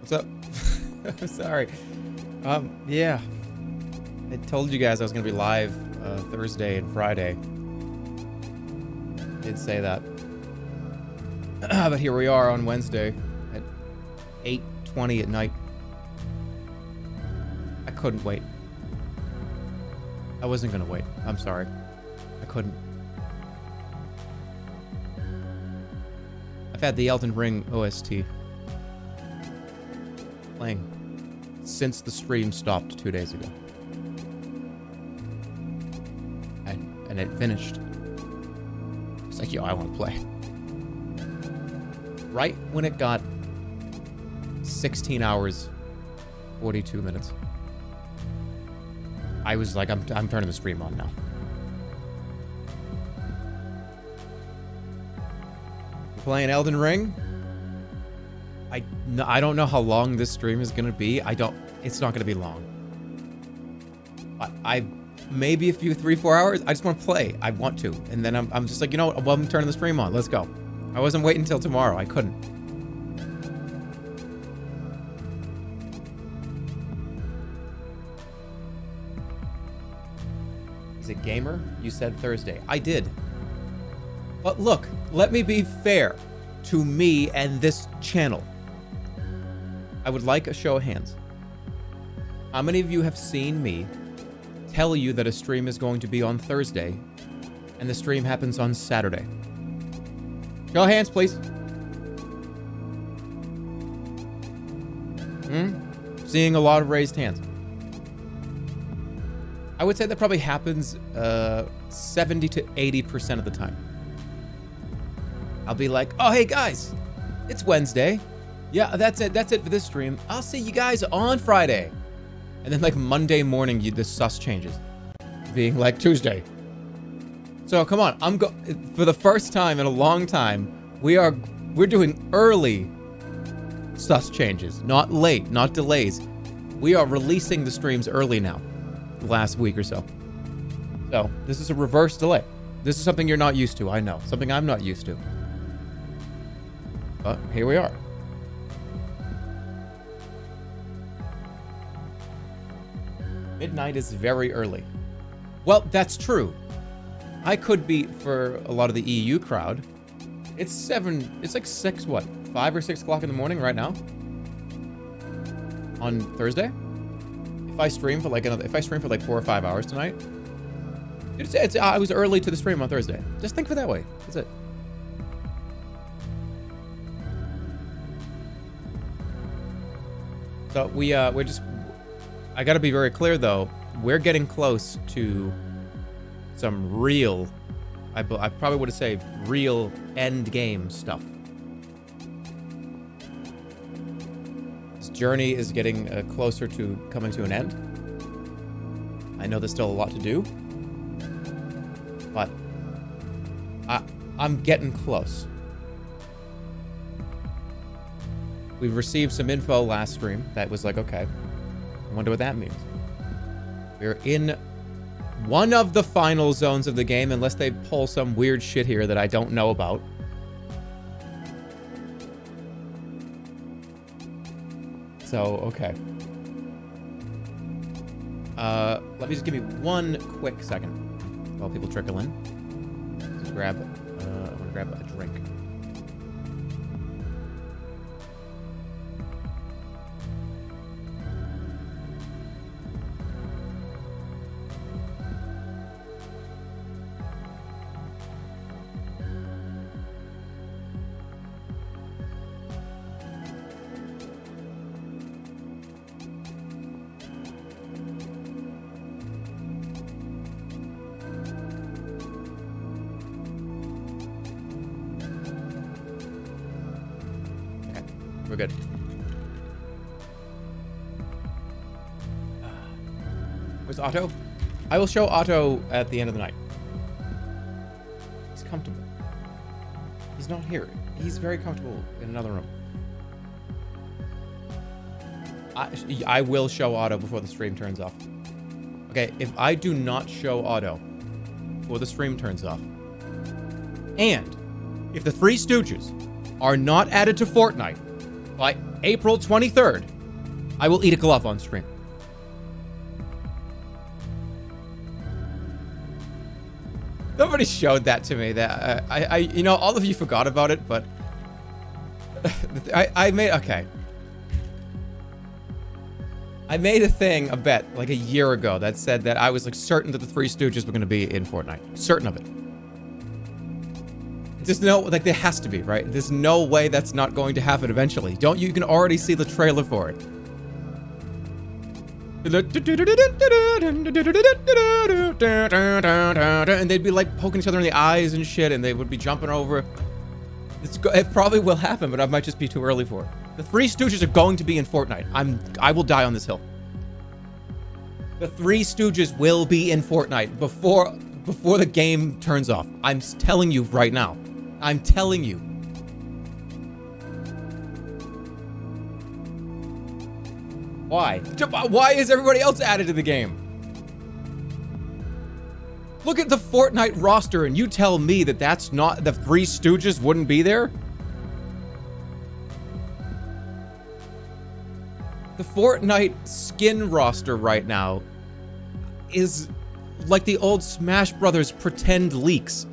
What's up? I'm Sorry. Um, yeah. I told you guys I was gonna be live uh, Thursday and Friday. Did say that. but here we are on Wednesday at 8:20 at night. I couldn't wait. I wasn't gonna wait. I'm sorry. I couldn't. Had the Elden Ring OST playing since the stream stopped two days ago. And it finished. It's like, yo, I want to play. Right when it got 16 hours, 42 minutes, I was like, I'm, I'm turning the stream on now. Playing Elden Ring. I no, I don't know how long this stream is gonna be. I don't. It's not gonna be long. I, I maybe a few three four hours. I just want to play. I want to, and then I'm I'm just like you know what? I'm turning the stream on. Let's go. I wasn't waiting until tomorrow. I couldn't. Is it gamer? You said Thursday. I did. But look, let me be fair to me and this channel. I would like a show of hands. How many of you have seen me tell you that a stream is going to be on Thursday and the stream happens on Saturday? Show of hands, please. Hmm? Seeing a lot of raised hands. I would say that probably happens uh, 70 to 80% of the time. I'll be like, oh, hey guys, it's Wednesday. Yeah, that's it. That's it for this stream. I'll see you guys on Friday. And then like Monday morning, you the sus changes, being like Tuesday. So come on, I'm go for the first time in a long time. We are we're doing early sus changes, not late, not delays. We are releasing the streams early now, last week or so. So this is a reverse delay. This is something you're not used to. I know something I'm not used to. But here we are. Midnight is very early. Well, that's true. I could be for a lot of the EU crowd. It's seven, it's like six, what, five or six o'clock in the morning right now? On Thursday? If I stream for like another, if I stream for like four or five hours tonight, it's, it's, I was early to the stream on Thursday. Just think of it that way. That's it. So we, uh, we're just, I gotta be very clear though, we're getting close to some real, I, I probably would say real end game stuff. This journey is getting uh, closer to coming to an end. I know there's still a lot to do, but I, I'm getting close. We've received some info last stream that was like, okay, I wonder what that means. We're in one of the final zones of the game, unless they pull some weird shit here that I don't know about. So, okay. Uh, let me just give me one quick second while people trickle in. Just grab, uh, I'm gonna grab a I will show Otto at the end of the night. He's comfortable. He's not here. He's very comfortable in another room. I, I will show Otto before the stream turns off. Okay, if I do not show Otto before the stream turns off. And if the Three Stooges are not added to Fortnite by April 23rd, I will eat a glove on stream. Nobody showed that to me. That uh, I, I, you know, all of you forgot about it, but I, I made okay. I made a thing, a bet, like a year ago that said that I was like certain that the Three Stooges were going to be in Fortnite. Certain of it. There's no, like, there has to be, right? There's no way that's not going to happen eventually. Don't you? You can already see the trailer for it. And they'd be like poking each other in the eyes and shit, and they would be jumping over. It's, it probably will happen, but I might just be too early for it. The Three Stooges are going to be in Fortnite. I'm, I will die on this hill. The Three Stooges will be in Fortnite before, before the game turns off. I'm telling you right now. I'm telling you. Why? Why is everybody else added to the game? Look at the Fortnite roster and you tell me that that's not the Three Stooges wouldn't be there? The Fortnite skin roster right now is like the old Smash Brothers pretend leaks.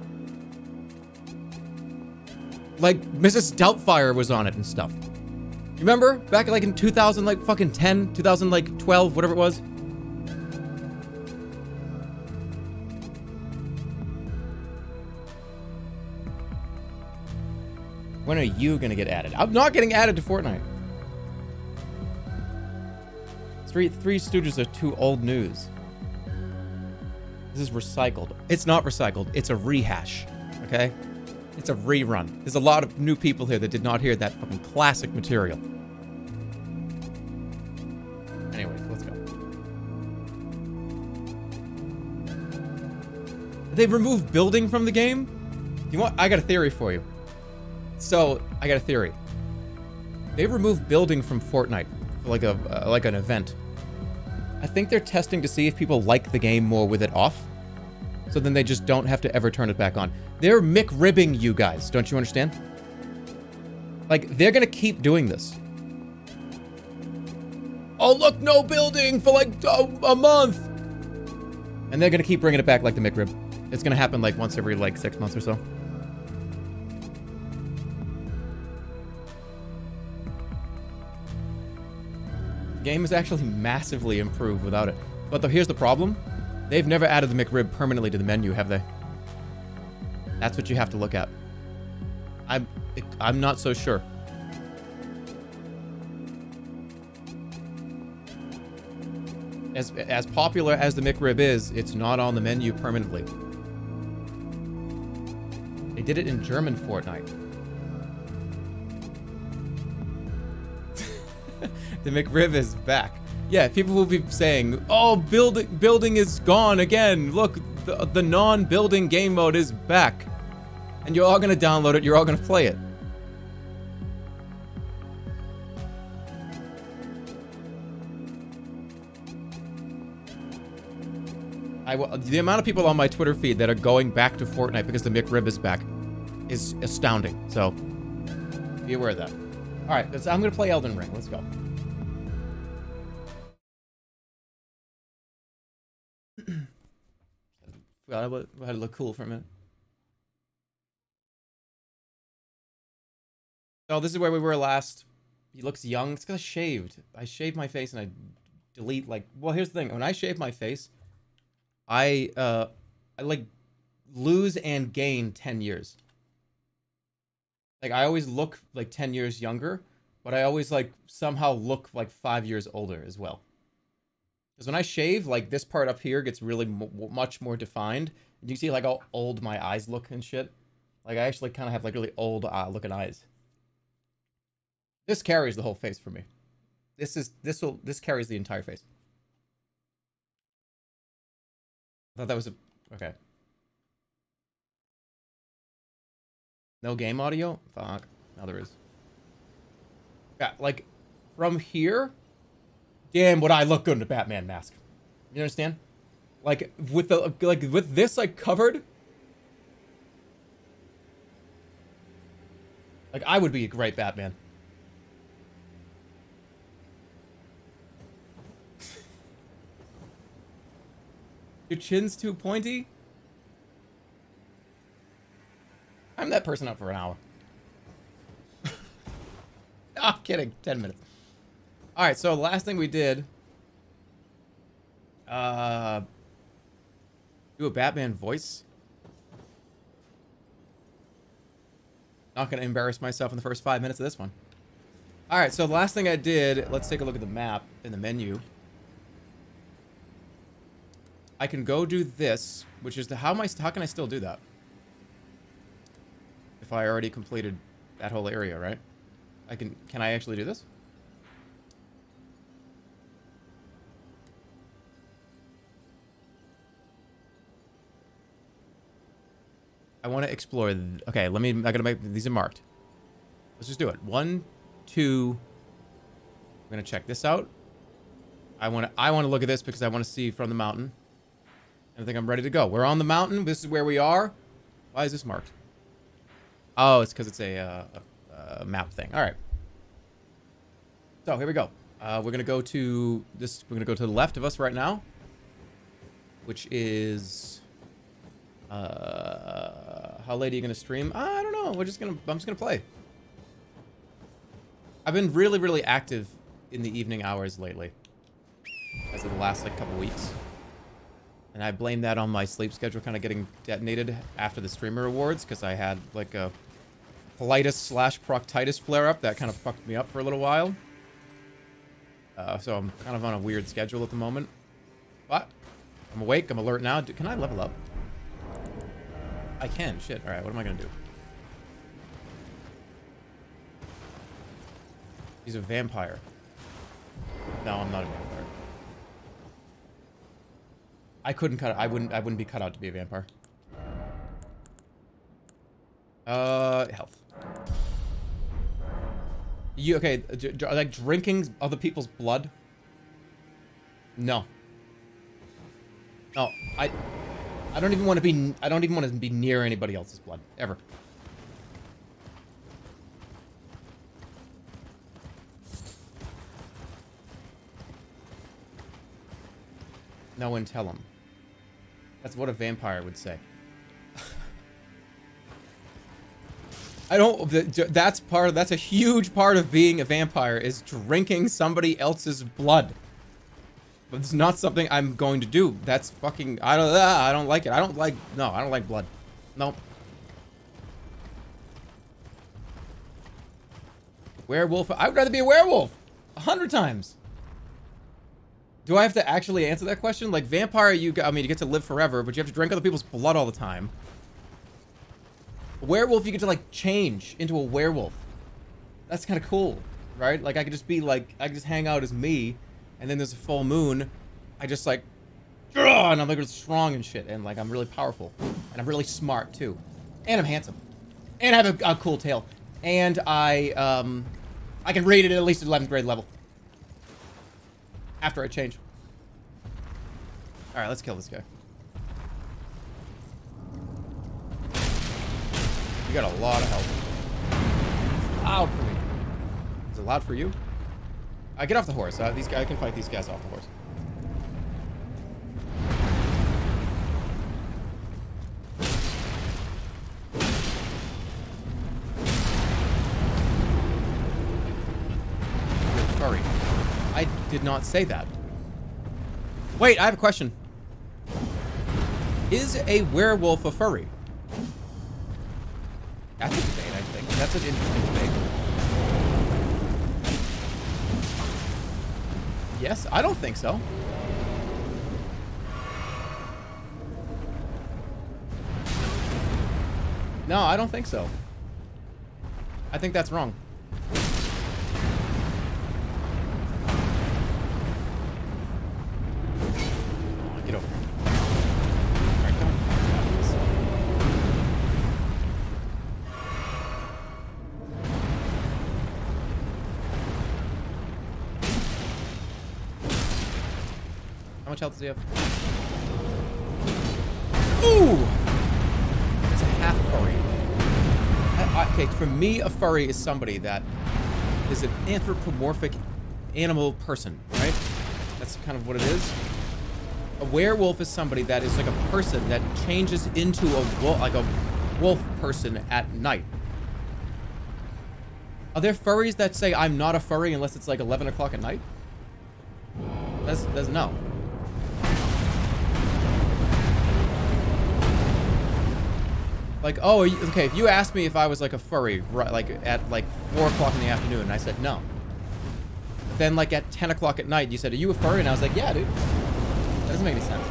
Like Mrs. Doubtfire was on it and stuff. Remember back like in 2000 like fucking 10, 2000 like 12, whatever it was? When are you gonna get added? I'm not getting added to Fortnite. Three, three Stooges are too old news. This is recycled. It's not recycled. It's a rehash. Okay? It's a rerun. There's a lot of new people here that did not hear that fucking classic material. Anyways, let's go. They removed building from the game? You want? I got a theory for you. So, I got a theory. They removed building from Fortnite, like a uh, like an event. I think they're testing to see if people like the game more with it off. So then they just don't have to ever turn it back on. They're McRibbing you guys, don't you understand? Like, they're gonna keep doing this. Oh, look, no building for like a month! And they're gonna keep bringing it back like the McRib. It's gonna happen like once every like six months or so. game is actually massively improved without it. But the, here's the problem. They've never added the McRib permanently to the menu, have they? That's what you have to look at. I'm I'm not so sure. As as popular as the McRib is, it's not on the menu permanently. They did it in German Fortnite. the McRib is back. Yeah, people will be saying, "Oh, building building is gone again. Look, the, the non-building game mode is back." And you're all going to download it, you're all going to play it. I, the amount of people on my Twitter feed that are going back to Fortnite because the McRib is back is astounding. So, be aware of that. All right, I'm going to play Elden Ring. Let's go. I had to look cool for a minute. Oh, this is where we were last. He looks young. It's because I shaved. I shaved my face and I delete like. Well, here's the thing. When I shave my face, I uh, I like lose and gain ten years. Like I always look like ten years younger, but I always like somehow look like five years older as well. Because when I shave, like this part up here gets really much more defined. And you see like how old my eyes look and shit. Like I actually kind of have like really old uh, looking eyes. This carries the whole face for me. This is this will this carries the entire face. I thought that was a okay. No game audio? Fuck. Now there is. Yeah, like from here, damn would I look good in a Batman mask. You understand? Like with the like with this like covered. Like I would be a great Batman. Your chin's too pointy? I'm that person up for an hour. I'm kidding. 10 minutes. All right, so last thing we did... Uh... Do a Batman voice? Not going to embarrass myself in the first five minutes of this one. All right, so the last thing I did... Let's take a look at the map in the menu. I can go do this, which is the... How, am I, how can I still do that? If I already completed that whole area, right? I can... Can I actually do this? I want to explore. okay, let me. I'm gonna make these are marked. Let's just do it. One, two. I'm gonna check this out. I want to. I want to look at this because I want to see from the mountain. I think I'm ready to go. We're on the mountain. This is where we are. Why is this marked? Oh, it's because it's a, uh, a, map thing. All right. So here we go. Uh, we're gonna go to this. We're gonna go to the left of us right now, which is. Uh, how late are you gonna stream? I don't know. We're just gonna. I'm just gonna play. I've been really, really active in the evening hours lately, as of the last like couple weeks, and I blame that on my sleep schedule kind of getting detonated after the streamer awards because I had like a colitis slash proctitis flare up that kind of fucked me up for a little while. Uh, so I'm kind of on a weird schedule at the moment, but I'm awake. I'm alert now. Can I level up? I can. Shit. All right. What am I to do? He's a vampire. No, I'm not a vampire. I couldn't cut. I wouldn't. I wouldn't be cut out to be a vampire. Uh, health. You okay? Like drinking other people's blood? No. No, I. I don't even want to be, I don't even want to be near anybody else's blood, ever. No one tell him. That's what a vampire would say. I don't, that's part of, that's a huge part of being a vampire is drinking somebody else's blood. But it's not something I'm going to do. That's fucking... I don't... Ah, I don't like it. I don't like... No, I don't like blood. Nope. Werewolf... I would rather be a werewolf. A hundred times. Do I have to actually answer that question? Like, vampire, you... I mean, you get to live forever, but you have to drink other people's blood all the time. Werewolf, you get to, like, change into a werewolf. That's kind of cool, right? Like, I could just be, like... I could just hang out as me and then there's a full moon, I just like, and I'm like strong and shit, and like I'm really powerful, and I'm really smart too, and I'm handsome, and I have a, a cool tail, and I um, I can read it at least 11th grade level. After I change. All right, let's kill this guy. You got a lot of health. It's loud for me. Is it loud for you? I get off the horse. Uh, these guys, I can fight these guys off the horse. Did not say that. Wait, I have a question. Is a werewolf a furry? That's a debate, I think. That's an interesting debate. Yes? I don't think so. No, I don't think so. I think that's wrong. Health does he have? Ooh! It's a half furry. Okay, for me, a furry is somebody that is an anthropomorphic animal person, right? That's kind of what it is. A werewolf is somebody that is like a person that changes into a wolf, like a wolf person at night. Are there furries that say I'm not a furry unless it's like 11 o'clock at night? That's, that's no. Like, oh, okay, if you asked me if I was like a furry, right, like at like 4 o'clock in the afternoon, I said no. then like at 10 o'clock at night, you said, are you a furry? And I was like, yeah, dude. That doesn't make any sense.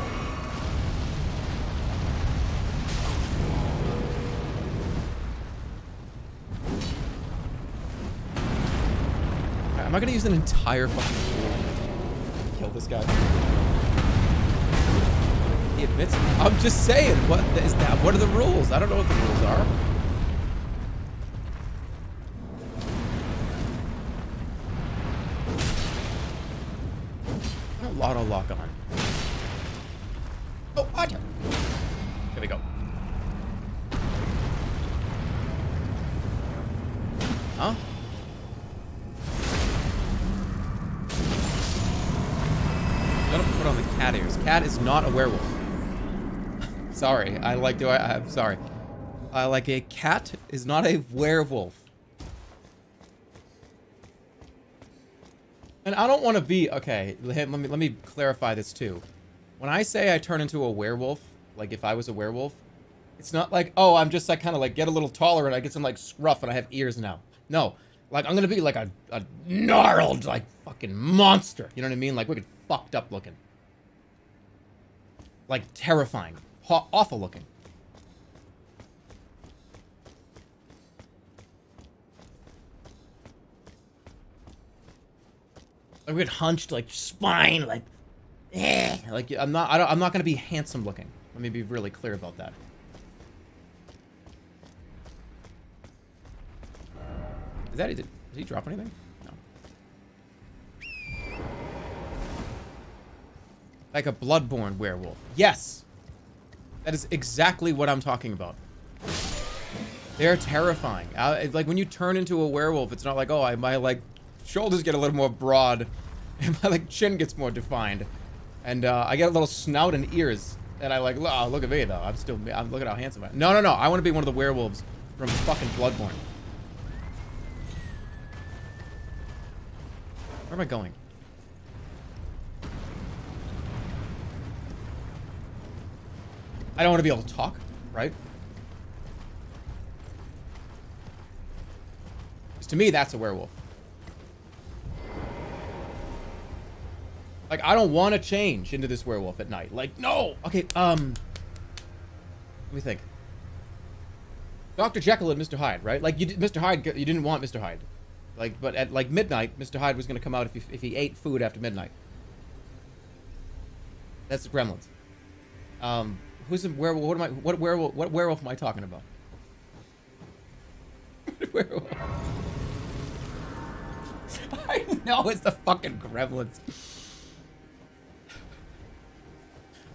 Am I gonna use an entire fucking pool to kill this guy? Admits. I'm just saying. What is that? What are the rules? I don't know what the rules are. A lot of lock on. Sorry. I like do I I'm sorry. I like a cat is not a werewolf. And I don't want to be okay. Let me let me clarify this too. When I say I turn into a werewolf, like if I was a werewolf, it's not like oh I'm just like kind of like get a little taller and I get some like scruff and I have ears now. No, like I'm gonna be like a, a gnarled like fucking monster. You know what I mean? Like wicked fucked up looking. Like terrifying. Awful looking. Get hunched, like spine, like, eh. Like I'm not, I don't, I'm not gonna be handsome looking. Let me be really clear about that. Is that, did, did he drop anything? No. Like a bloodborne werewolf. Yes! That is exactly what I'm talking about. They're terrifying. Uh, like, when you turn into a werewolf, it's not like, oh, I, my, like, shoulders get a little more broad, and my, like, chin gets more defined, and, uh, I get a little snout and ears, and I, like, oh, look at me, though. I'm still, I'm, look at how handsome I am. No, no, no. I want to be one of the werewolves from fucking Bloodborne. Where am I going? I don't want to be able to talk, right? Because to me, that's a werewolf. Like, I don't want to change into this werewolf at night. Like, no! Okay, um... Let me think. Dr. Jekyll and Mr. Hyde, right? Like, you Mr. Hyde, you didn't want Mr. Hyde. Like, but at, like, midnight, Mr. Hyde was going to come out if he, if he ate food after midnight. That's the Gremlins. Um, Who's the werewolf? What am I? What werewolf? What werewolf am I talking about? werewolf. I know it's the fucking gremlins.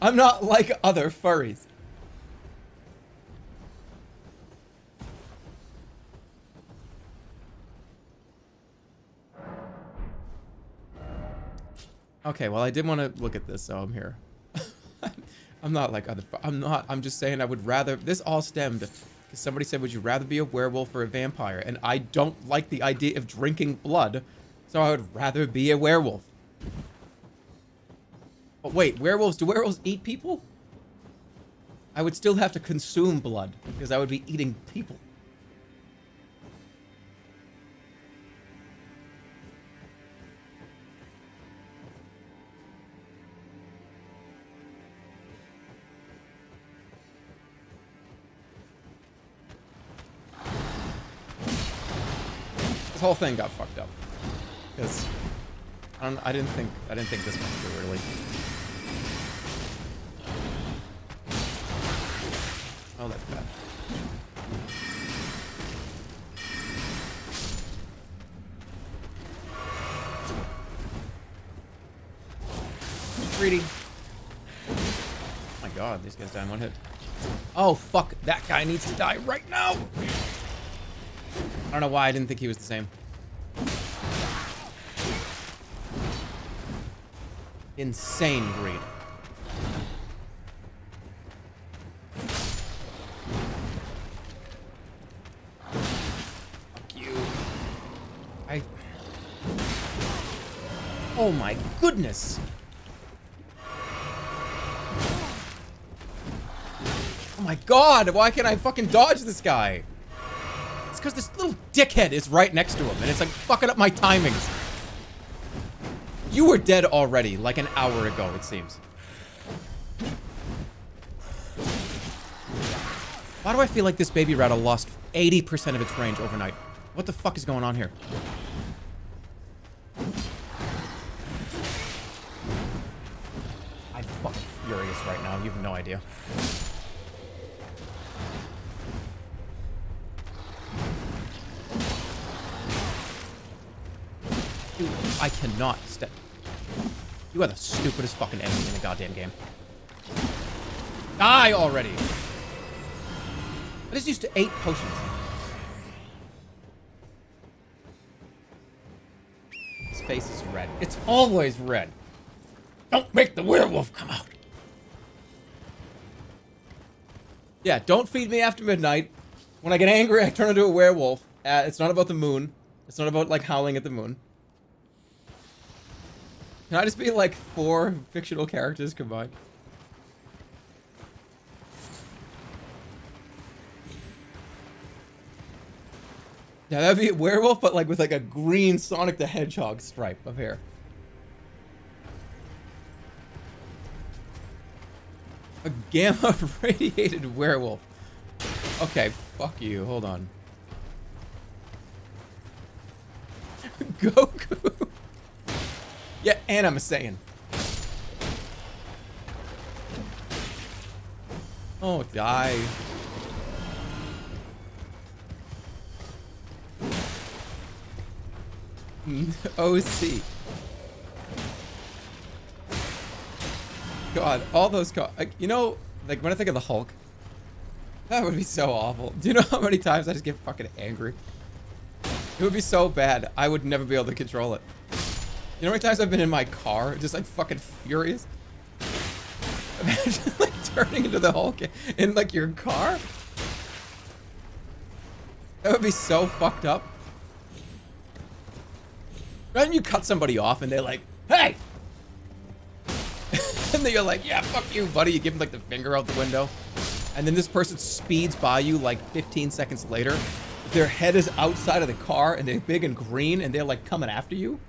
I'm not like other furries. Okay, well, I did want to look at this, so I'm here. I'm not like other. I'm not. I'm just saying I would rather. This all stemmed because somebody said, "Would you rather be a werewolf or a vampire?" And I don't like the idea of drinking blood, so I would rather be a werewolf. But wait, werewolves? Do werewolves eat people? I would still have to consume blood because I would be eating people. This whole thing got fucked up. Because I, I didn't think I didn't think this went through really. Oh, that's bad. Greedy. Oh my god, these guys die in one hit. Oh, fuck. That guy needs to die right now. I don't know why I didn't think he was the same. Insane greed. Fuck you. I... Oh my goodness. Oh my god, why can't I fucking dodge this guy? Because this little dickhead is right next to him, and it's like fucking up my timings. You were dead already, like an hour ago, it seems. Why do I feel like this baby rattle lost 80% of its range overnight? What the fuck is going on here? I'm fucking furious right now. You have no idea. Dude, I cannot step. You are the stupidest fucking enemy in the goddamn game. Die already! I just used to eight potions. His face is red. It's always red. Don't make the werewolf come out. Yeah, don't feed me after midnight. When I get angry, I turn into a werewolf. Uh, it's not about the moon. It's not about, like, howling at the moon. Can I just be, like, four fictional characters combined? Yeah, that'd be a werewolf, but, like, with, like, a green Sonic the Hedgehog stripe of hair. A gamma radiated werewolf. Okay, fuck you. Hold on. Goku. Yeah, and I'm a Saiyan. Oh, die. OC. God, all those like, you know, like when I think of the Hulk, that would be so awful. Do you know how many times I just get fucking angry? It would be so bad. I would never be able to control it. You know how many times I've been in my car, just like fucking furious? Imagine like turning into the Hulk in like your car. That would be so fucked up. Imagine you cut somebody off and they're like, hey, and then you're like, yeah, fuck you, buddy. You give them like the finger out the window. And then this person speeds by you like 15 seconds later. Their head is outside of the car and they're big and green and they're like coming after you.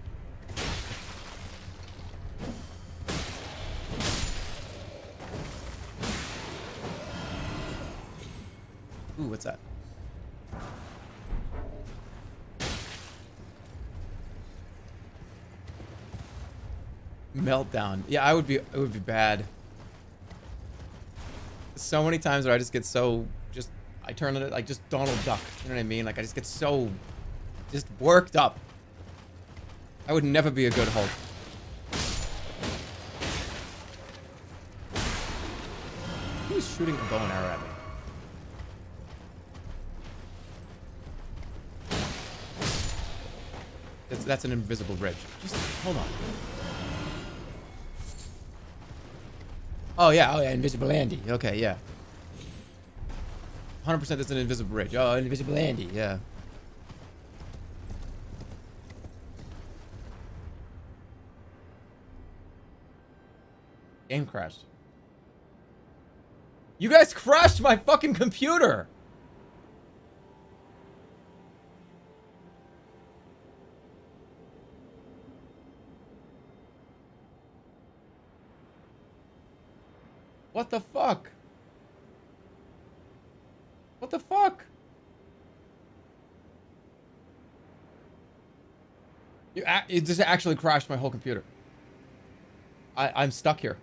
Ooh, what's that? Meltdown. Yeah, I would be. It would be bad. So many times where I just get so just. I turn it like just Donald Duck. You know what I mean? Like I just get so, just worked up. I would never be a good Hulk. Who's shooting a bow and arrow at me? That's, that's an invisible bridge. Just hold on. Oh, yeah. Oh, yeah. Invisible Andy. Okay, yeah. 100% that's an invisible bridge. Oh, invisible Andy. Yeah. Game crashed. You guys crashed my fucking computer! What the fuck? What the fuck? You, it just actually crashed my whole computer. I, I'm stuck here.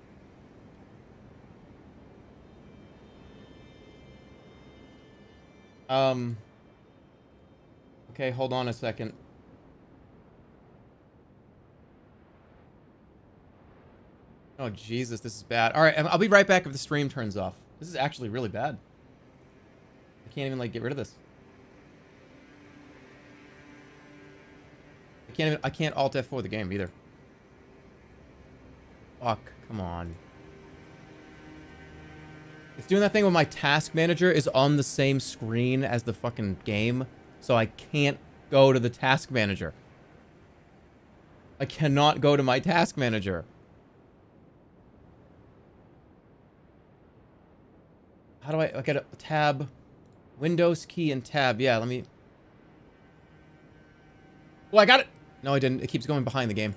Um. Okay, hold on a second. Oh, Jesus, this is bad. All right, um, I'll be right back if the stream turns off. This is actually really bad. I can't even like get rid of this. I can't even I can't alt F4 the game either. Fuck, come on. It's doing that thing where my task manager is on the same screen as the fucking game, so I can't go to the task manager. I cannot go to my task manager. How do I, I get a tab, Windows key and tab. Yeah, let me. Oh, I got it. No, I didn't. It keeps going behind the game.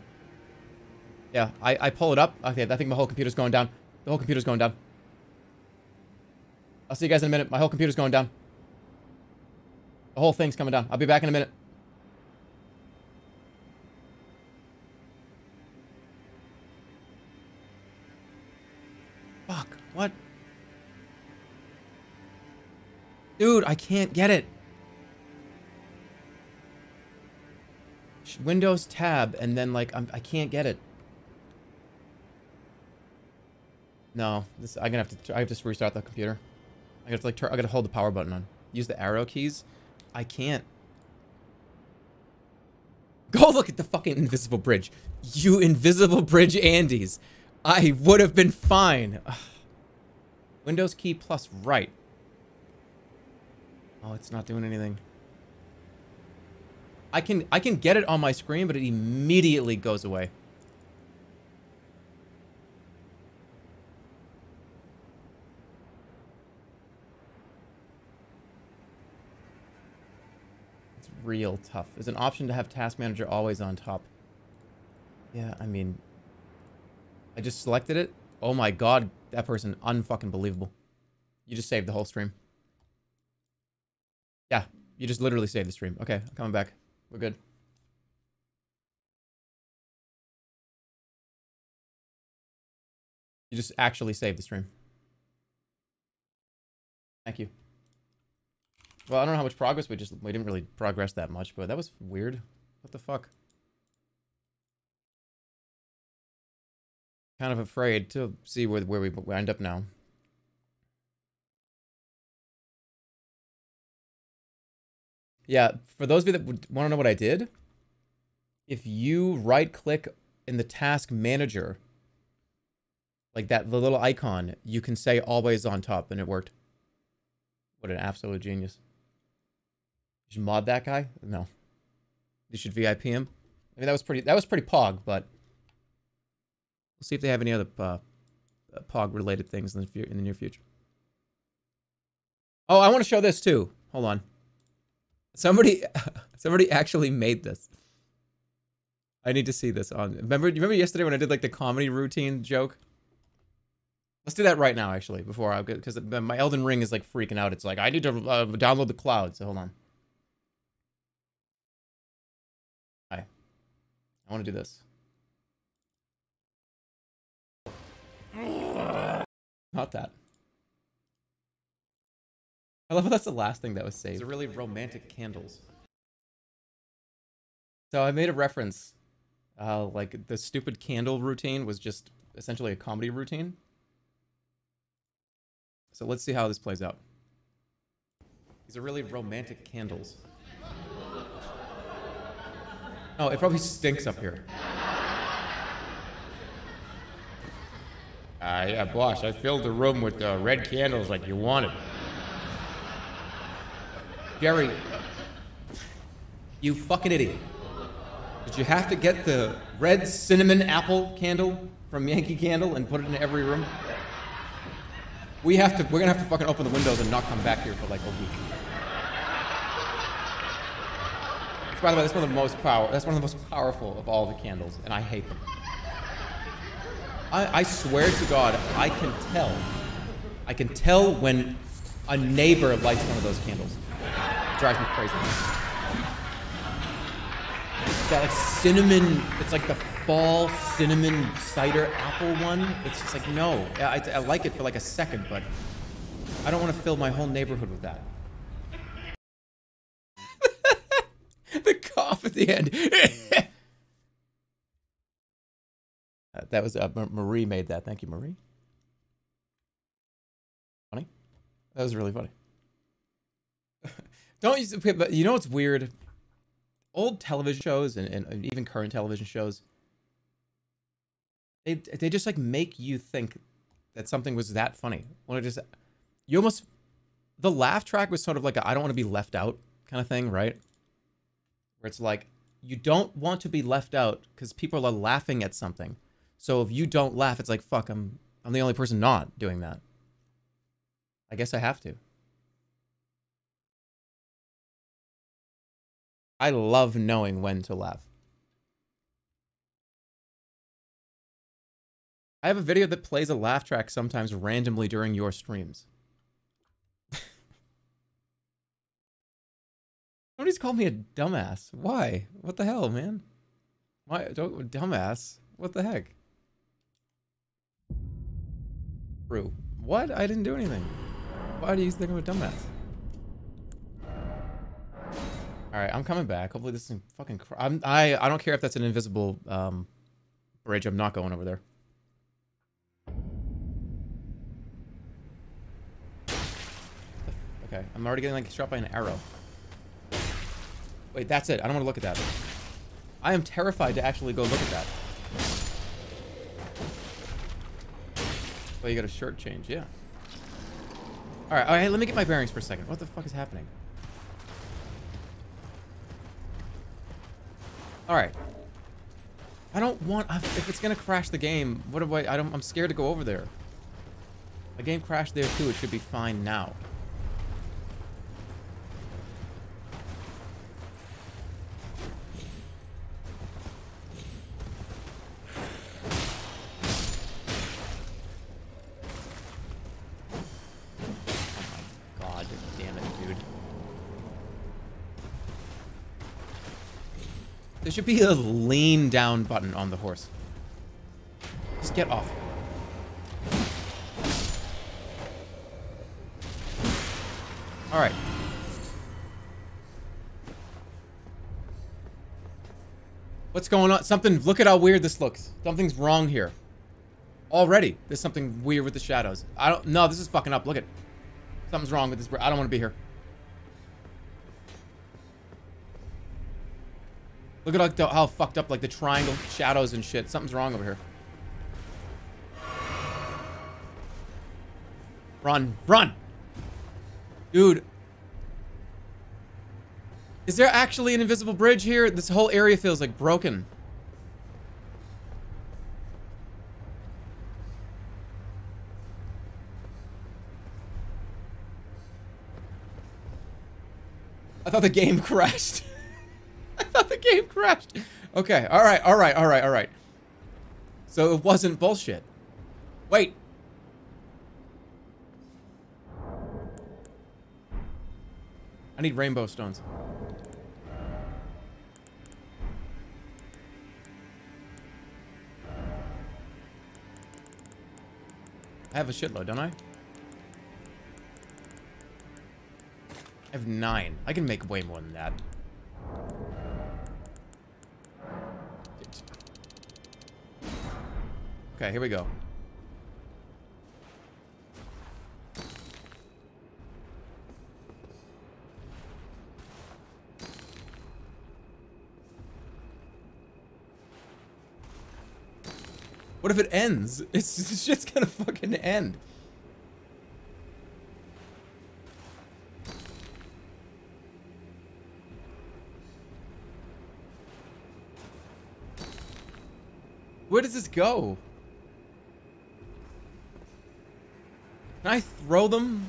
Yeah, I, I pull it up. Okay, I think my whole computer's going down. The whole computer's going down. I'll see you guys in a minute. My whole computer's going down. The whole thing's coming down. I'll be back in a minute. Fuck. What? Dude, I can't get it. Windows tab, and then, like, I'm, I can't get it. No, this I'm gonna have to. I have to restart the computer. I got to like. Turn, I got to hold the power button on. Use the arrow keys. I can't. Go look at the fucking invisible bridge. You invisible bridge Andes. I would have been fine. Windows key plus right. Oh, it's not doing anything. I can I can get it on my screen, but it immediately goes away. It's real tough. There's an option to have Task Manager always on top. Yeah, I mean, I just selected it. Oh my god, that person unfucking believable. You just saved the whole stream. Yeah, you just literally saved the stream. Okay, I'm coming back. We're good. You just actually saved the stream. Thank you. Well, I don't know how much progress we just we didn't really progress that much, but that was weird. What the fuck? Kind of afraid to see where where we end up now. Yeah, for those of you that want to know what I did, if you right click in the task manager, like that the little icon, you can say always on top and it worked. What an absolute genius. You should mod that guy? No. You should VIP him. I mean that was pretty that was pretty pog, but we'll see if they have any other uh, pog related things in the in the near future. Oh, I want to show this too. Hold on. Somebody, somebody actually made this. I need to see this on. Remember, remember yesterday when I did like the comedy routine joke? Let's do that right now, actually, before I because my Elden Ring is like freaking out. It's like I need to uh, download the cloud. So hold on. Hi. I want to do this. Not that. I love how that's the last thing that was saved. It's really romantic candles. So I made a reference. Uh, like the stupid candle routine was just essentially a comedy routine. So let's see how this plays out. These are really romantic candles. Oh, it probably stinks up here. Uh, yeah, boss, I filled the room with uh, red candles like you wanted. Jerry, you fucking idiot. Did you have to get the red cinnamon apple candle from Yankee Candle and put it in every room? We have to, we're gonna have to fucking open the windows and not come back here for like a week. Which, by the way, that's one of the most power, that's one of the most powerful of all the candles, and I hate them. I, I swear to God, I can tell, I can tell when a neighbor lights one of those candles drives me crazy. It's that like cinnamon, it's like the fall cinnamon cider apple one. It's just like, no. I, I like it for like a second, but I don't want to fill my whole neighborhood with that. the cough at the end. uh, that was, uh, Marie made that. Thank you, Marie. Funny. That was really funny. Don't use but you know what's weird? Old television shows and, and even current television shows, they they just like make you think that something was that funny. When it just you almost the laugh track was sort of like I don't want to be left out kind of thing, right? Where it's like you don't want to be left out because people are laughing at something. So if you don't laugh, it's like fuck, I'm I'm the only person not doing that. I guess I have to. I love knowing when to laugh. I have a video that plays a laugh track sometimes randomly during your streams. Somebody's called me a dumbass. Why? What the hell, man? Why don't dumbass? What the heck? True. What? I didn't do anything. Why do you think I'm a dumbass? All right, I'm coming back. Hopefully this isn't fucking. I'm, I I don't care if that's an invisible um, bridge. I'm not going over there. Okay, I'm already getting like struck by an arrow. Wait, that's it. I don't want to look at that. I am terrified to actually go look at that. Oh, you got a shirt change, yeah. All right, all right, let me get my bearings for a second. What the fuck is happening? All right. I don't want, if it's gonna crash the game, what do I, I don't, I'm scared to go over there. The game crashed there too, it should be fine now. Be a lean down button on the horse. Just get off. All right. What's going on? Something, look at how weird this looks. Something's wrong here. Already, there's something weird with the shadows. I don't, no, this is fucking up. Look at, something's wrong with this. I don't want to be here. Look at how, how fucked up, like, the triangle shadows and shit. Something's wrong over here. Run. Run! Dude. Is there actually an invisible bridge here? This whole area feels, like, broken. I thought the game crashed. I thought the game crashed. Okay, all right, all right, all right, all right. So it wasn't bullshit. Wait. I need rainbow stones. I have a shitload, don't I? I have nine. I can make way more than that. Okay, here we go. What if it ends? It's, just gonna fucking end. Where does this go? Can I throw them?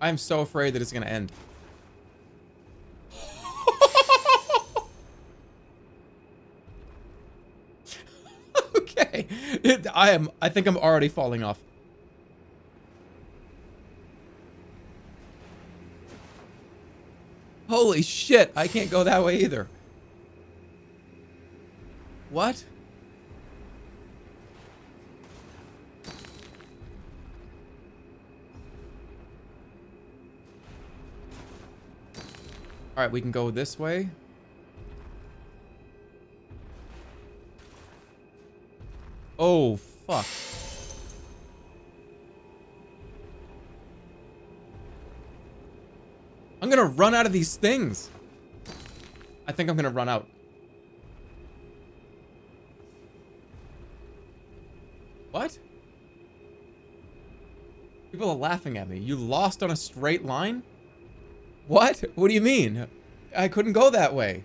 I'm so afraid that it's gonna end. okay. It, I am I think I'm already falling off. Holy shit, I can't go that way either. What? Alright, we can go this way. Oh, fuck. I'm gonna run out of these things. I think I'm gonna run out. What? People are laughing at me. You lost on a straight line? What? What do you mean? I couldn't go that way.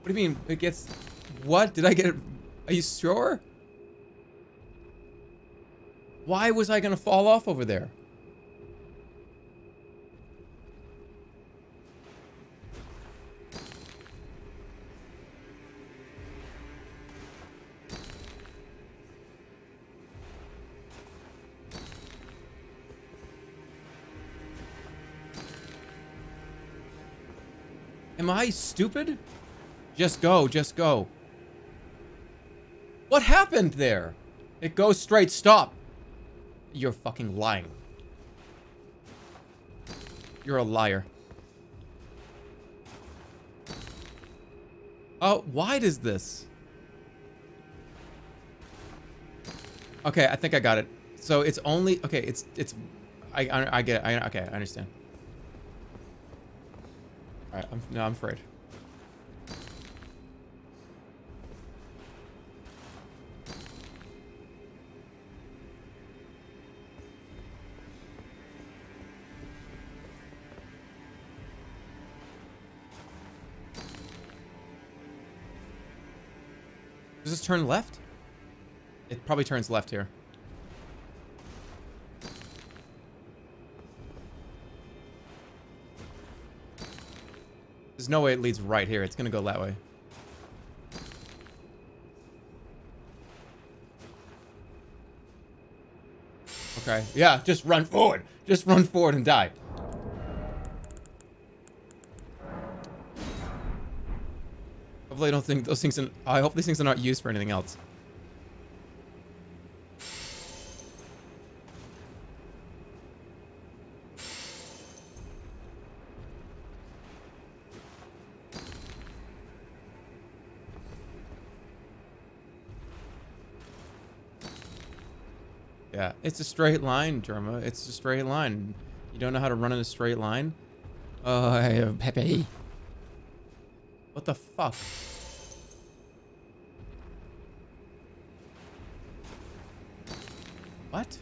What do you mean? It gets... What? Did I get it? Are you sure? Why was I gonna fall off over there? I stupid? Just go, just go. What happened there? It goes straight, stop. You're fucking lying. You're a liar. Oh, why does this? Okay, I think I got it. So it's only okay. It's it's. I I, I get it. I okay. I understand. All right. I'm no. I'm afraid. Does this turn left? It probably turns left here. No way it leads right here. It's gonna go that way. Okay. Yeah, just run forward. Just run forward and die. Hopefully I don't think those things... I hope these things are not used for anything else. Yeah, it's a straight line, Jerma. It's a straight line. You don't know how to run in a straight line? Oh, Pepe. What the fuck? What?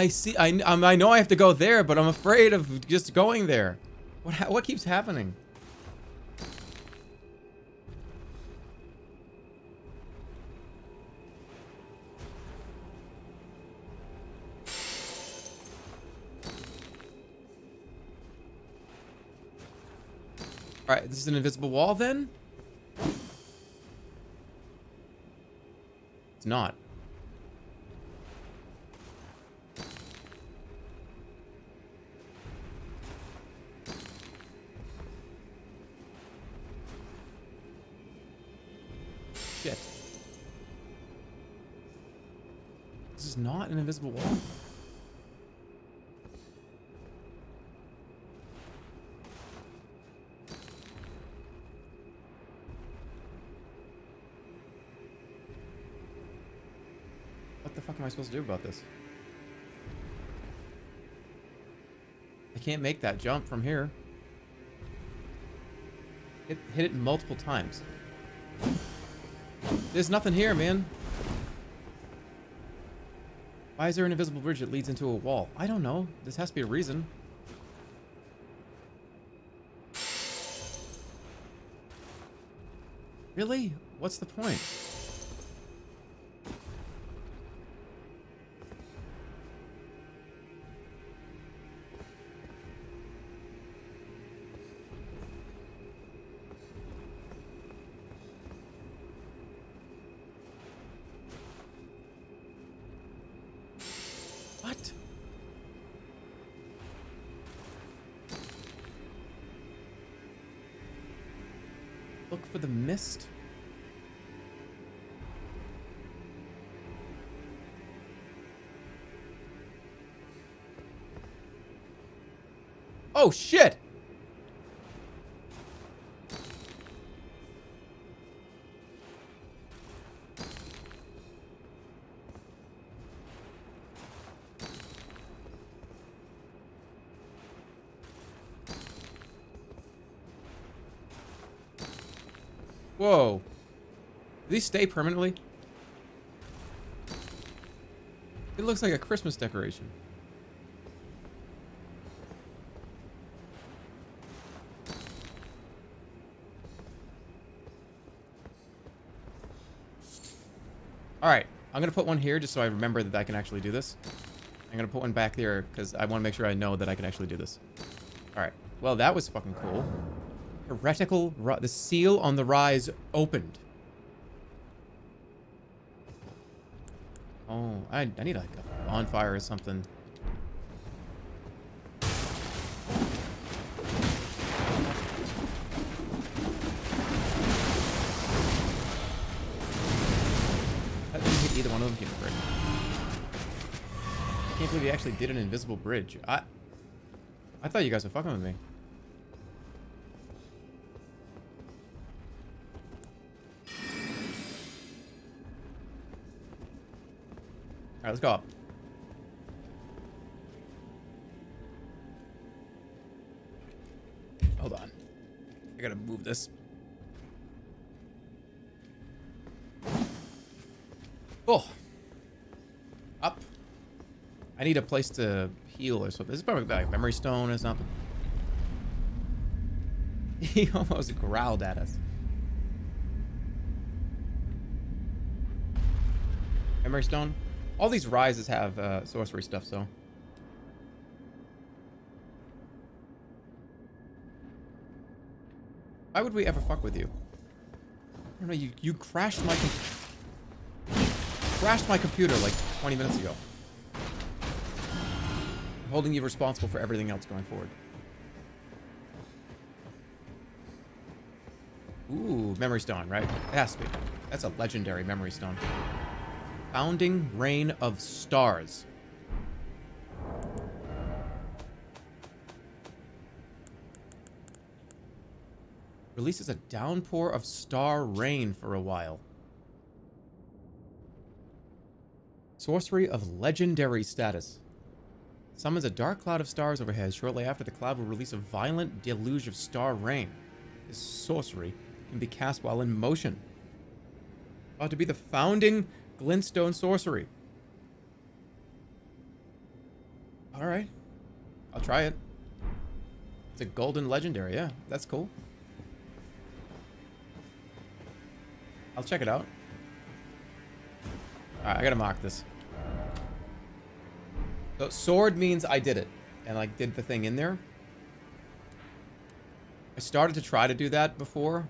I see. I, um, I know I have to go there, but I'm afraid of just going there. What, what keeps happening? Alright, this is an invisible wall then? It's not. I supposed to do about this? I can't make that jump from here. It hit it multiple times. There's nothing here, man. Why is there an invisible bridge that leads into a wall? I don't know. This has to be a reason. Really? What's the point? missed. Oh, shit! Whoa. Do these stay permanently? It looks like a Christmas decoration. Alright, I'm going to put one here just so I remember that I can actually do this. I'm going to put one back there because I want to make sure I know that I can actually do this. Alright, well that was fucking cool. Heretical, the seal on the rise opened. Oh, I, I need like a bonfire or something. That didn't hit either one of them. I can't believe he actually did an invisible bridge. I I thought you guys were fucking with me. Let's go up. Hold on. I gotta move this. Oh. Up. I need a place to heal or something. This is probably like memory stone or something. He almost growled at us. Memory stone? All these rises have uh, sorcery stuff, so. Why would we ever fuck with you? I don't know, you, you crashed my crashed my computer like 20 minutes ago. I'm holding you responsible for everything else going forward. Ooh, memory stone, right? It has to be. That's a legendary memory stone. Founding Rain of Stars. Releases a downpour of star rain for a while. Sorcery of legendary status. Summons a dark cloud of stars overhead. Shortly after, the cloud will release a violent deluge of star rain. This sorcery can be cast while in motion. About to be the founding Glintstone Sorcery. Alright. I'll try it. It's a golden legendary, yeah. That's cool. I'll check it out. Alright, I gotta mark this. So sword means I did it. And like did the thing in there. I started to try to do that before.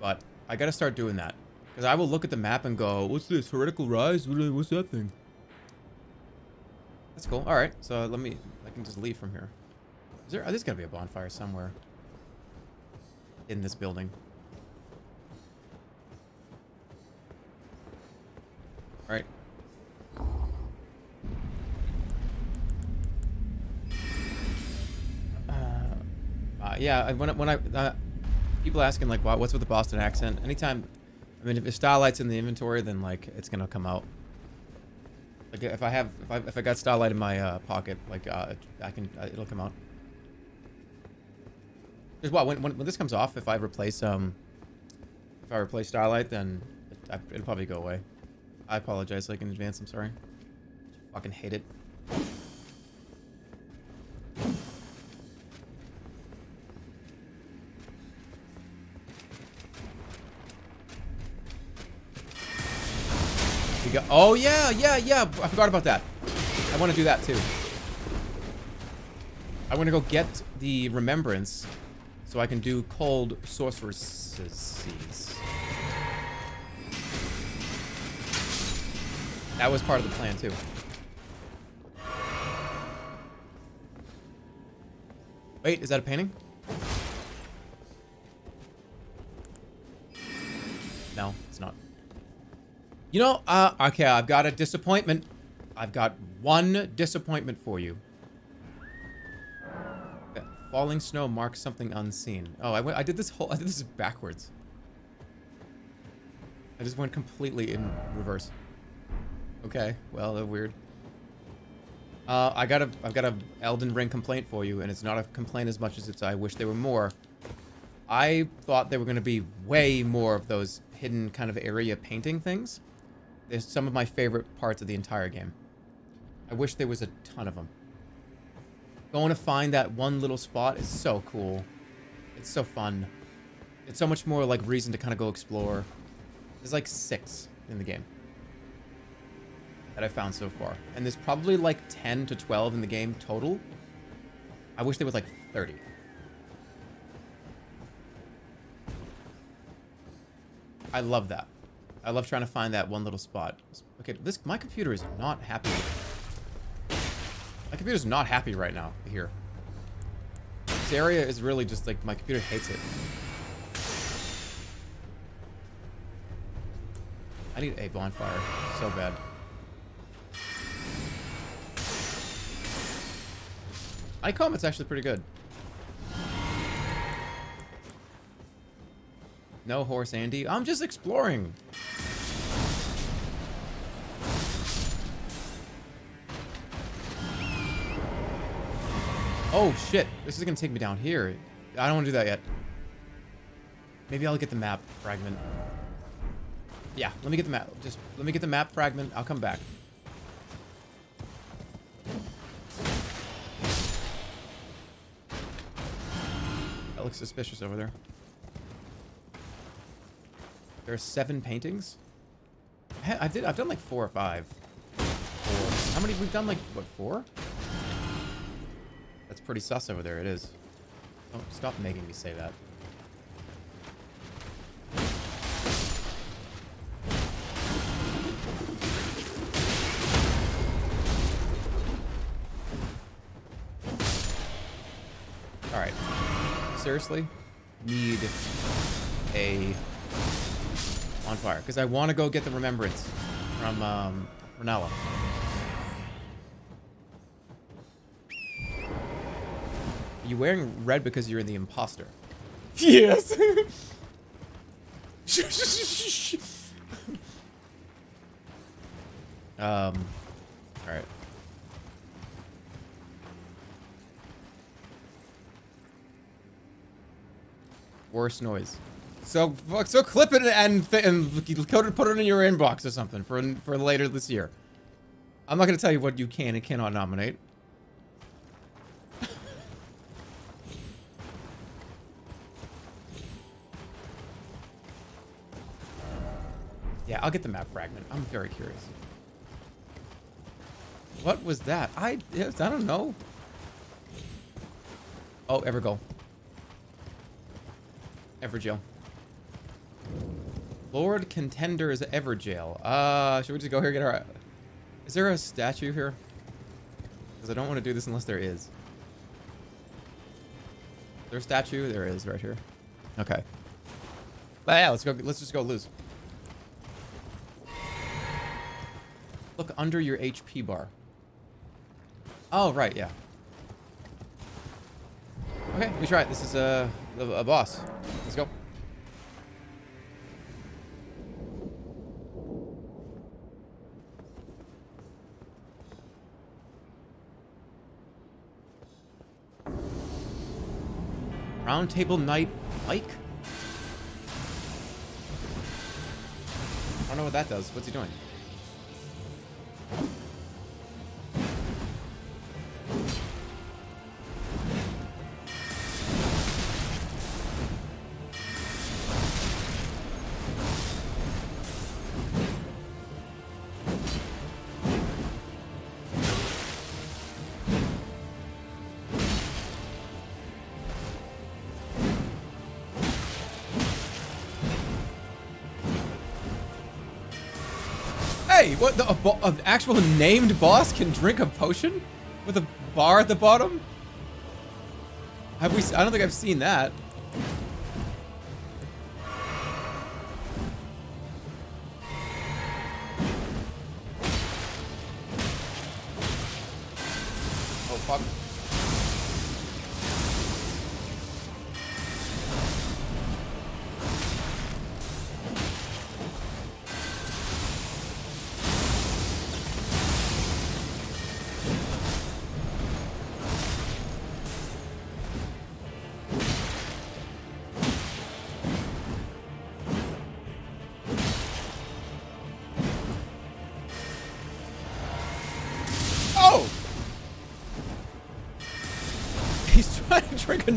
But I gotta start doing that. Because I will look at the map and go, what's this? Heretical Rise? What's that thing? That's cool. Alright, so let me... I can just leave from here. Is there... Oh, there's gotta be a bonfire somewhere. In this building. Alright. Uh, uh, yeah, when, when I... Uh, people asking, like, what's with the Boston accent? Anytime I mean, if Starlight's in the inventory, then like it's gonna come out. Like if I have, if I if I got Starlight in my uh, pocket, like uh, I can, uh, it'll come out. Because what when, when when this comes off, if I replace um, if I replace Starlight, then it, it'll probably go away. I apologize like in advance. I'm sorry. Fucking hate it. Go. Oh, yeah, yeah, yeah. I forgot about that. I want to do that, too. I want to go get the remembrance so I can do cold sorceresses. That was part of the plan, too. Wait, is that a painting? No, it's not. You know, uh, okay, I've got a disappointment. I've got one disappointment for you. Falling snow marks something unseen. Oh, I went. I did this whole. I did this backwards. I just went completely in reverse. Okay, well, weird. Uh, I got a, I've got a Elden Ring complaint for you, and it's not a complaint as much as it's I wish there were more. I thought there were going to be way more of those hidden kind of area painting things. Some of my favorite parts of the entire game. I wish there was a ton of them. Going to find that one little spot is so cool. It's so fun. It's so much more like reason to kind of go explore. There's like six in the game that I found so far. And there's probably like 10 to 12 in the game total. I wish there was like 30. I love that. I love trying to find that one little spot. Okay, this my computer is not happy. My computer's not happy right now here. This area is really just like my computer hates it. I need a bonfire so bad. ICOM, it's actually pretty good. No horse, Andy. I'm just exploring. Oh, shit. This is going to take me down here. I don't want to do that yet. Maybe I'll get the map fragment. Yeah, let me get the map. Just let me get the map fragment. I'll come back. That looks suspicious over there. There are seven paintings? I, did, I've done like four or five. Four. How many? We've done like, what, four? That's pretty sus over there, it is. Don't stop making me say that. Alright. Seriously need a on fire because I want to go get the remembrance from um, Rennala. Are you wearing red because you're in the imposter? Yes. um. All right. Worst noise. So so clip it and and put it in your inbox or something for for later this year. I'm not gonna tell you what you can and cannot nominate. yeah, I'll get the map fragment. I'm very curious. What was that? I I don't know. Oh, Evergoal. Evergaol. Lord Contenders Evergaol. Uh, should we just go here and get our... Is there a statue here? Because I don't want to do this unless there is. Is there a statue? There is right here. Okay. But yeah, let's go. Let's just go lose. Look under your HP bar. Oh, right, yeah. Okay, we try it. This is a, a, a boss. Let's go. Round table Knight Vyke? I don't know what that does. What's he doing? An actual named boss can drink a potion? With a bar at the bottom? Have we... I don't think I've seen that.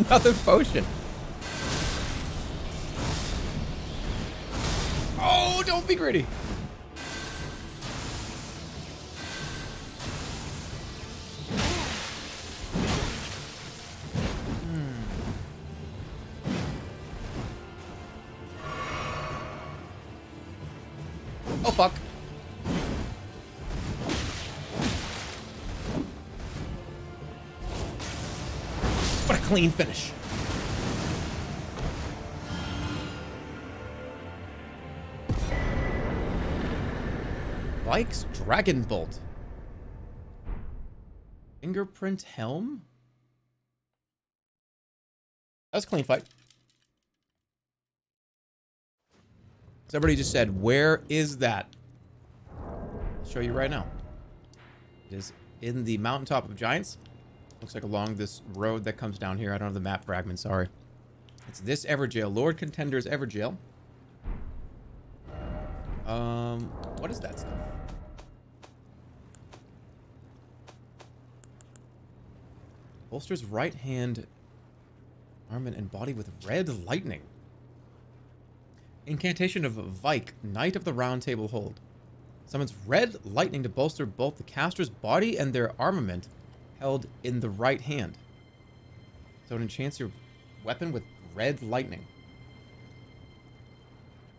Another potion. Oh, don't be greedy. Clean finish. Vyke's Dragon Bolt. Fingerprint Helm? That was a clean fight. Somebody just said, where is that? I'll show you right now. It is in the mountaintop of giants. Looks like along this road that comes down here. I don't have the map fragment, sorry. It's this Evergaol. Lord Contender's Evergaol. Um, what is that stuff? Bolster's right hand armament and body with red lightning. Incantation of Vyke, Knight of the Round Table Hold. Summons red lightning to bolster both the caster's body and their armament held in the right hand. So it enchants your weapon with red lightning.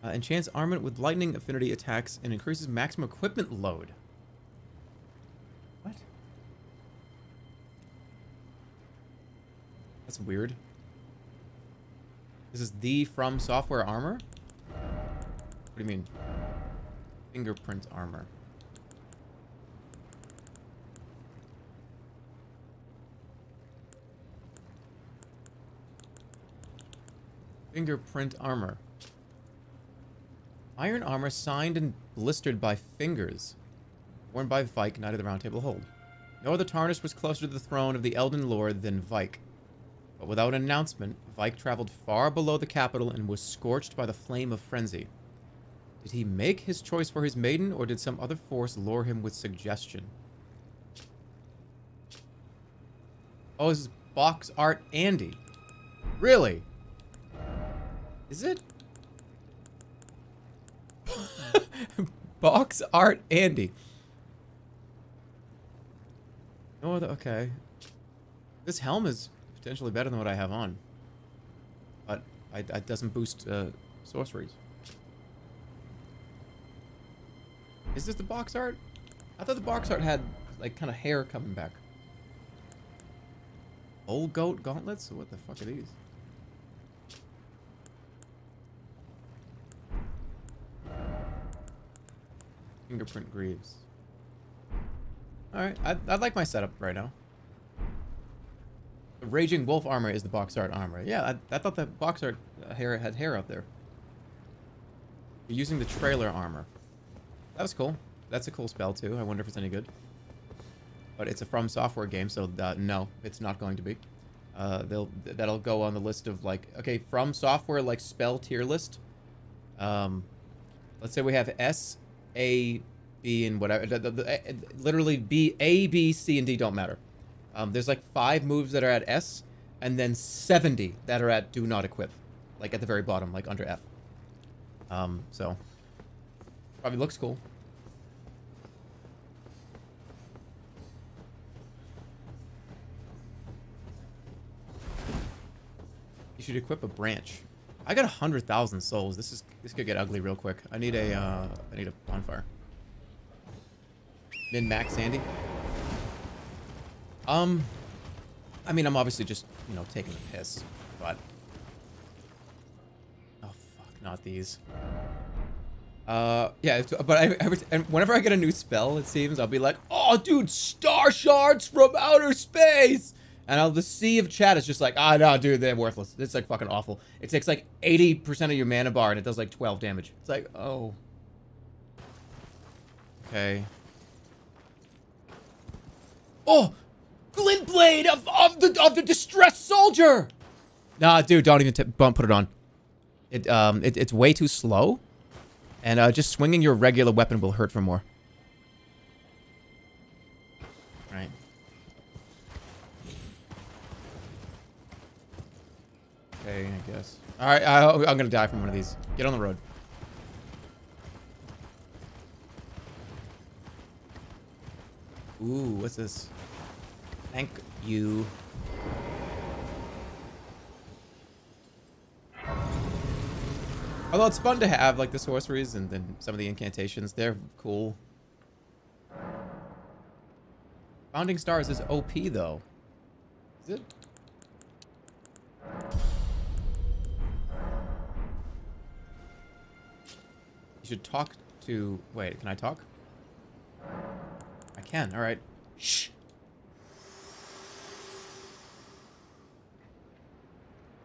Uh, enchants armament with lightning affinity attacks and increases maximum equipment load. What? That's weird. This is the From Software armor? What do you mean? Fingerprint armor. Fingerprint armor. Iron armor signed and blistered by fingers. Worn by Vyke, Knight of the Round Table Hold. No other tarnish was closer to the throne of the Elden Lord than Vyke. But without an announcement, Vyke traveled far below the capital and was scorched by the flame of frenzy. Did he make his choice for his maiden, or did some other force lure him with suggestion? Oh, this is box art Andy. Really? Is it? box art Andy. No other, okay. This helm is potentially better than what I have on. But it doesn't boost uh, sorceries. Is this the box art? I thought the box art had, like, kind of hair coming back. Old goat gauntlets? What the fuck are these? Fingerprint greaves. Alright, I, I like my setup right now. The Raging Wolf armor is the box art armor. Yeah, I, I thought the box art hair had hair up there. You're using the trailer armor. That was cool. That's a cool spell, too. I wonder if it's any good. But it's a From Software game, so uh, no, it's not going to be. Uh, they'll That'll go on the list of, like... Okay, From Software, like, spell tier list. Um, let's say we have S, A, B, and whatever. The, the, the, eh, literally, B, A, B, C, and D don't matter. Um, there's, like, five moves that are at S, and then 70 that are at Do Not Equip. Like, at the very bottom, like, under F. Um, so... Probably looks cool. You should equip a branch. I got a hundred thousand souls. This is this could get ugly real quick. I need a uh, I need a bonfire. Min max Sandy. Um, I mean I'm obviously just you know taking the piss, but oh fuck, not these. Uh, yeah, but I, every, and whenever I get a new spell, it seems, I'll be like, oh, dude, star shards from outer space! And I'll, the sea of chat is just like, ah, oh, no, dude, they're worthless. It's, like, fucking awful. It takes, like, 80% of your mana bar, and it does, like, 12 damage. It's like, oh. Okay. Oh! Glint Blade of, of, the, of the Distressed Soldier! Nah, dude, don't even put it on. It, um, it, it's way too slow. And uh, just swinging your regular weapon will hurt for more. All right, I, I'm gonna die from one of these. Get on the road. Ooh, what's this? Thank you. Although it's fun to have, like, the sorceries and then some of the incantations. They're cool. Founding Stars is OP, though. Is it? Should talk to... Wait, can I talk? I can, alright. Shh.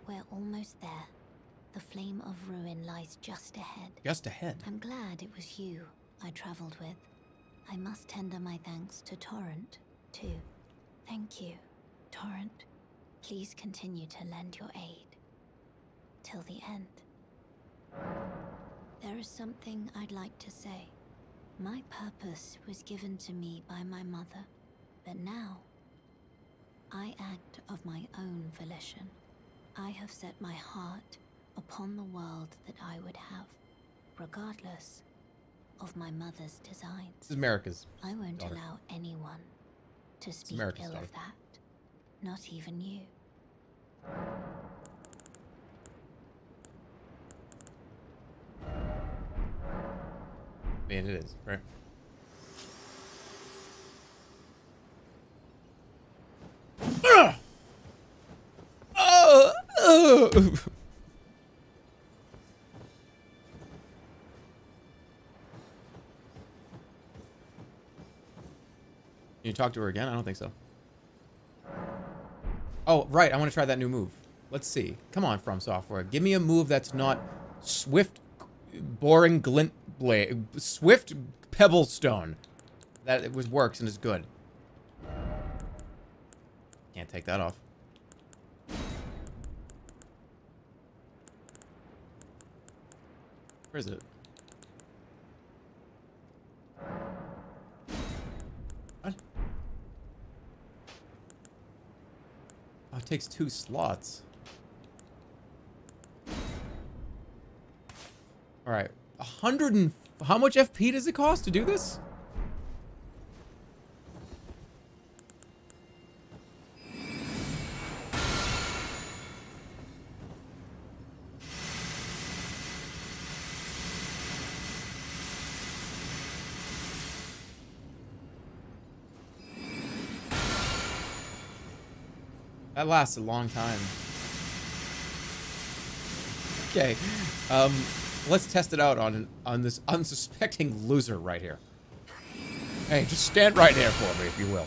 We're almost there. The flame of ruin lies just ahead. Just ahead. I'm glad it was you I travelled with. I must tender my thanks to Torrent, too. Thank you, Torrent. Please continue to lend your aid. Till the end. There is something I'd like to say. My purpose was given to me by my mother, but now I act of my own volition. I have set my heart upon the world that I would have, regardless of my mother's designs. This is America's. I won't daughter. allow anyone to speak ill daughter. of that. Not even you. I mean, it is, right? Oh. Can you talk to her again? I don't think so. Oh, right. I want to try that new move. Let's see. Come on, From Software. Give me a move that's not Swift, boring glint blade, Swift pebble stone. That it was works and is good. Can't take that off. Where is it? What? Oh, it takes two slots. All right, a hundred and how much FP does it cost to do this? That lasts a long time. Okay, um, let's test it out on on this unsuspecting loser right here. Hey, just stand right there for me, if you will.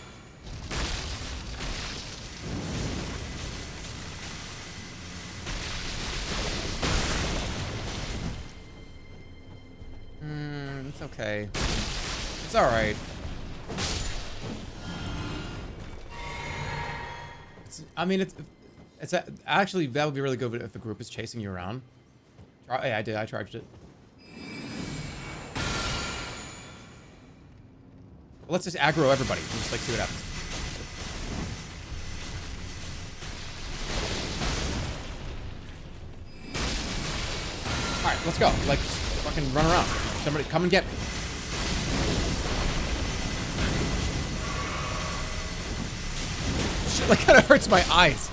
Hmm, it's okay. It's alright. I mean, it's it's a, actually that would be really good if the group is chasing you around. Try, yeah, I did. I charged it. Well, let's just aggro everybody. and Just like see what happens. All right, let's go. Like, fucking run around. Somebody, come and get me. Shit, like, kind of hurts my eyes.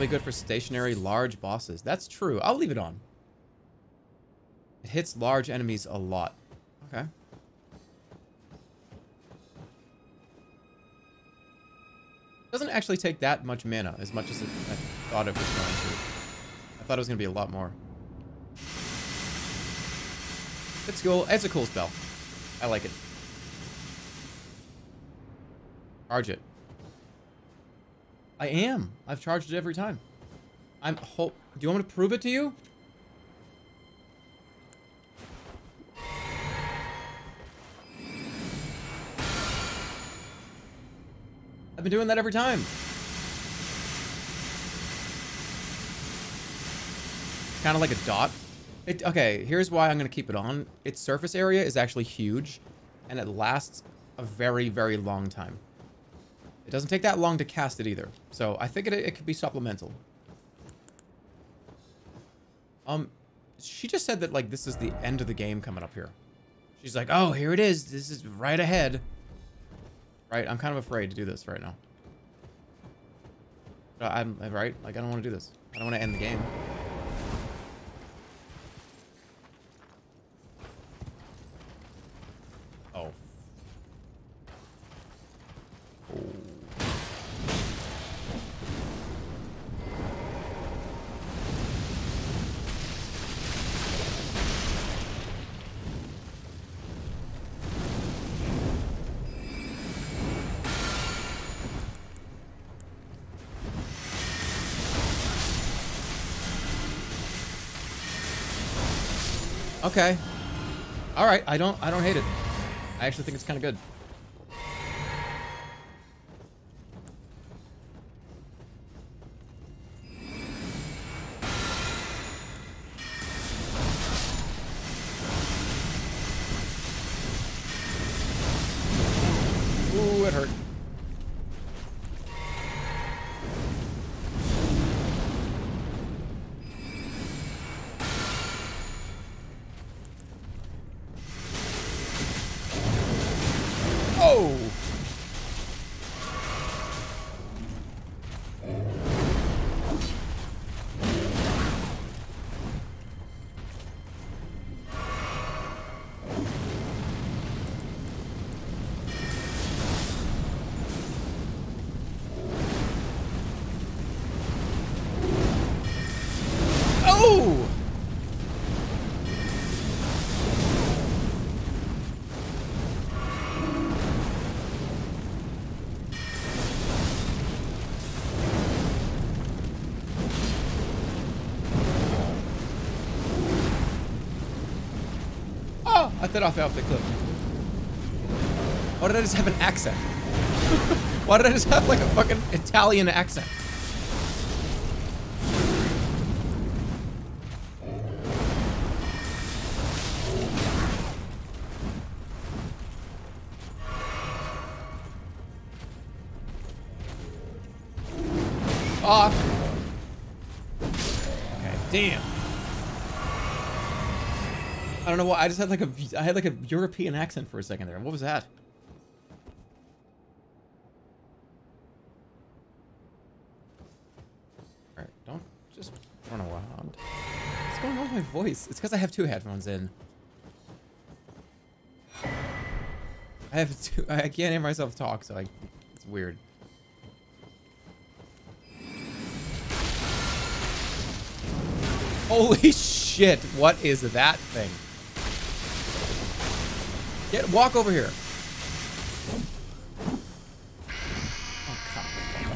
Probably good for stationary large bosses. That's true. I'll leave it on. It hits large enemies a lot. Okay. Doesn't actually take that much mana as much as it, I thought it was going to. I thought it was going to be a lot more. It's cool. It's a cool spell. I like it. Charge it. I am. I've charged it every time. I'm hope. Do you want me to prove it to you? I've been doing that every time. Kind of like a dot. It, okay, here's why I'm going to keep it on. Its surface area is actually huge, and it lasts a very, very long time. It doesn't take that long to cast it either. So I think it, it could be supplemental. Um, she just said that, like, this is the end of the game coming up here. She's like, oh, here it is. This is right ahead. Right? I'm kind of afraid to do this right now. I'm, right? Like, I don't want to do this. I don't want to end the game. Okay. All right. I don't. I don't hate it. I actually think it's kind of good. That off off the cliff. Why did I just have an accent? Why did I just have like a fucking Italian accent? I just had like a I had like a European accent for a second there. What was that? All right, don't just run around. What's going on with my voice? It's because I have two headphones in. I have two. I can't hear myself talk, so I, it's weird. Holy shit! What is that thing? Get walk over here. Oh come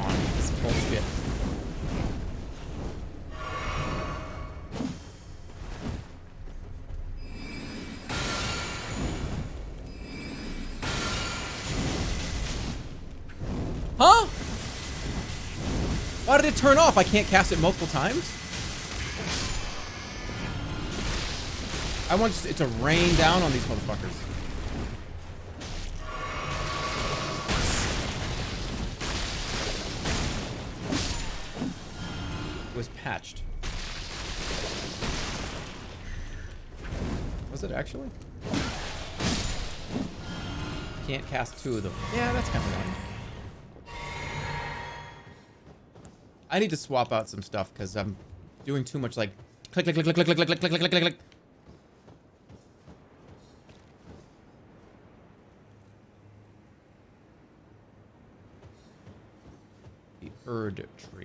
on, this bullshit. Huh? Why did it turn off? I can't cast it multiple times? I want it to rain down on these motherfuckers. Was patched. Was it actually? Can't cast two of them. Yeah, that's kind of annoying. I need to swap out some stuff because I'm doing too much like click, click, click, click, click, click, click, click, click, click, click, click. Erd tree.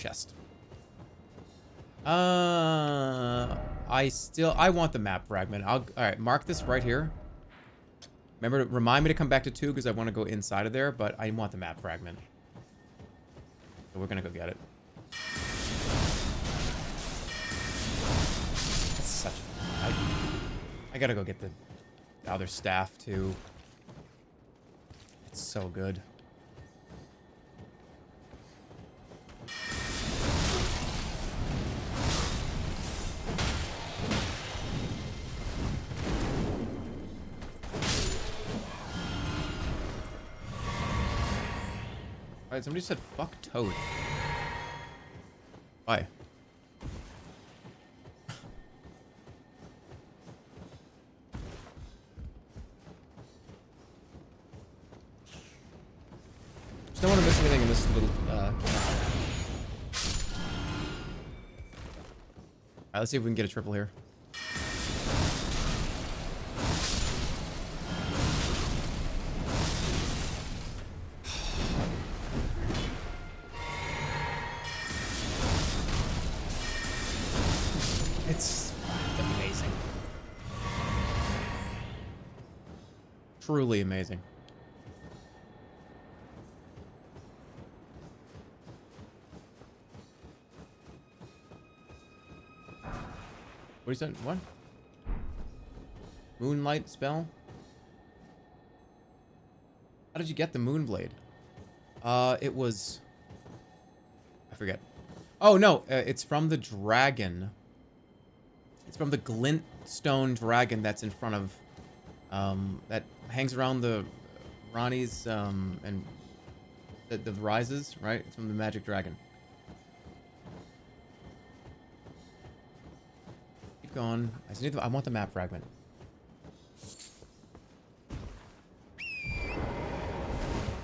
Chest. Uh, I still, I want the map fragment. I'll, all right, mark this right here. Remember, to remind me to come back to two because I want to go inside of there, but I want the map fragment. So we're going to go get it. That's such, I, I got to go get the other staff too. It's so good. Alright, somebody said fuck Toad. Why? Just don't want to miss anything in this little, uh... Alright, let's see if we can get a triple here. Amazing. What is that? What? Moonlight spell? How did you get the Moonblade? Uh, it was... I forget. Oh, no. Uh, it's from the dragon. It's from the glintstone dragon that's in front of... Um, that hangs around the Ranni's, um, and the, the rises, right? It's from the magic dragon. Keep going. I just need the, I want the map fragment.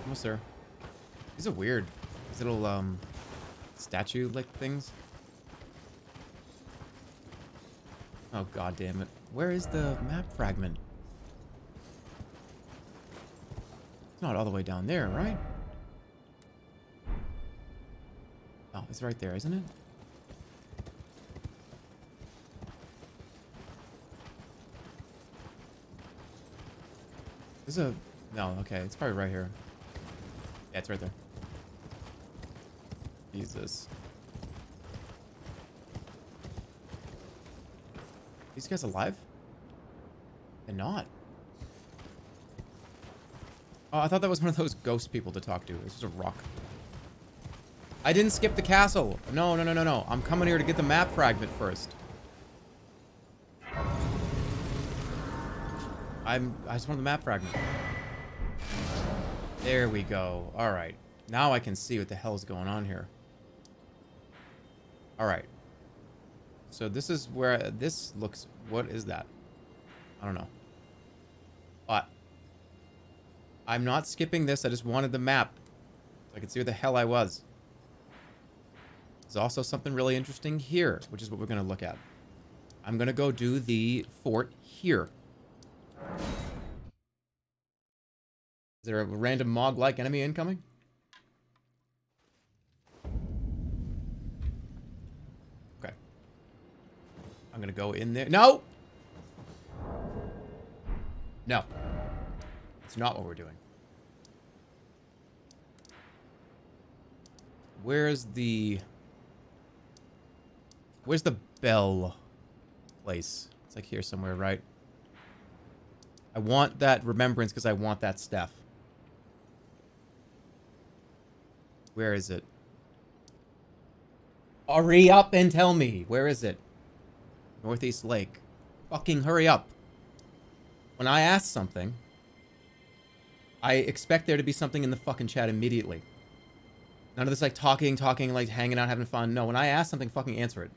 Almost there. These are weird. These little, um, statue-like things. Oh, god damn it. Where is the map fragment? It's not all the way down there, right? Oh, it's right there, isn't it? There's a... No, okay. It's probably right here. Yeah, it's right there. Jesus. These guys alive? They're not. Oh, I thought that was one of those ghost people to talk to. This is a rock. I didn't skip the castle. No, no, no, no, no. I'm coming here to get the map fragment first. I'm, I just want the map fragment. There we go. All right. Now I can see what the hell's going on here. All right. So this is where this looks. What is that? I don't know. But I'm not skipping this. I just wanted the map so I could see where the hell I was. There's also something really interesting here, which is what we're going to look at. I'm going to go do the fort here. Is there a random Mog-like enemy incoming? Okay. I'm gonna go in there. No! No. It's not what we're doing. Where's the... Where's the bell place? It's like here somewhere, right? I want that remembrance because I want that staff. Where is it? Hurry up and tell me. Where is it? Northeast Lake. Fucking hurry up. When I ask something, I expect there to be something in the fucking chat immediately. None of this like talking, talking, like hanging out, having fun. No, when I ask something, fucking answer it.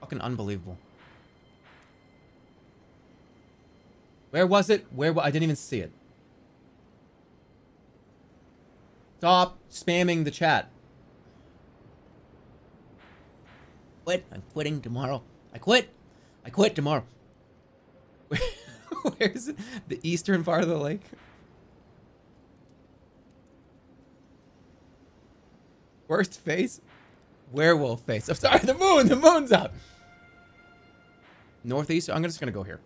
Fucking unbelievable. Where was it? Where I didn't even see it. Stop spamming the chat. Quit. I'm quitting tomorrow. I quit. I quit tomorrow. Where, where is it? The eastern part of the lake? Worst face? Werewolf face. I'm sorry, the moon! The moon's out! Northeast? I'm just gonna go here.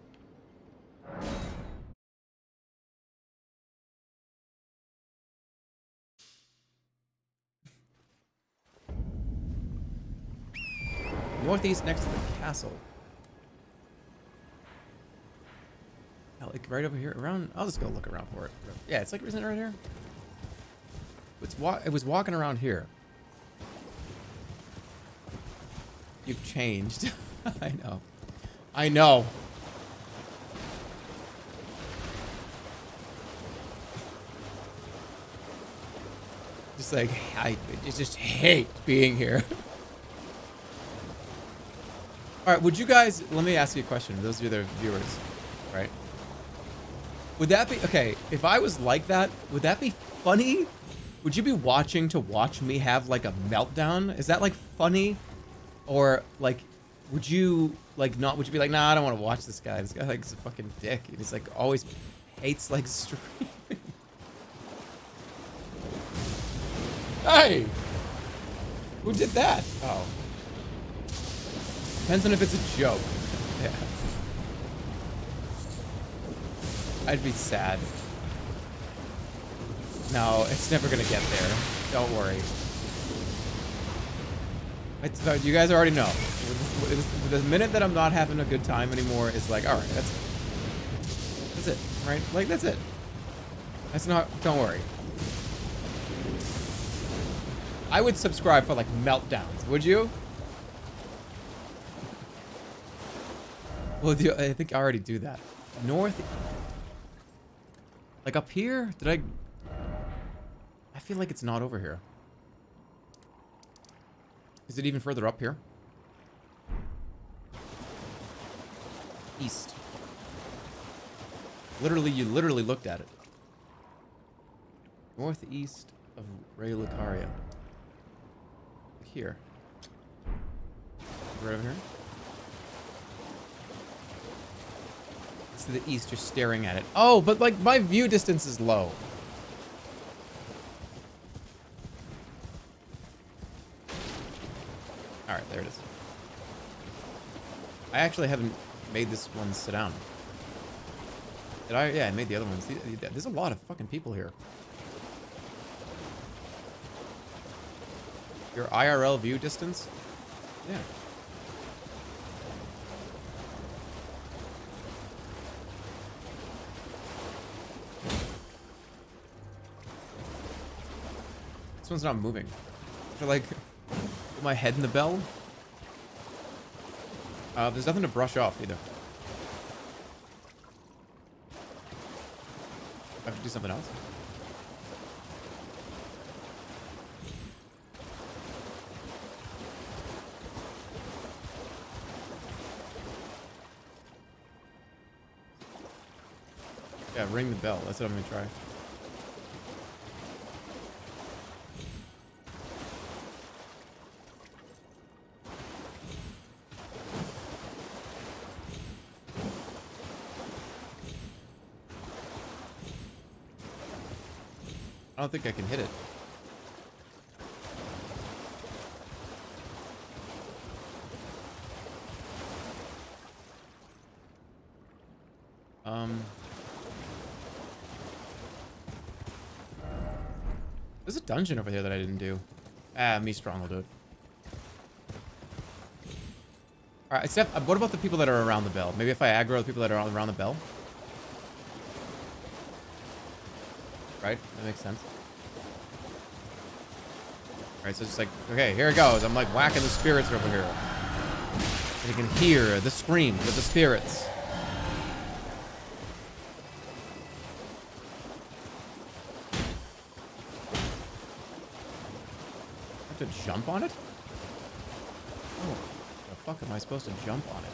Northeast next to the castle. Like right over here around I'll just go look around for it. Yeah, it's like isn't it right here? It's wa it was walking around here. You've changed. I know. I know. just like I just hate being here. All right, would you guys? Let me ask you a question. Those of you that are viewers, right? Would that be okay? If I was like that, would that be funny? Would you be watching to watch me have like a meltdown? Is that like funny, or like, would you like not? Would you be like, nah, I don't want to watch this guy. This guy like is a fucking dick. He's like always hates like streaming. hey, who did that? Oh. Depends on if it's a joke. Yeah. I'd be sad. No, it's never gonna get there. Don't worry. It's, you guys already know. The minute that I'm not having a good time anymore is like, all right, that's it. That's it, right? Like, that's it. That's not, don't worry. I would subscribe for like meltdowns, would you? Well, I think I already do that. North. Like up here? Did I? I feel like it's not over here. Is it even further up here? East. Literally, you literally looked at it. Northeast of Raya Lucaria. Here. Right over here? To the east, you're staring at it. Oh, but like my view distance is low. All right, there it is. I actually haven't made this one sit down. Did I? Yeah, I made the other ones. There's a lot of fucking people here. Your IRL view distance? Yeah. One's not moving. I like put my head in the bell. Uh, there's nothing to brush off either. I have to do something else. Yeah, ring the bell. That's what I'm gonna try. I don't think I can hit it. Um... There's a dungeon over there that I didn't do. Ah, me strong will do it. Alright, except, uh, what about the people that are around the bell? Maybe if I aggro the people that are around the bell? Right? That makes sense. Alright, so it's like, okay, here it goes. I'm like whacking the spirits over here. And you can hear the screams of the spirits. I have to jump on it? Oh, the fuck am I supposed to jump on it?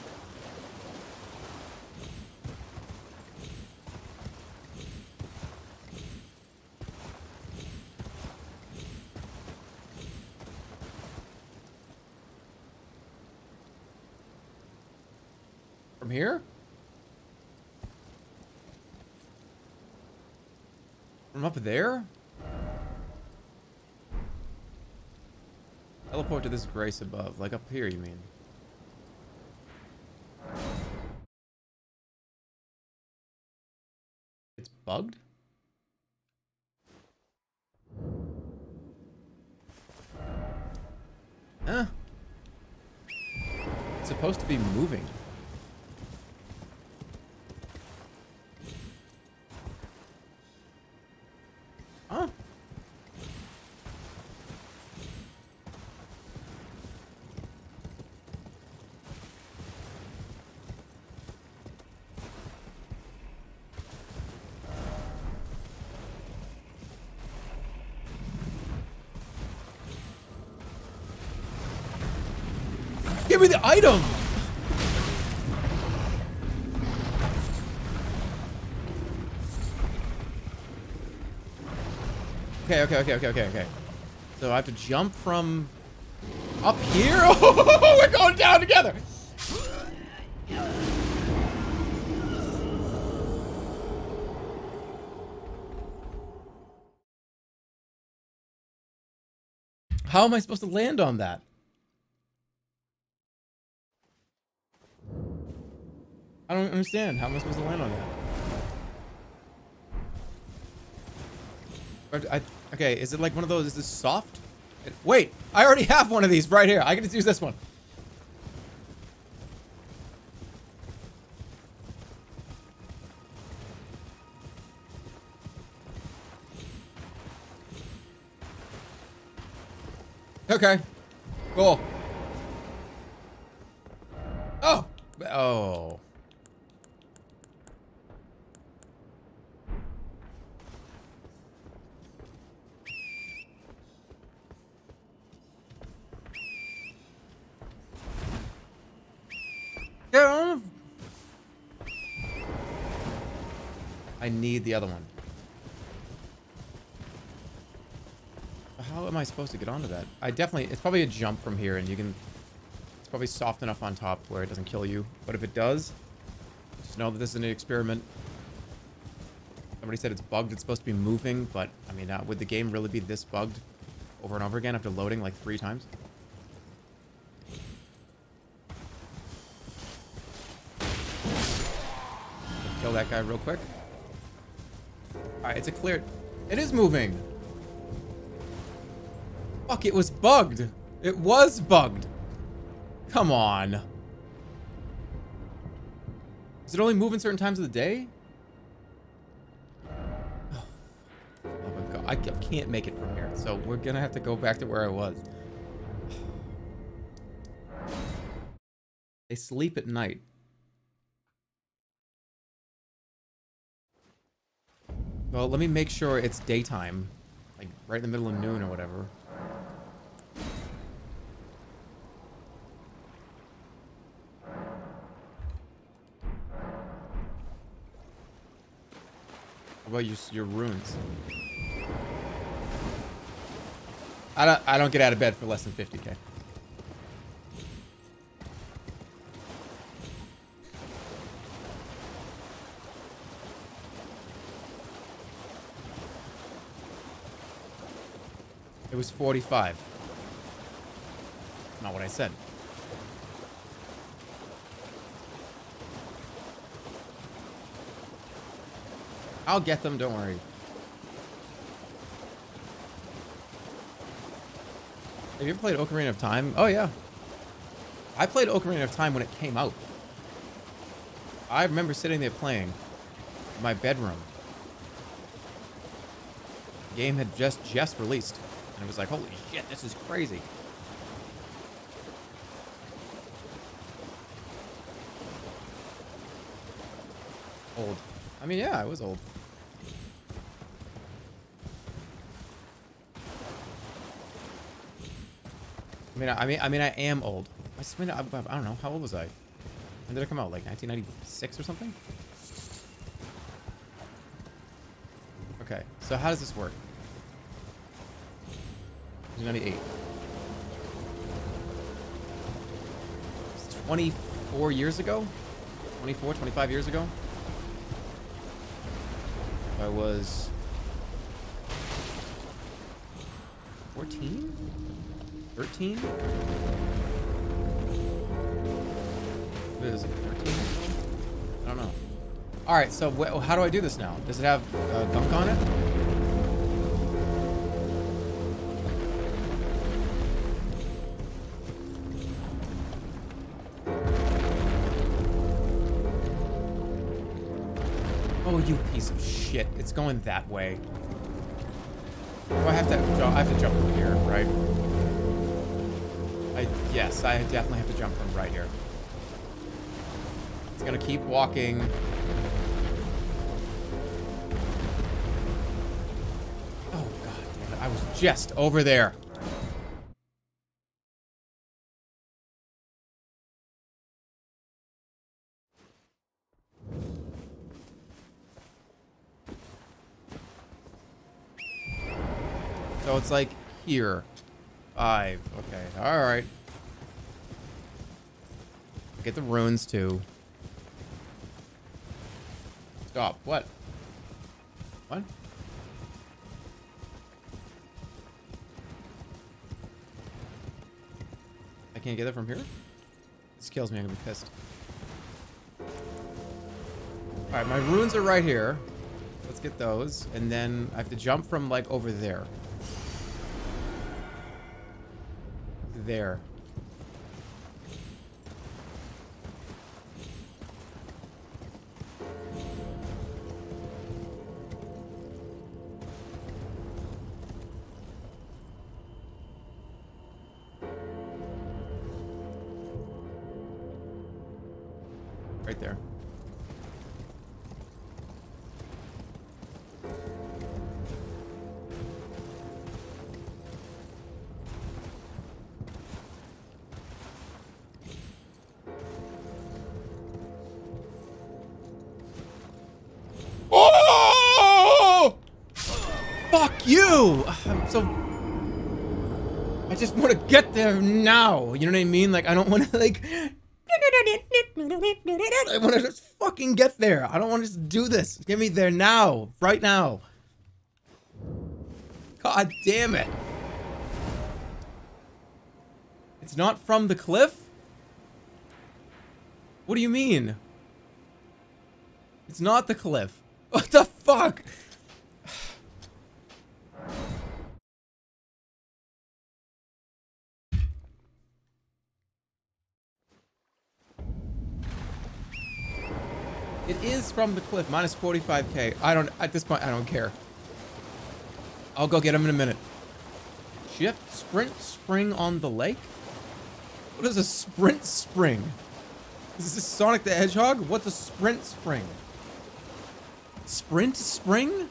From here? From up there? Teleport to this grace above. Like up here, you mean? Give me the item? Okay, okay, okay, okay, okay, okay. So I have to jump from up here? Oh, we're going down together. How am I supposed to land on that? I don't understand. How am I supposed to land on that? I, okay, is it like one of those? Is this soft? Wait, I already have one of these right here. I can just use this one. Okay. Cool. The other one. How am I supposed to get onto that? I definitely, it's probably a jump from here and you can, it's probably soft enough on top where it doesn't kill you. But if it does, just know that this is an experiment. Somebody said it's bugged, it's supposed to be moving, but I mean, uh, would the game really be this bugged over and over again after loading like three times? Kill that guy real quick. Alright, it's a clear... It is moving! Fuck, it was bugged. It was bugged. Come on. Does it only move in certain times of the day? Oh, oh my god. I can't make it from here. So we're gonna have to go back to where I was. They sleep at night. Well, let me make sure it's daytime. Like, right in the middle of noon or whatever. How about your, your runes? I don't, I don't get out of bed for less than 50k. It was 45. Not what I said. I'll get them, don't worry. Have you ever played Ocarina of Time? Oh, yeah. I played Ocarina of Time when it came out. I remember sitting there playing in my bedroom. The game had just just released. And it was like, holy shit, this is crazy. Old. I mean, yeah, I was old. I mean, I mean, I mean, I am old. I, mean, I, I don't know. How old was I? When did it come out? Like 1996 or something? Okay, so how does this work? 1998. 24 years ago? 24, 25 years ago? I was 14? 13? What is it, 13? I don't know. Alright, so how do I do this now? Does it have uh, gunk on it? Shit. It's going that way. Do I have to I have to jump from here, right? I, yes, I definitely have to jump from right here. It's gonna keep walking. Oh, god damn it. I was just over there. It's like here. Five. Okay. All right. Get the runes too. Stop. What? What? I can't get it from here? This kills me. I'm gonna be pissed. Alright, my runes are right here. Let's get those. And then I have to jump from, like, over there. There. There now. You know what I mean? Like I don't want to like. I want to just fucking get there. I don't want to just do this. Get me there now, right now. God damn it! It's not from the cliff. What do you mean? It's not the cliff. What the fuck? From the cliff, minus 45k. I don't, at this point, I don't care. I'll go get him in a minute. Shift, sprint, spring on the lake? What is a sprint spring? Is this Sonic the Hedgehog? What's a sprint spring? Sprint spring?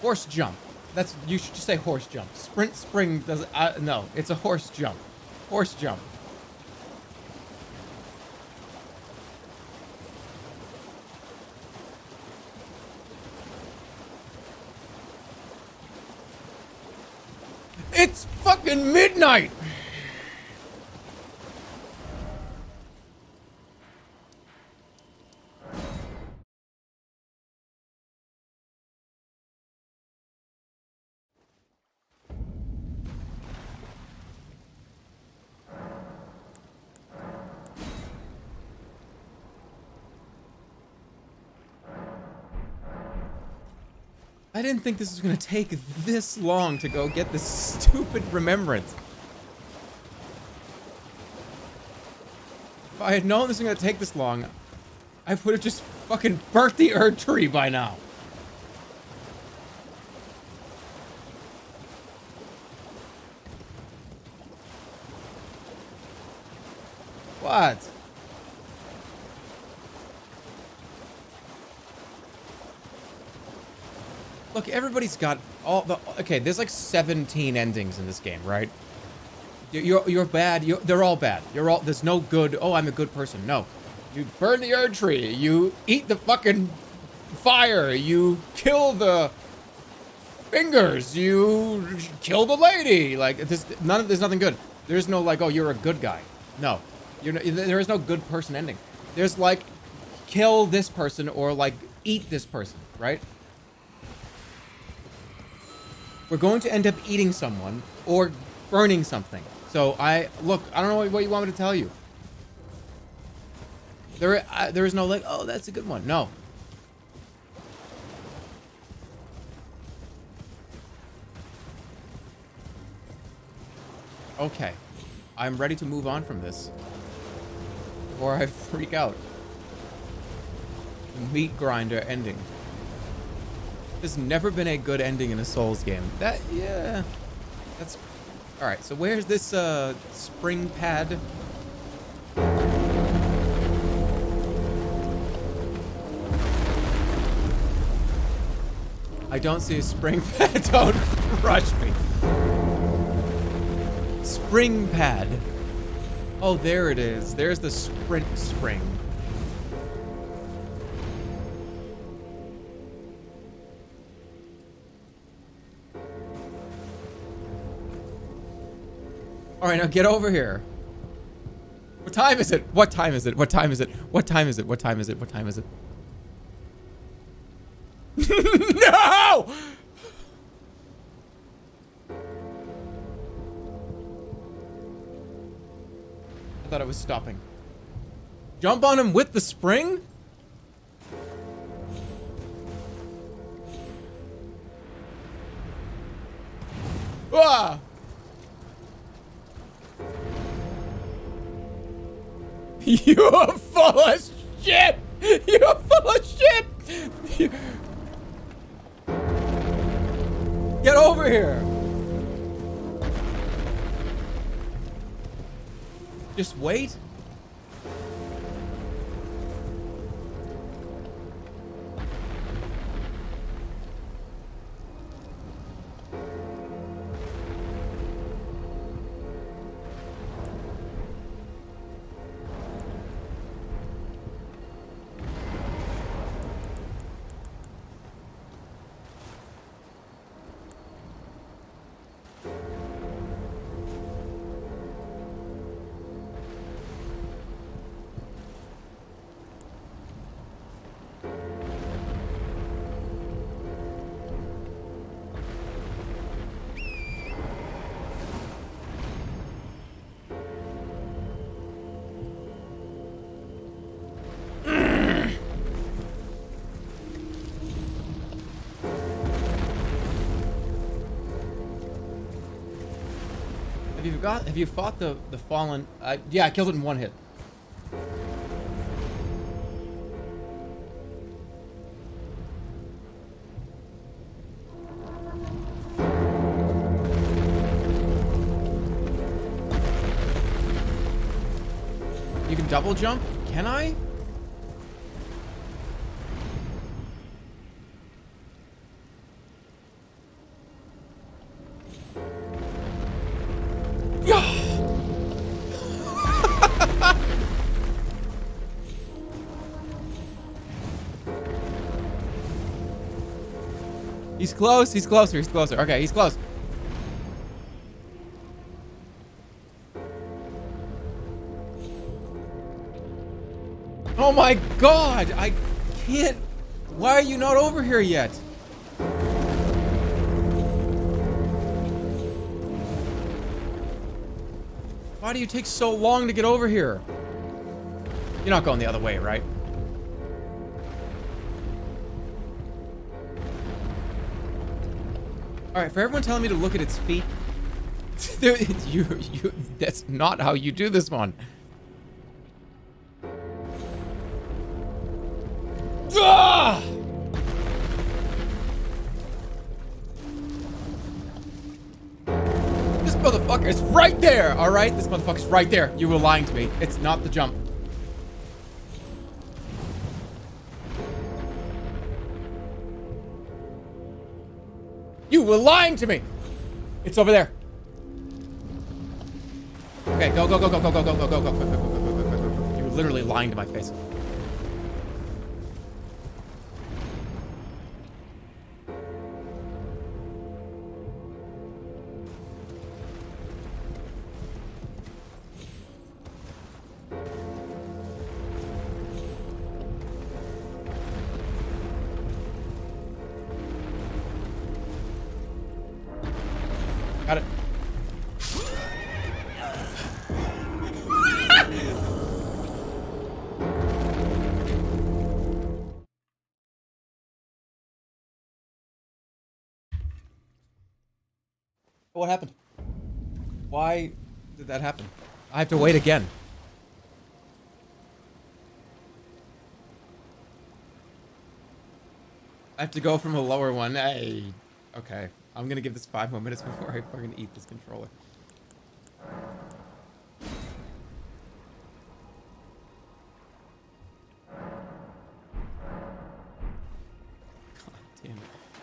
Horse jump. That's you should just say horse jump. Sprint spring does uh, no, it's a horse jump. Horse jump. It's fucking midnight. I didn't think this was gonna take this long to go get this stupid remembrance. If I had known this was gonna take this long, I would have just fucking burnt the Erd tree by now. What? Look, everybody's got all the. Okay, there's like 17 endings in this game, right? You're you're, bad. You're, they're all bad. You're all. There's no good. Oh, I'm a good person. No, you burn the Erd tree. You eat the fucking fire. You kill the fingers. You kill the lady. Like this. None of there's nothing good. There's no like. Oh, you're a good guy. No, you're. No, there is no good person ending. There's like, kill this person or like eat this person, right? We're going to end up eating someone or burning something. So I look. I don't know what you want me to tell you. There, uh, there is no like. Oh, that's a good one. No. Okay, I'm ready to move on from this. Before I freak out. Meat grinder ending. There's never been a good ending in a Souls game. That, yeah. That's... Alright, so where's this, uh, spring pad? I don't see a spring pad. don't rush me. Spring pad. Oh, there it is. There's the sprint spring. All right, now get over here. What time is it? What time is it? What time is it? What time is it? What time is it? What time is it? no! I thought I was stopping. Jump on him with the spring? Ah! You're full of shit! You're full of shit! Get over here! Just wait? Got? Have you fought the the fallen? Uh, yeah, I killed it in one hit. You can double jump? Can I? Close. He's closer. He's closer. Okay, he's close. Oh my god! I can't. Why are you not over here yet? Why do you take so long to get over here? You're not going the other way, right? All right, for everyone telling me to look at its feet, you, you, that's not how you do this one. Ah! This motherfucker is right there, all right? This motherfucker's right there. You were lying to me. It's not the jump. Were lying to me. It's over there. Okay, go, go, go, go, go, go, go, go, go, go, go, go, go, go, go, go, go. You were literally lying to my face. That happen? I have to wait again. I have to go from a lower one. Hey. Okay. I'm gonna give this five more minutes before I fucking eat this controller.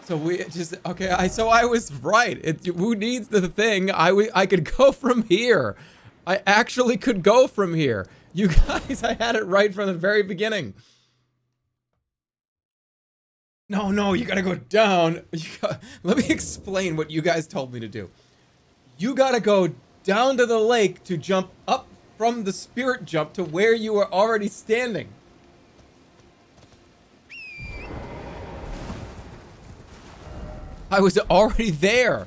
So we just okay. I so I was right. It, who needs the thing? I we I could go from here. I actually could go from here. You guys, I had it right from the very beginning. No, no, you gotta go down. You got, let me explain what you guys told me to do. You gotta go down to the lake to jump up from the spirit jump to where you were already standing. I was already there.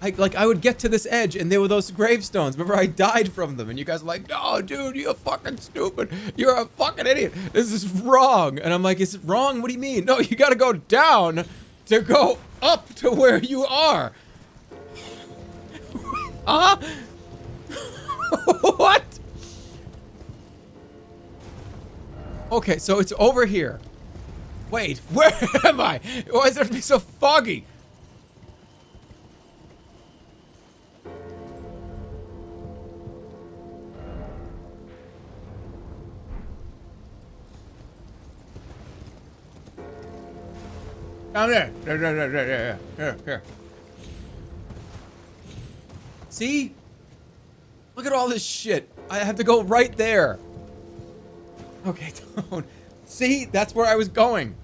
I, like I would get to this edge and there were those gravestones. Remember I died from them and you guys were like, no, dude, you're fucking stupid. You're a fucking idiot. This is wrong. And I'm like, is it wrong? What do you mean? No, you gotta go down to go up to where you are. huh? what? Okay, so it's over here. Wait, where am I? Why is it so foggy? Down there. There, there, there, there, there, there, here. See? Look at all this shit. I have to go right there. Okay, don't. See? That's where I was going.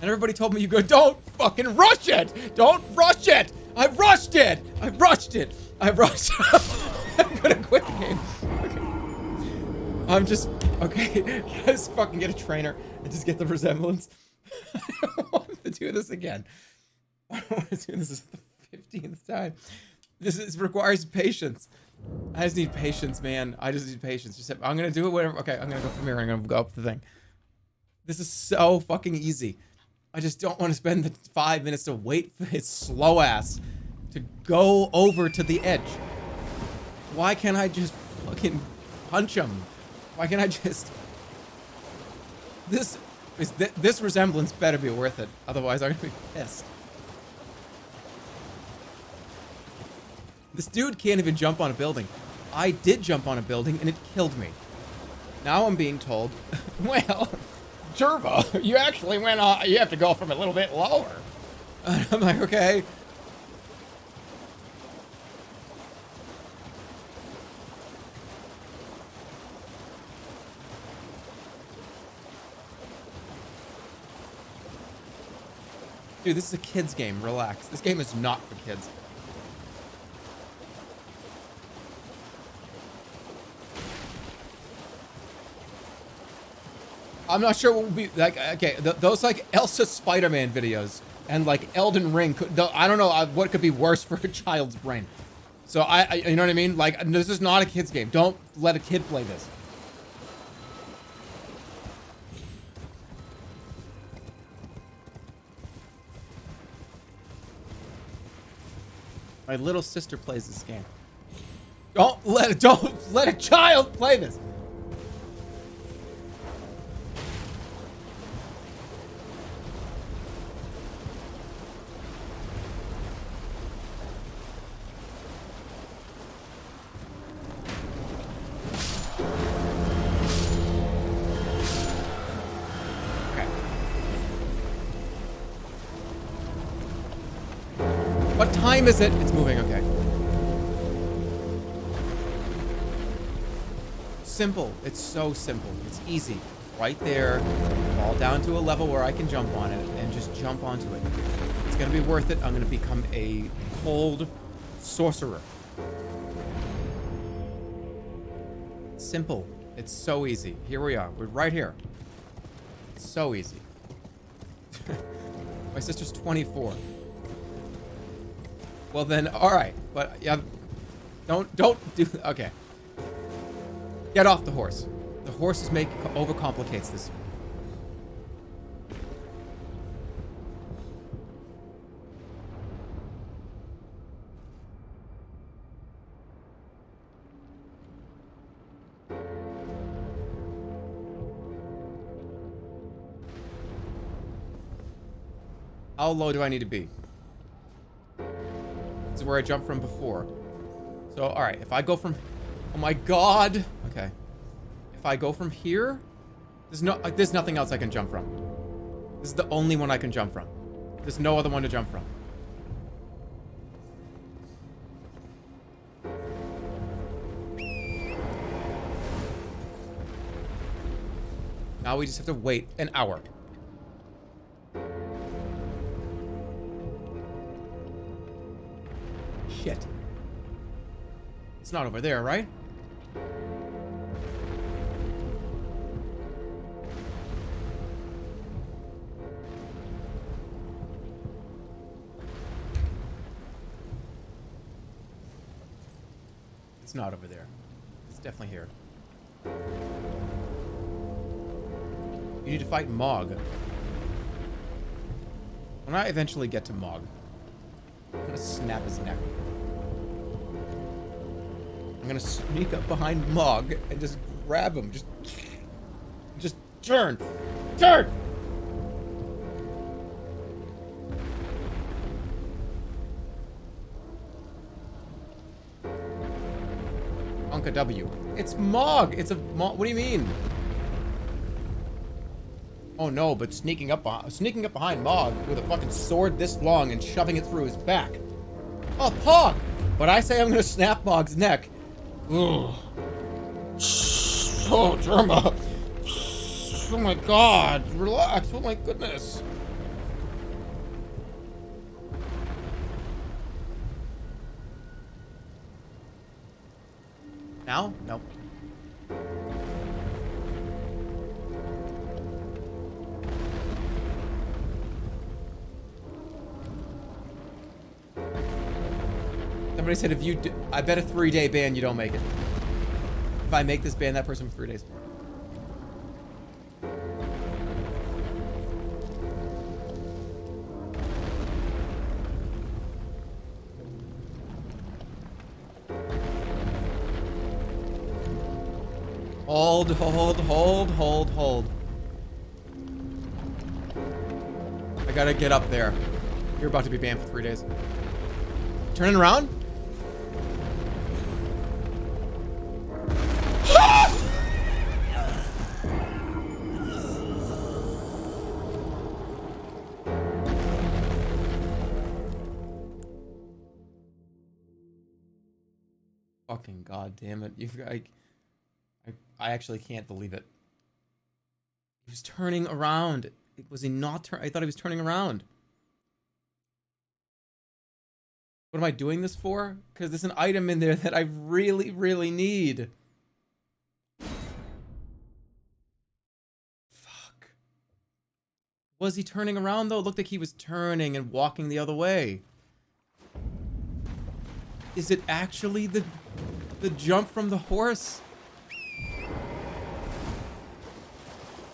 And everybody told me you go, don't fucking rush it! Don't rush it! I rushed it! I rushed it! I rushed I'm gonna quit the game. Okay. I'm just, okay, just fucking get a trainer and just get the remembrance. I don't want to do this again. I don't want to do this this is the 15th time. This is requires patience. I just need patience, man. I just need patience. Just I'm gonna do it whatever. Okay, I'm gonna go from here. I'm gonna go up the thing. This is so fucking easy. I just don't want to spend the five minutes to wait for his slow ass to go over to the edge. Why can't I just fucking punch him? Why can't I just... This is th this remembrance better be worth it. Otherwise, I'm gonna be pissed. This dude can't even jump on a building. I did jump on a building and it killed me. Now I'm being told, well, Turbo, you actually went on, you have to go from a little bit lower. And I'm like, okay. Dude, this is a kid's game. Relax. This game is not for kids. I'm not sure what would be like. Okay, th those like Elsa Spider-Man videos and like Elden Ring. Could, I don't know uh, what could be worse for a child's brain. So I, I, you know what I mean? Like this is not a kid's game. Don't let a kid play this. My little sister plays this game. Don't let don't let a child play this. Is it? It's moving, okay. Simple. It's so simple. It's easy. Right there. Fall down to a level where I can jump on it and just jump onto it. It's to be worth it. I'm to become a cold sorcerer. Simple. It's so easy. Here we are. We're right here. It's so easy. My sister's 24. Well then, all right. But yeah, don't don't do. Okay. Get off the horse. The horse is make overcomplicates this. How low do I need to be? Is where I jumped from before. So, all right, if I go from... Oh my god! Okay. If I go from here, there's no, there's nothing else I can jump from. This is the only one I can jump from. There's no other one to jump from. Now we just have to wait an hour. Shit. It's not over there, right? It's not over there. It's definitely here. You need to fight Mog. When I eventually get to Mog, I'm gonna snap his neck. I'm gonna sneak up behind Mog and just grab him. Just, just turn, turn. Unca W. It's Mog. It's a Mog. What do you mean? Oh no, but sneaking up sneaking up behind Mog with a fucking sword this long and shoving it through his back. Oh, Pog! But I say I'm gonna snap Mog's neck. Ugh. Oh, Jerma. Oh my god. Relax. Oh my goodness. Said if you do, I bet a three day ban you don't make it. If I make this ban that person for three days. Hold, hold, hold, hold, hold. I gotta get up there. You're about to be banned for three days. Turning around? Damn it. You've I, I I actually can't believe it. He was turning around. Was he not turn I thought he was turning around. What am I doing this for? Because there's an item in there that I really, really need. Fuck. Was he turning around though? It looked like he was turning and walking the other way. Is it actually the the jump from the horse?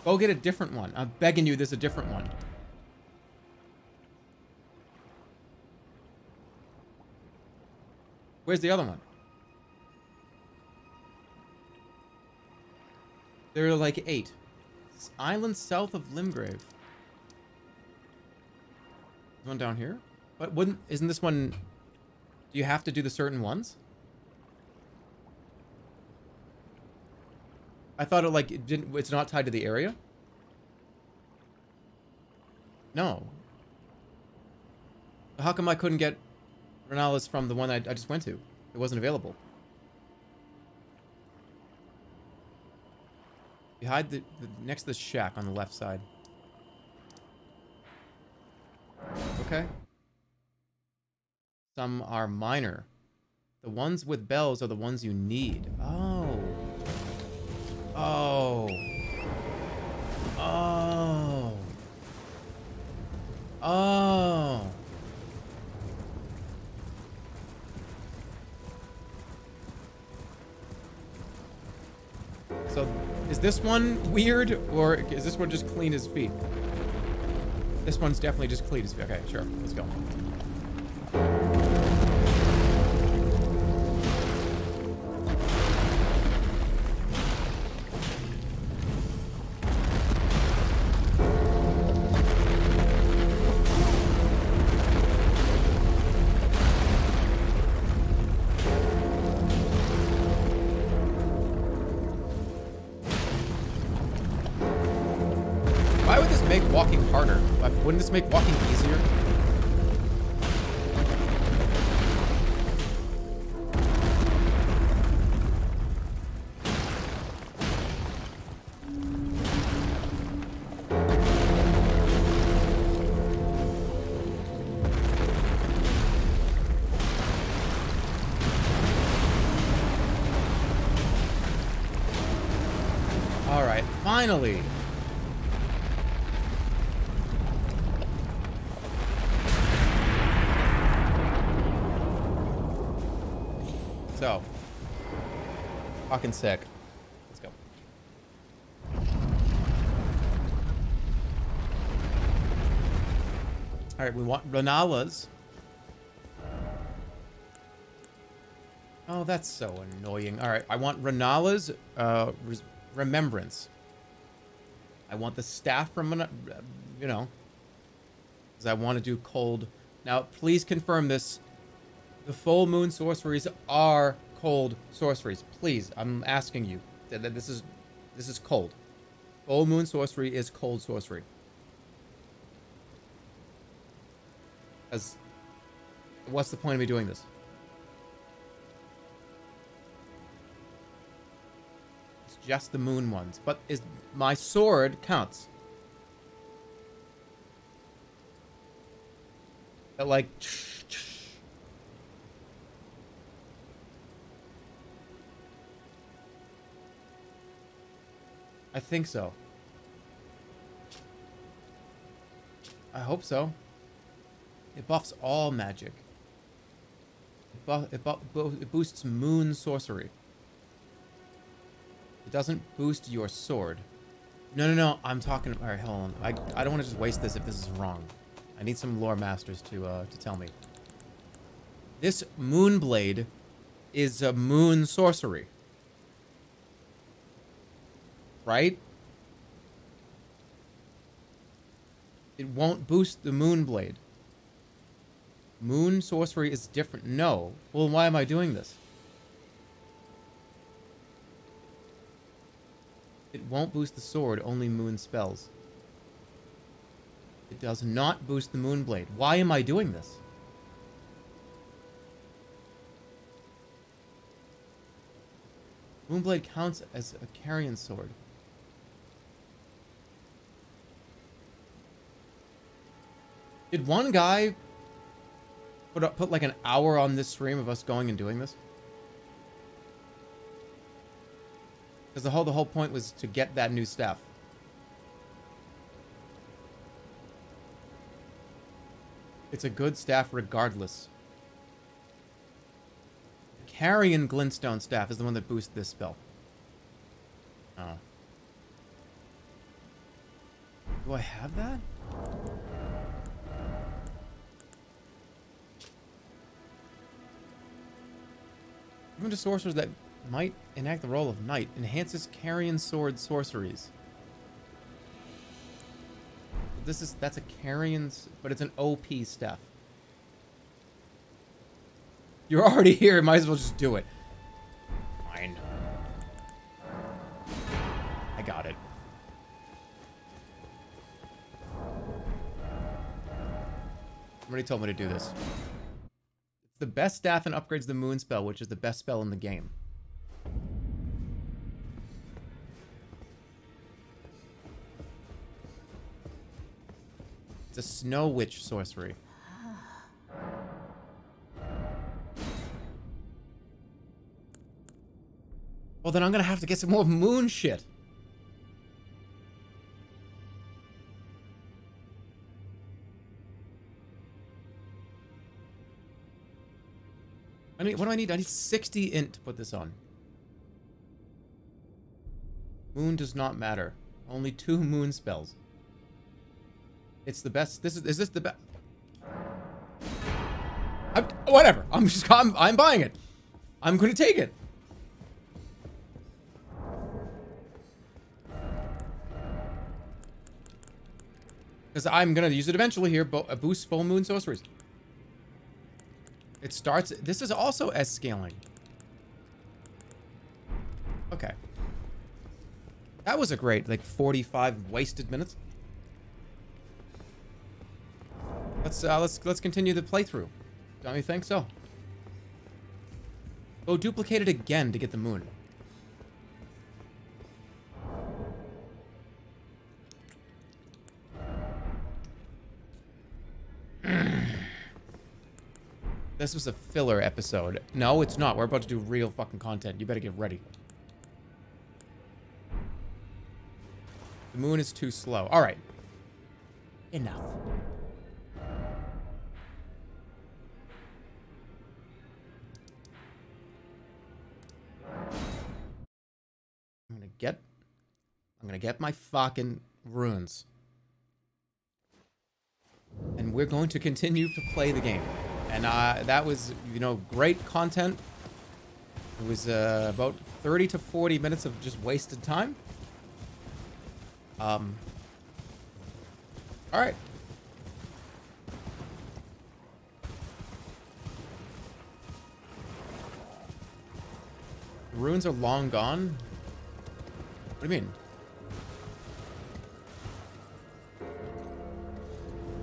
Go get a different one. I'm begging you, there's a different one. Where's the other one? There are like eight. It's island south of Limgrave. One down here? But wouldn't isn't this one do you have to do the certain ones? I thought it like it didn't it's not tied to the area? No. How come I couldn't get Rennala's from the one I, I just went to? It wasn't available. Behind the, the next to the shack on the left side. Okay. Some are minor. The ones with bells are the ones you need. Oh. Oh. Oh. Oh. So, is this one weird, or is this one just clean as feet? This one's definitely just clean as feet. Okay, sure. Let's go. Wouldn't make sick. Let's go. All right, we want Rennala's. Oh, that's so annoying. All right, I want Rennala's uh, remembrance. I want the staff from, you know, because I want to do cold. Now, please confirm this. The full moon sorceries are cold sorceries. Please, I'm asking you. Th- th- This is, this is cold. Full moon sorcery is cold sorcery. As, what's the point of me doing this? It's just the moon ones, but is my sword counts. Like. I think so. I hope so. It buffs all magic. It, it, it boosts moon sorcery. It doesn't boost your sword. No, no, no. I'm talking. All right, hold on. I, I don't want to just waste this if this is wrong. I need some lore masters to uh, to tell me. This moonblade is a moon sorcery. Right? It won't boost the moonblade. Moon sorcery is different. No. Well, why am I doing this? It won't boost the sword, only moon spells. It does not boost the moonblade. Why am I doing this? Moonblade counts as a Carian sword. Did one guy put up, put like an hour on this stream of us going and doing this? Because the whole the whole point was to get that new staff. It's a good staff regardless. Carian Glintstone staff is the one that boosts this spell. Oh. Do I have that? Even to sorcerers that might enact the role of knight, enhances Carian sword sorceries. This is that's a Carian, but it's an OP stuff. You're already here. Might as well just do it. Fine. I got it. Somebody told me to do this. The best staff and upgrades the moon spell, which is the best spell in the game. It's a snow witch sorcery. Well, then I'm gonna have to get some more moon shit. What do I need? I need 60 int to put this on. Moon does not matter. Only two moon spells. It's the best. This is is this the best? Whatever. I'm just I'm, I'm buying it. I'm gonna take it. Because I'm gonna use it eventually here. Bo boost full moon sorceries. It starts. This is also S scaling. Okay. That was a great like 45 wasted minutes. Let's uh, let's let's continue the playthrough. Don't you think so? Go duplicate it again to get the moon. This was a filler episode. No, it's not. We're about to do real fucking content. You better get ready. The moon is too slow. All right. Enough. I'm gonna get I'm gonna get my fucking runes. And we're going to continue to play the game. And uh, that was, you know, great content. It was uh, about 30 to 40 minutes of just wasted time. Um. All right. The runes are long gone. What do you mean?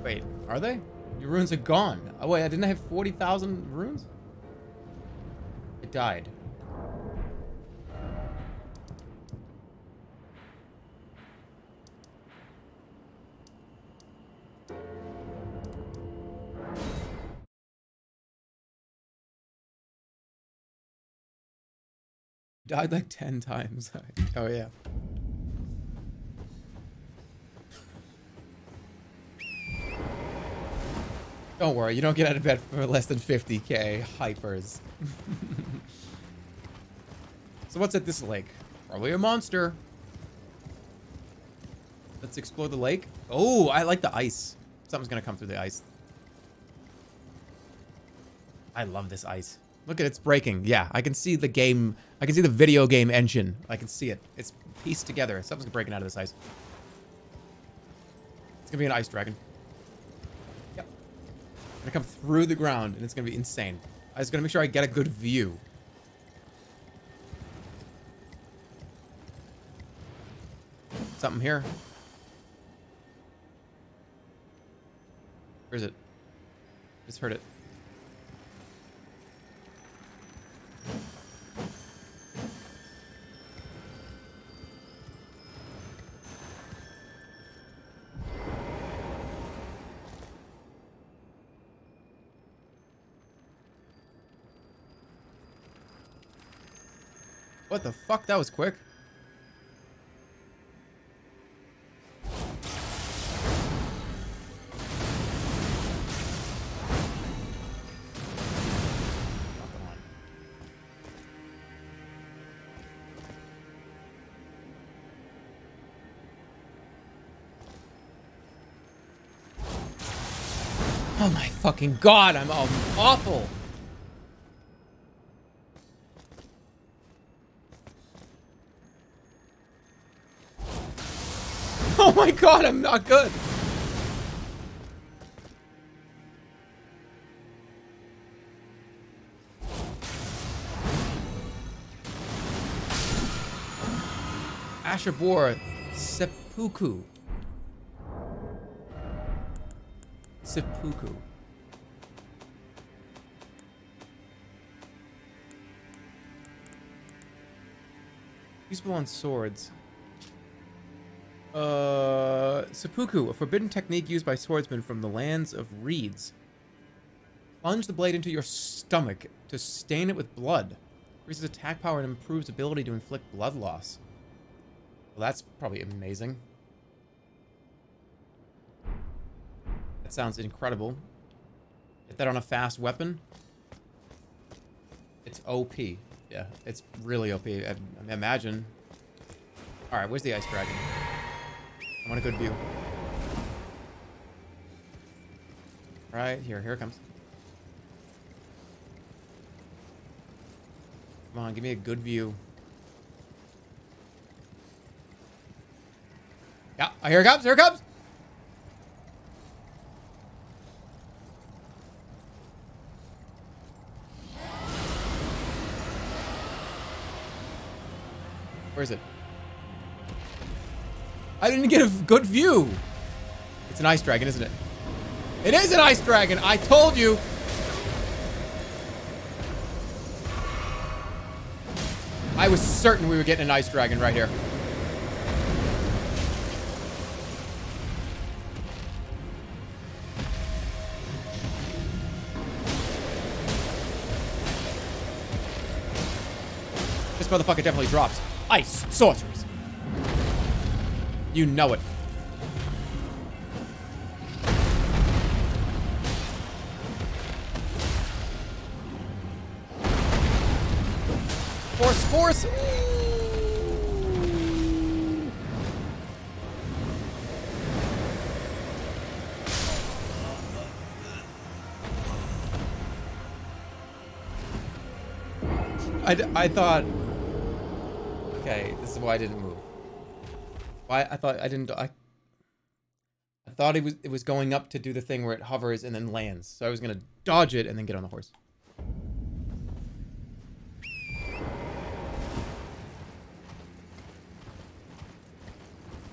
Wait, are they? Your runes are gone. Oh wait, I didn't have 40,000 runes? I died. Died like 10 times. oh yeah. Don't worry, you don't get out of bed for less than 50k hypers. so what's at this lake? Probably a monster. Let's explore the lake. Oh, I like the ice. Something's gonna come through the ice. I love this ice. Look at it's breaking. Yeah, I can see the game. I can see the video game engine. I can see it. It's pieced together. Something's breaking out of this ice. It's gonna be an ice dragon. Gonna come through the ground, and it's gonna be insane. I just gonna make sure I get a good view. Something here. Where is it? Just heard it. What the fuck? That was quick. Oh my fucking god, I'm awful. Oh my god, I'm not good. Ash of War, Seppuku. Seppuku. Useful on swords. Uh, seppuku, a forbidden technique used by swordsmen from the lands of reeds. Plunge the blade into your stomach to stain it with blood. Increases attack power and improves ability to inflict blood loss. Well, that's probably amazing. That sounds incredible. Get that on a fast weapon. It's OP. Yeah, it's really OP. I, I imagine. Alright, where's the ice dragon? Want a good view. Right here, here it comes. Come on, give me a good view. Yeah, here it comes, here it comes! Where is it? I didn't get a good view. It's an ice dragon, isn't it? It is an ice dragon. I told you. I was certain we were getting an ice dragon right here. This motherfucker definitely drops ice sorceries. You know it. Force, force! I, I thought... Okay, this is why I didn't move. Why I thought I didn't... I, I thought it was it was going up to do the thing where it hovers and then lands. So I was gonna dodge it and then get on the horse.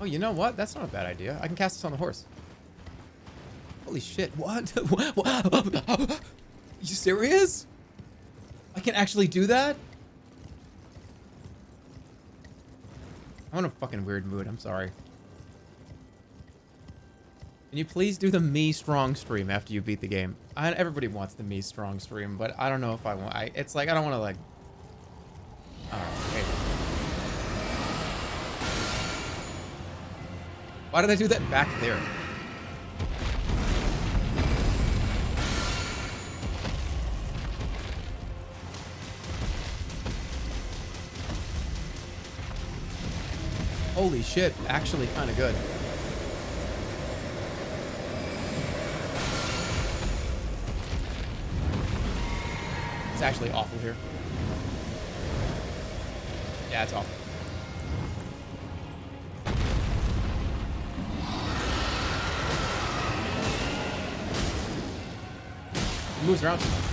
Oh, you know what? That's not a bad idea. I can cast this on the horse. Holy shit, what? what? you serious? I can actually do that? I'm in a fucking weird mood, I'm sorry. Can you please do the me strong stream after you beat the game? I, everybody wants the me strong stream, but I don't know if I want. I, it's like I don't want to like. Why did I do that back there? Holy shit, actually kind of good. It's actually awful here. Yeah, it's awful. Moves around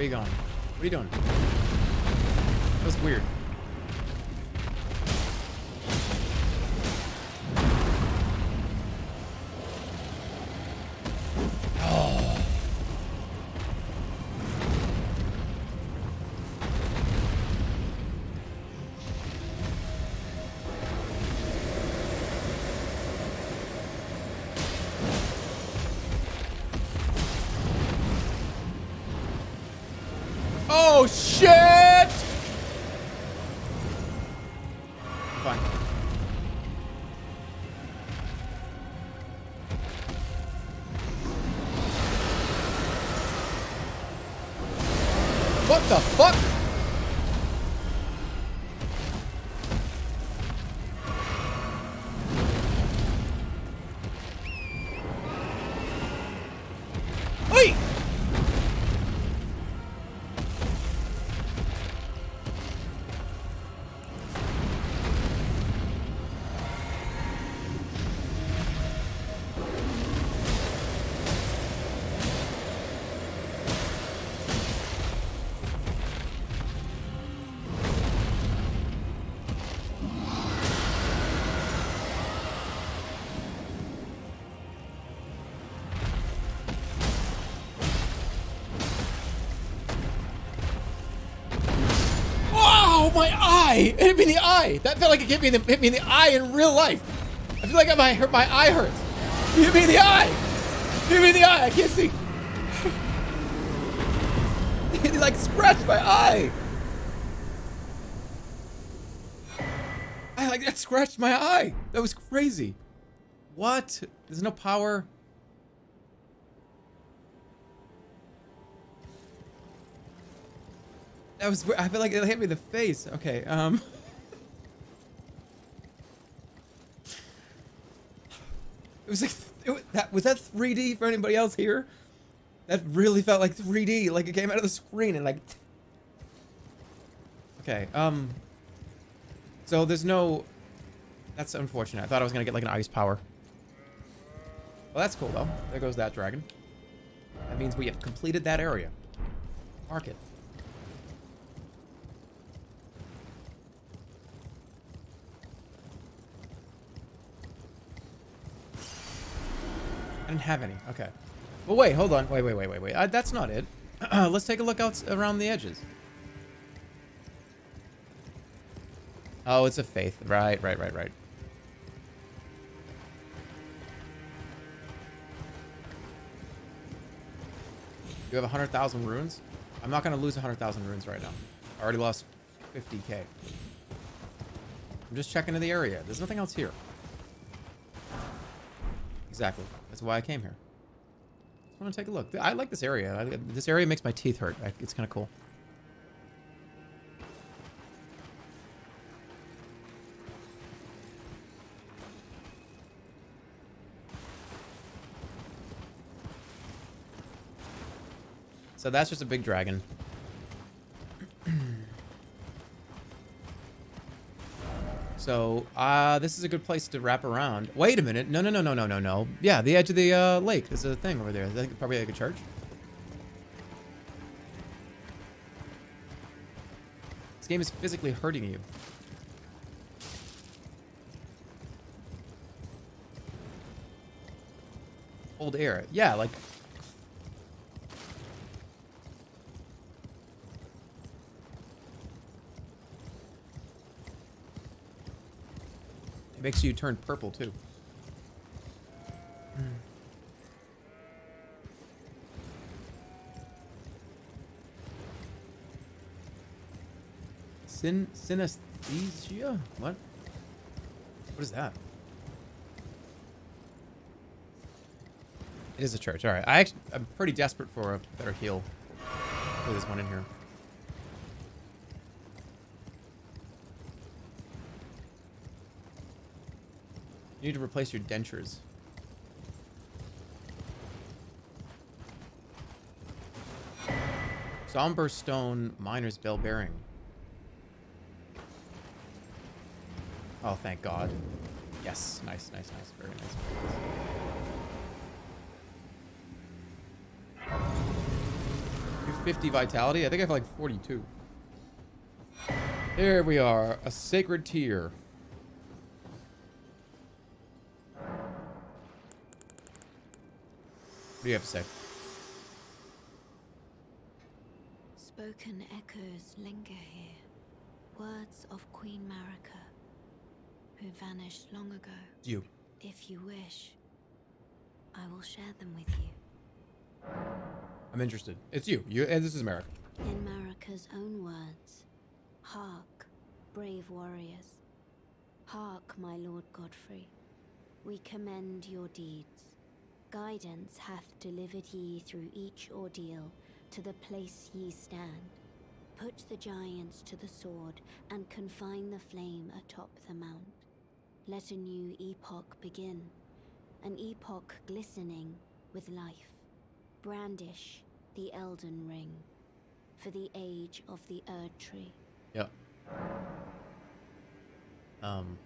Where you going? What are you doing? That was weird. The fuck? Eye! It hit me in the eye. That felt like it hit me in the, hit me in the eye in real life. I feel like my my eye hurts. It hit me in the eye. It hit me in the eye. I can't see. It like scratched my eye. I like that scratched my eye. That was crazy. What? There's no power. That was. I feel like it hit me in the face. Okay. Um. It was like it was, that was that 3D for anybody else here? That really felt like 3D, like it came out of the screen and like. Okay. Um. So there's no. That's unfortunate. I thought I was gonna get like an ice power. Well, that's cool though. There goes that dragon. That means we have completed that area. Mark it. Didn't have any. Okay. But wait, hold on. Wait, wait, wait, wait, wait. Uh, that's not it. Let's take a look out around the edges. Oh, it's a faith. Right, right, right, right. You have 100,000 runes? I'm not going to lose 100,000 runes right now. I already lost 50k. I'm just checking in the area. There's nothing else here. Exactly. That's why I came here. Just want to take a look. I like this area. I, this area makes my teeth hurt. I, it's kind of cool. So that's just a big dragon. So, uh, this is a good place to wrap around. Wait a minute. No, no, no, no, no, no, no. Yeah, the edge of the uh, lake. There's a thing over there. Probably like a church. This game is physically hurting you. Old air. Yeah, like It makes you turn purple too. Hmm. Syn synesthesia? What? What is that? It is a church. All right. I actually, I'm pretty desperate for a better heal for this one in here. You need to replace your dentures. Somber Stone Miner's Bell Bearing. Oh, thank God. Yes, nice, nice, nice. Very nice. Very nice. 50 vitality? I think I have like 42. There we are. A sacred tear. What do you have to say? Spoken echoes linger here. Words of Queen Marika, who vanished long ago. You. If you wish, I will share them with you. I'm interested. It's you. You and this is Marika. In Marika's own words, hark, brave warriors. Hark, my lord Godfrey. We commend your deeds. Guidance hath delivered ye through each ordeal to the place ye stand. Put the giants to the sword and confine the flame atop the mount. Let a new epoch begin, an epoch glistening with life. Brandish the Elden Ring for the age of the Erd Tree. Yep. Um,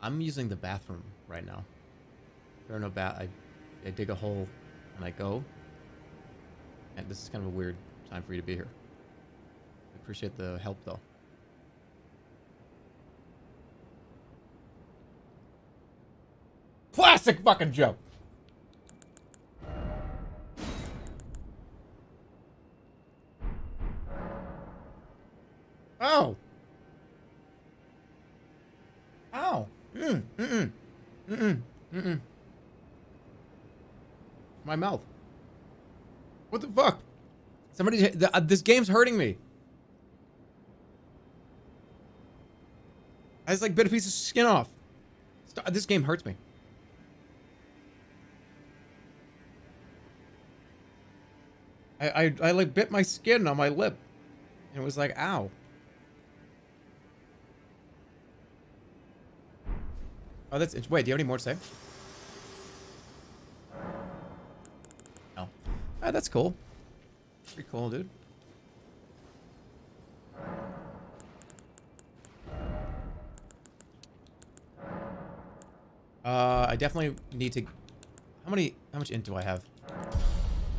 I'm using the bathroom right now. There are no bat. I, I dig a hole and I go. And this is kind of a weird time for you to be here. I appreciate the help though. Classic fucking joke. My mouth. What the fuck? Somebody, uh, this game's hurting me. I just like bit a piece of skin off. Stop, this game hurts me. I, I, I like bit my skin on my lip. And it was like, ow. Oh, that's, wait, do you have any more to say? That's cool. Pretty cool, dude. Uh, I definitely need to... How many... How much int do I have?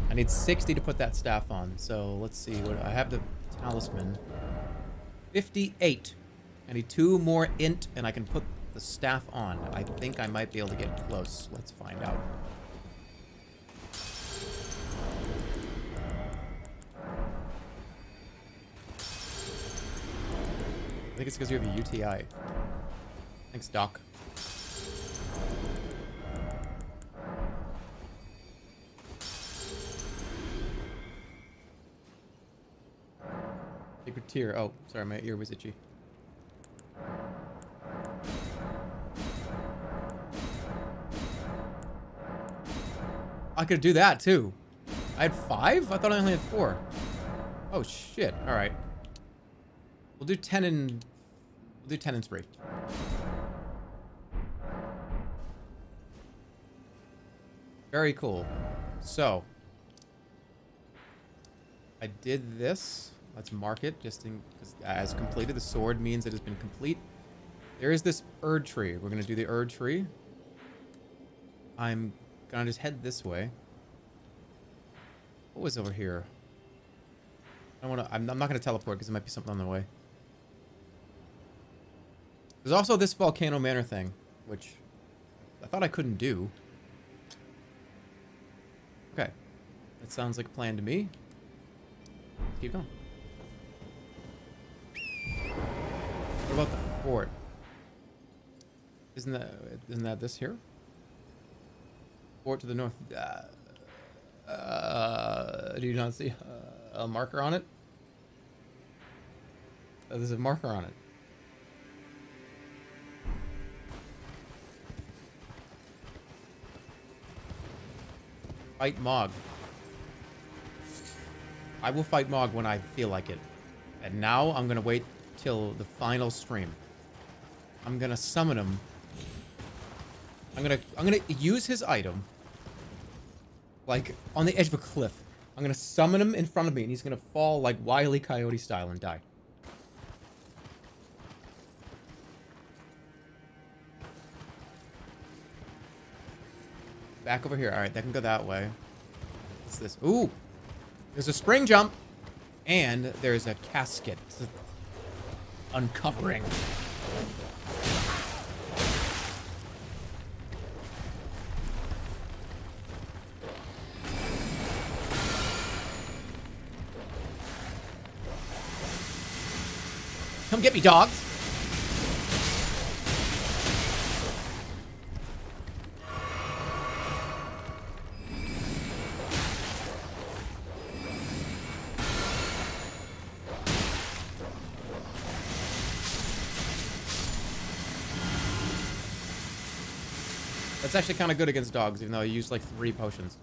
I need 60 to put that staff on. So, let's see. What I have the talisman. 58. I need two more int, and I can put the staff on. I think I might be able to get close. Let's find out. I think it's because you have a UTI. Thanks, Doc. Secret tier. Oh, sorry, my ear was itchy. I could do that too. I had five? I thought I only had four. Oh shit. Alright. We'll do ten and we'll do ten and three. Very cool. So I did this. Let's mark it just in because as completed. The sword means it has been complete. There is this Erd tree. We're gonna do the Erd tree. I'm gonna just head this way. What was over here? I want to. I'm, I'm not gonna teleport because there might be something on the way. There's also this volcano manor thing, which I thought I couldn't do. Okay, that sounds like a plan to me. Let's keep going. What about the fort? Isn't that isn't that this here? Fort to the north. Uh, uh, do you not see a, marker on it? Uh, there's a marker on it. Fight Mog. I will fight Mog when I feel like it. And now I'm gonna wait till the final stream. I'm gonna summon him. I'm gonna I'm gonna use his item like on the edge of a cliff. I'm gonna summon him in front of me and he's gonna fall like Wily e. Coyote style and die. Back over here. Alright, that can go that way. What's this? Ooh! There's a spring jump! And there's a casket. Uncovering. Come get me, dogs. That's actually kind of good against dogs, even though I used like three potions.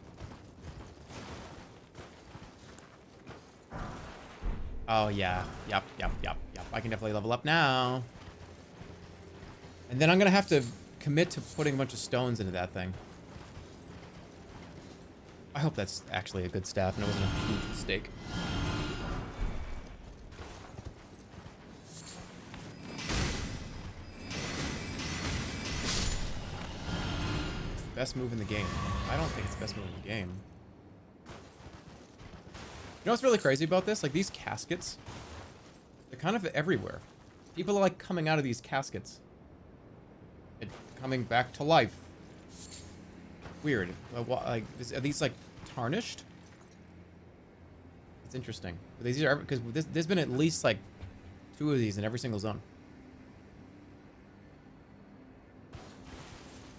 Oh, yeah. Yep, yep, yep, yep. I can definitely level up now. And then I'm going to have to commit to putting a bunch of stones into that thing. I hope that's actually a good staff and it wasn't a huge mistake. Best move in the game. I don't think it's the best move in the game. You know what's really crazy about this? Like, these caskets they're kind of everywhere. People are like coming out of these caskets. And coming back to life. Weird. Like, are these like tarnished? It's interesting. These are because there's been at least like two of these in every single zone.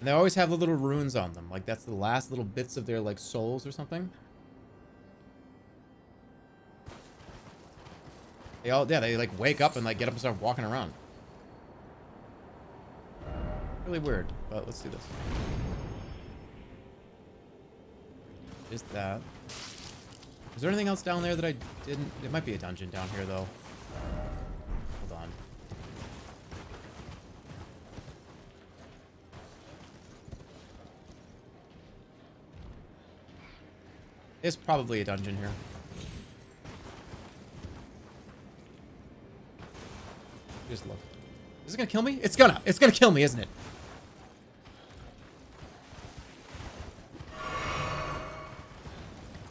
And they always have the little runes on them. Like that's the last little bits of their like souls or something. They all, yeah, they like wake up and like get up and start walking around. Really weird, but let's do this. Just that. Is there anything else down there that I didn't? It might be a dungeon down here though. Hold on. There's probably a dungeon here. Just look. Is it gonna kill me? It's gonna. It's gonna kill me, isn't it?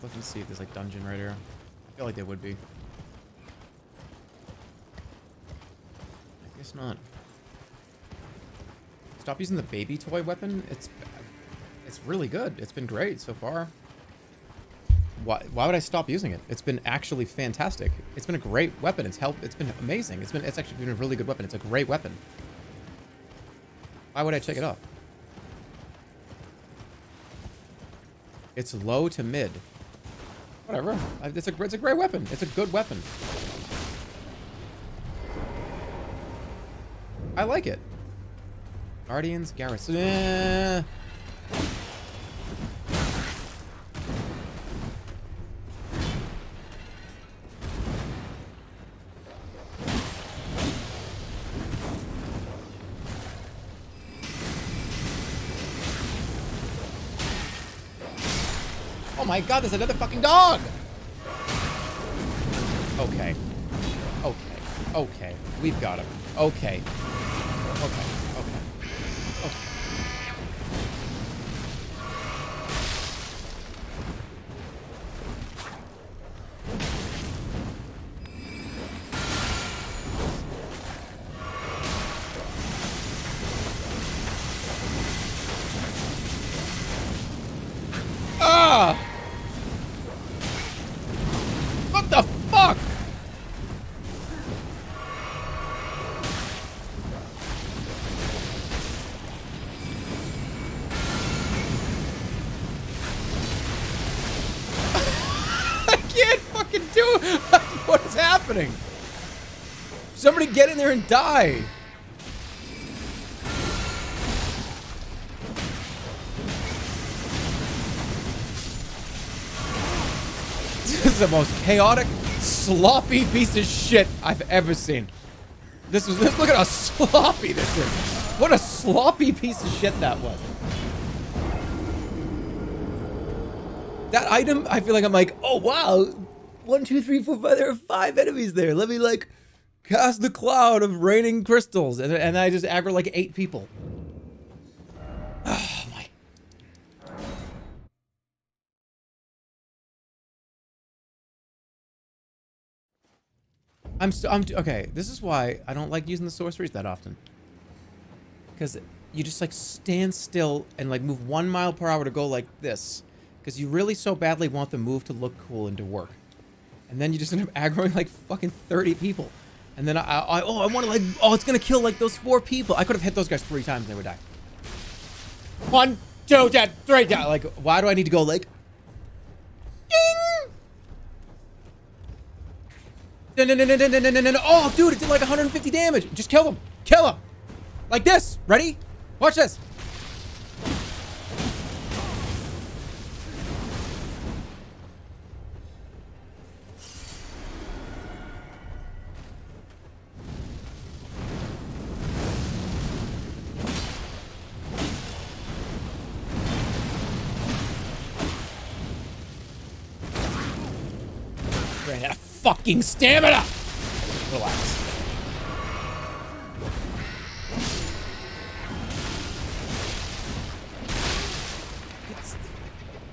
Look and see if there's like dungeon right here. I feel like there would be. I guess not. stop using the baby toy weapon. It's it's really good. It's been great so far. Why, why would I stop using it? It's been actually fantastic. It's been a great weapon. It's helped. It's been amazing. It's been. It's actually been a really good weapon. It's a great weapon. Why would I check it off? It's low to mid. Whatever. It's a. It's a great weapon. It's a good weapon. I like it. Guardians, Garrison. Eh. My god, there's another fucking dog! Okay. Okay. Okay. We've got him. Okay. Okay. Get in there and die. This is the most chaotic, sloppy piece of shit I've ever seen. This was look at how sloppy this is. What a sloppy piece of shit that was. That item, I feel like I'm like, oh wow, one, two, three, four, five. There are five enemies there. Let me like cast the cloud of raining crystals, and and I just aggro like eight people. Oh my I'm so I'm okay. This is why I don't like using the sorceries that often. Because you just like stand still and like move one mile per hour to go like this. Because you really so badly want the move to look cool and to work. And then you just end up aggroing like fucking 30 people. And then I, I oh, I want to like, oh, it's going to kill like those four people. I could have hit those guys three times they would die. One, two, dead, three, dead. Like, why do I need to go like, ding? Oh, dude, it did like 150 damage. Just kill them. Kill them. Like this. Ready? Watch this. Fucking stamina. Relax.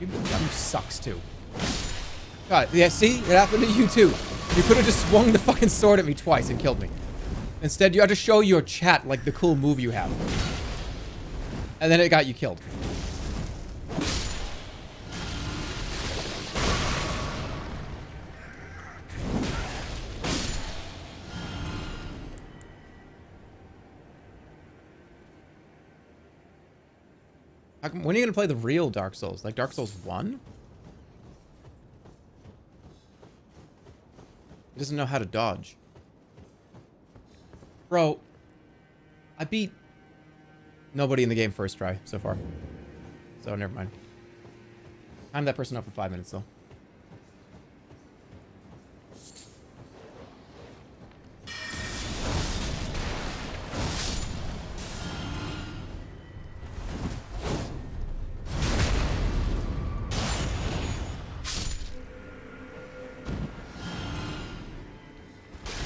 You, sucks too. God, yeah, see? It happened to you too. You could have just swung the fucking sword at me twice and killed me. Instead, you had to show your chat like the cool move you have. And then it got you killed. When are you gonna play the real Dark Souls? Like Dark Souls 1? He doesn't know how to dodge. Bro, I beat nobody in the game first try so far. So never mind. Time that person up for five minutes though.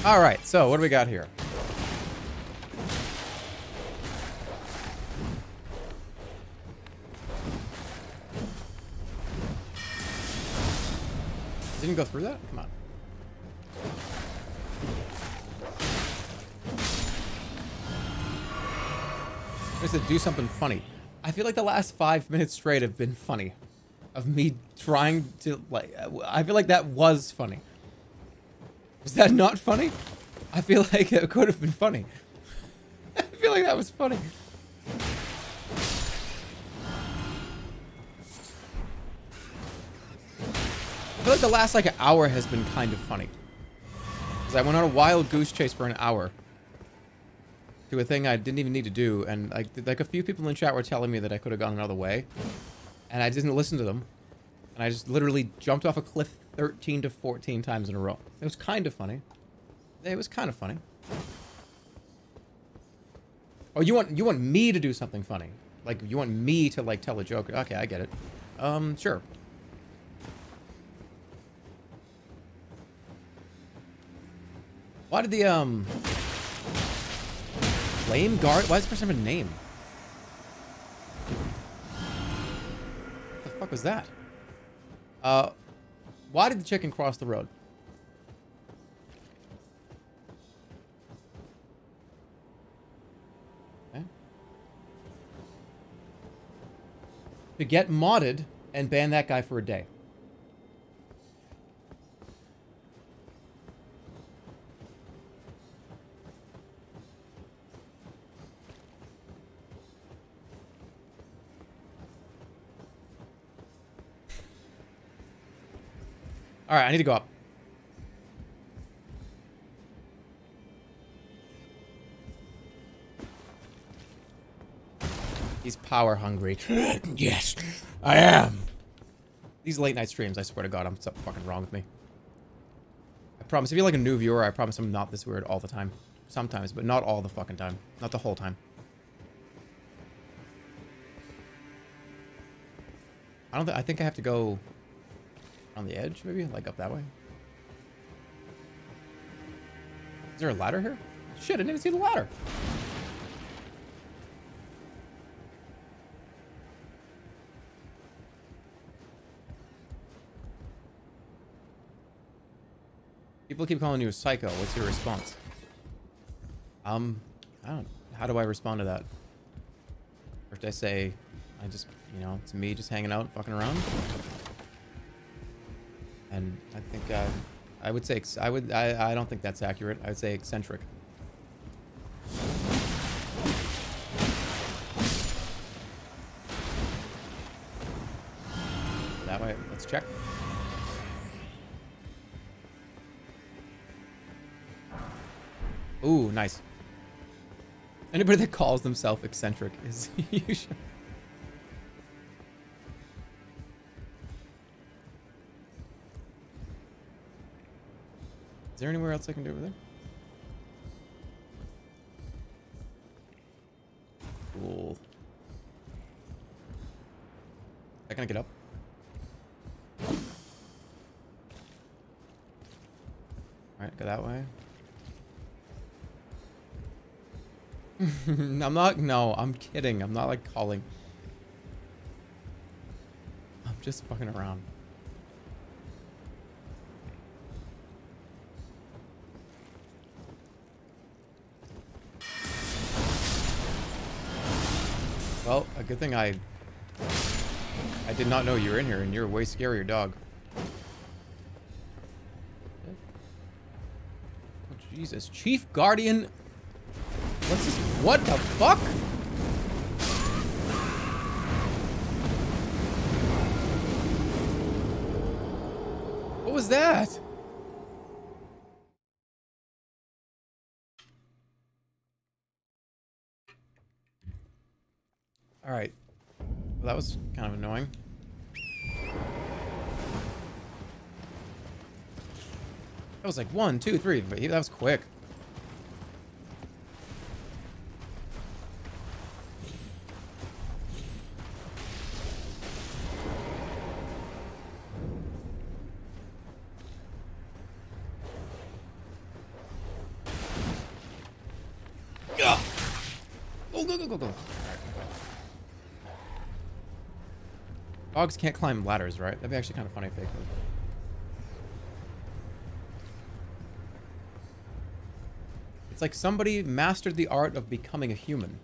All right, so what do we got here? Didn't go through that? Come on. I said do something funny. I feel like the last five minutes straight have been funny. Of me trying to, like, I feel like that was funny. Was that not funny? I feel like it could have been funny. I feel like that was funny. I feel like the last like hour has been kind of funny. Because I went on a wild goose chase for an hour. To a thing I didn't even need to do. And like, like a few people in chat were telling me that I could have gone another way. And I didn't listen to them. And I just literally jumped off a cliff 13 to 14 times in a row. It was kind of funny. It was kind of funny. Oh, you want you want me to do something funny? Like you want me to like tell a joke? Okay, I get it. Um, sure. Why did the, um... Flame guard? Why does the person have a name? What the fuck was that? Uh, why did the chicken cross the road? Okay. To get modded and ban that guy for a day. All right, I need to go up. He's power hungry. yes, I am. These late night streams, I swear to God, I'm something fucking wrong with me. I promise, if you're like a new viewer, I promise I'm not this weird all the time. Sometimes, but not all the fucking time. Not the whole time. I don't. Th I think I have to go on the edge, maybe? Like up that way? Is there a ladder here? Shit, I didn't even see the ladder. People keep calling you a psycho. What's your response? Um, I don't. How do I respond to that? First I say, I just, you know, it's me just hanging out, fucking around. And I think uh, I would say I would I, I don't think that's accurate. I would say eccentric. That way, let's check. Ooh, nice. Anybody that calls themselves eccentric is usually Is there anywhere else I can do over there? Cool. I can get up? Alright, go that way. I'm not, no, I'm kidding. I'm not like calling. I'm just fucking around. Well, a good thing I... I did not know you were in here, and you're a way scarier dog. Oh, Jesus. Chief Guardian... What's this? What the fuck? What was that? Alright. Well, that was kind of annoying. That was like one, two, three. But that was quick. dogs can't climb ladders, right? That'd be actually kind of funny if they could. It's like somebody mastered the art of becoming a human.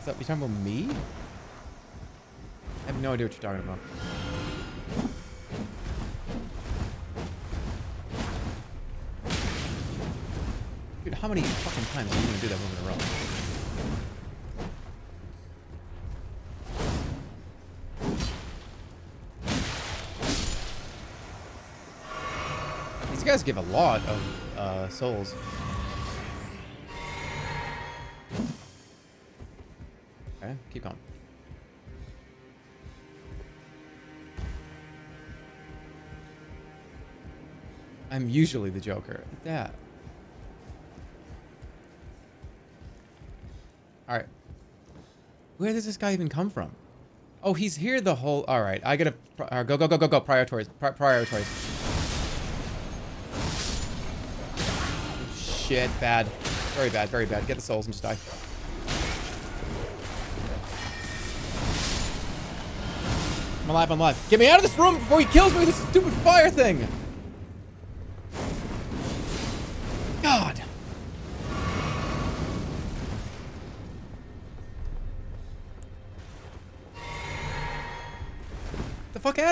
Is that, you talking about me? I have no idea what you're talking about. How many fucking times are you gonna do that move in a row? These guys give a lot of uh, souls. Okay, keep going. I'm usually the Joker. Yeah. Where does this guy even come from? Oh, he's here the whole... Alright, I gotta... Uh, go, go, go, go, go. Prioritize. Pri prioritize. Shit, bad. Very bad, very bad. Get the souls and just die. I'm alive, I'm alive. Get me out of this room before he kills me with this stupid fire thing!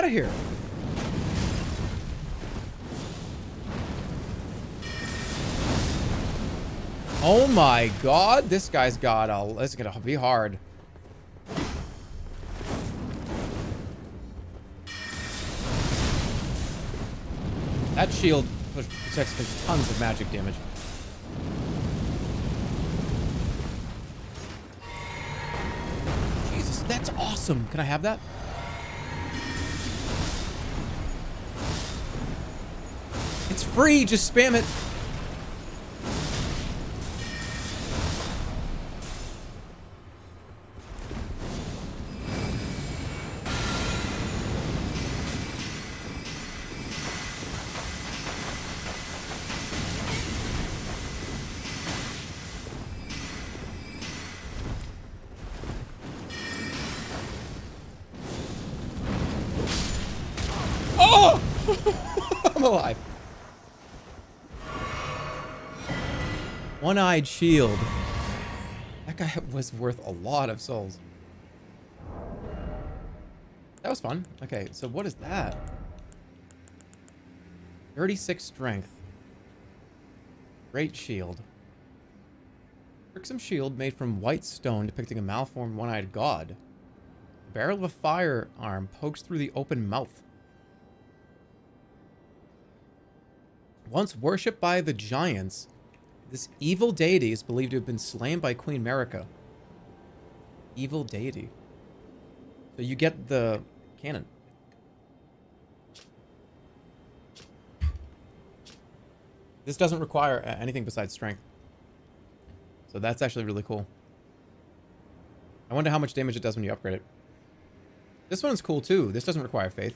Out of here. Oh my god, this guy's got a... This is gonna be hard. That shield protects against tons of magic damage. Jesus, that's awesome. Can I have that? Free, just spam it. Shield. That guy was worth a lot of souls. That was fun. Okay, so what is that? 36 strength. Great shield. Tricksome shield made from white stone depicting a malformed one-eyed god. The barrel of a firearm pokes through the open mouth. Once worshipped by the giants, this evil deity is believed to have been slain by Queen Marika. Evil deity. So you get the cannon. This doesn't require uh, anything besides strength. So that's actually really cool. I wonder how much damage it does when you upgrade it. This one's cool too. This doesn't require faith.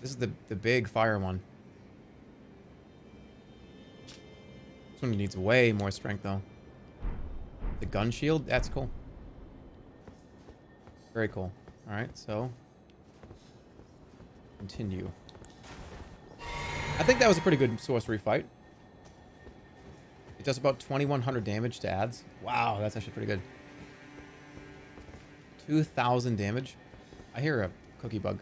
This is the, the big fire one. One needs way more strength though. The gun shield, that's cool. Very cool. Alright, so. Continue. I think that was a pretty good sorcery fight. It does about 2100 damage to ads. Wow, that's actually pretty good. 2000 damage. I hear a cookie bug.